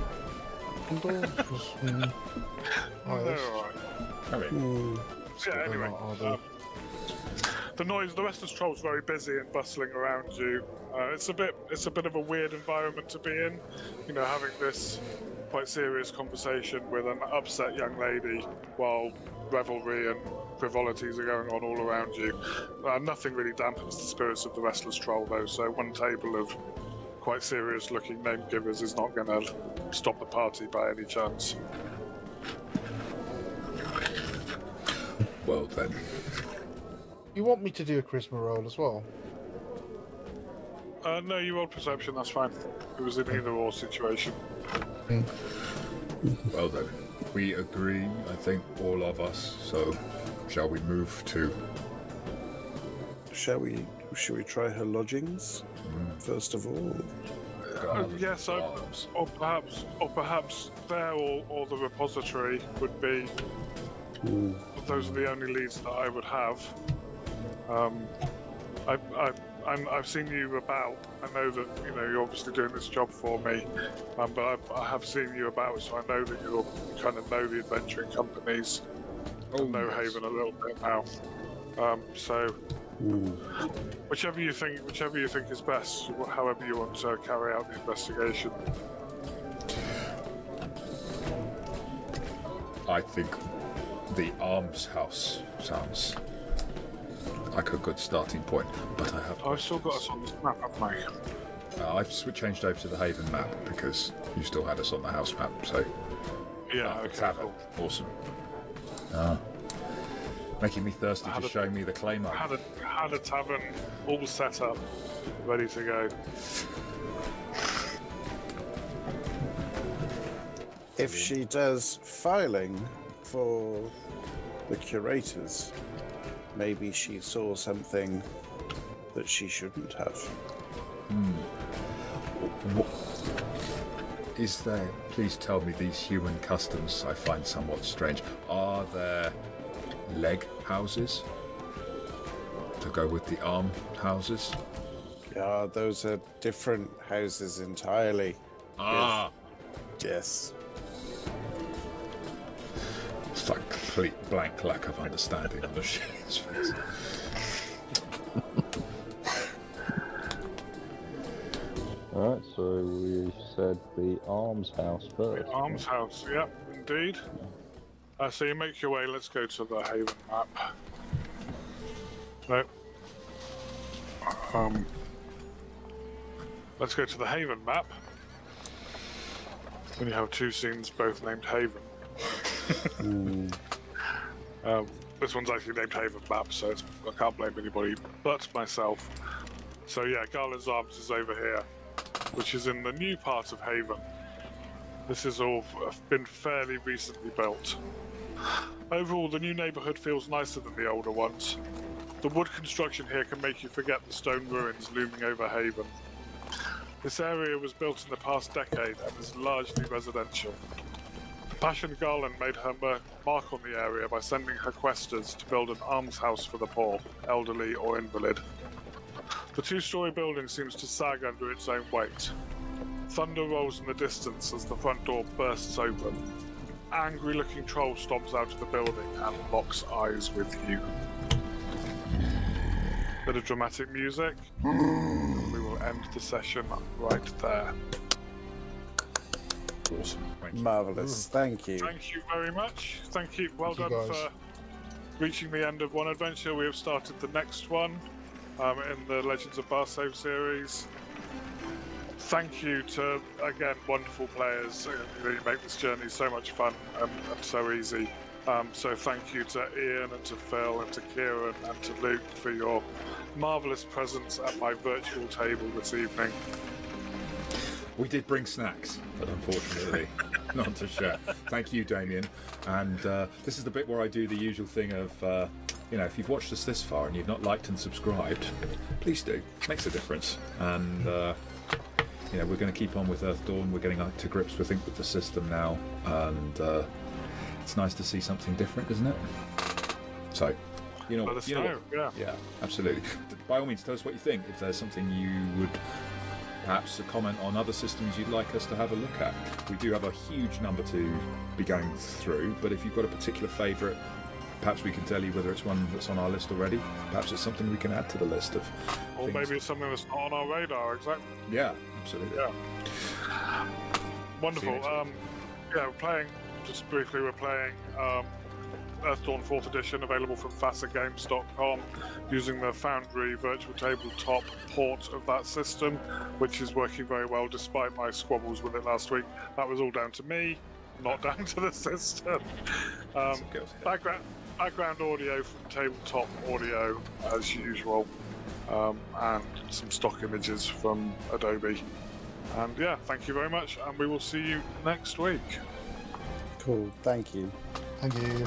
The noise. The Restless Troll's very busy and bustling around you. Uh, it's a bit. It's a bit of a weird environment to be in. You know, having this quite serious conversation with an upset young lady while revelry and frivolities are going on all around you. Uh, nothing really dampens the spirits of the Restless Troll, though. So one table of quite serious-looking name givers is not going to stop the party by any chance. well then. You want me to do a charisma roll as well? Uh, no, you rolled perception. That's fine. It was an either or situation. Well then, we agree, I think, all of us. So, shall we move to. Shall we? Shall we try her lodgings first of all? Uh, yes, I, Arms? or perhaps, or perhaps there or, or the repository would be. Those are the only leads that I would have. Um, I, I, I'm, I've seen you about. I know that you know you're obviously doing this job for me, um, but I've, I have seen you about, so I know that you are kind of know the adventuring companies, Oh, know yes. Haven a little bit now. Um, so whichever you think, whichever you think is best, however you want to carry out the investigation. I think the arms house sounds like a good starting point, but I have. I've still got us on this map, haven't I? Uh, I've sw- changed over to the Haven map because you still had us on the house map. So, Yeah, the okay, cool. awesome. Ah. Making me thirsty just to a- show me the claymore. Had a had a tavern all set up, ready to go. If she does filing for the curators, maybe she saw something that she shouldn't have. Hmm. Is there, please tell me, these human customs I find somewhat strange. Are there leg houses to go with the arm houses? Yeah, those are different houses entirely. Ah, Yes. it's like complete blank lack of understanding on the shit's face. Alright, so we said the arms house first. The arms house, yep, indeed. Uh, so you make your way. Let's go to the Haven map. No. Um. Let's go to the Haven map. When you have two scenes both named Haven. <laughs> um, this one's actually named Haven map, so it's, I can't blame anybody but myself. So yeah, Garlen's Arms is over here, which is in the new part of Haven. This has all been fairly recently built. Overall, the new neighbourhood feels nicer than the older ones. The wood construction here can make you forget the stone ruins looming over Haven. This area was built in the past decade and is largely residential. Passion Garlen made her mark on the area by sending her questors to build an almshouse for the poor, elderly, or invalid. The two story building seems to sag under its own weight. Thunder rolls in the distance as the front door bursts open. Angry looking troll stomps out of the building and locks eyes with you. Bit of dramatic music. and <gasps> we will end the session right there. Awesome. Thank you. Marvelous. Thank you. Thank you very much. Thank you. Well Thank done guys. for reaching the end of one adventure. We have started the next one um, in the Legends of Barsaive series. Thank you to again wonderful players. You make this journey so much fun and, and so easy. Um, so thank you to Ian and to Phil and to Kieran and to Luke for your marvelous presence at my virtual table this evening. We did bring snacks, but unfortunately <laughs> not to share. Thank you, Damien. And uh, this is the bit where I do the usual thing of, uh, you know, if you've watched us this far and you've not liked and subscribed, please do. It Makes a difference. And uh, you know, we're going to keep on with Earthdawn. We're getting up to grips, we think, with the system now, and uh, it's nice to see something different, isn't it? So, you know, you know know. Yeah. yeah, absolutely. By all means, tell us what you think. If there's something you would perhaps comment on other systems you'd like us to have a look at. We do have a huge number to be going through, but if you've got a particular favourite, perhaps we can tell you whether it's one that's on our list already. Perhaps it's something we can add to the list of. Or things. maybe it's something that's not on our radar. Exactly. Yeah, absolutely. Yeah. Wonderful. Um, yeah, we're playing. Just briefly, we're playing um, Earthdawn Fourth Edition, available from FASAGames.com, using the Foundry Virtual Tabletop port of that system, which is working very well despite my squabbles with it last week. That was all down to me, not <laughs> down to the system. Um, Some girls here. background background audio from tabletop audio as usual um, and some stock images from Adobe. And yeah, thank you very much, and we will see you next week. Cool. Thank you. Thank you.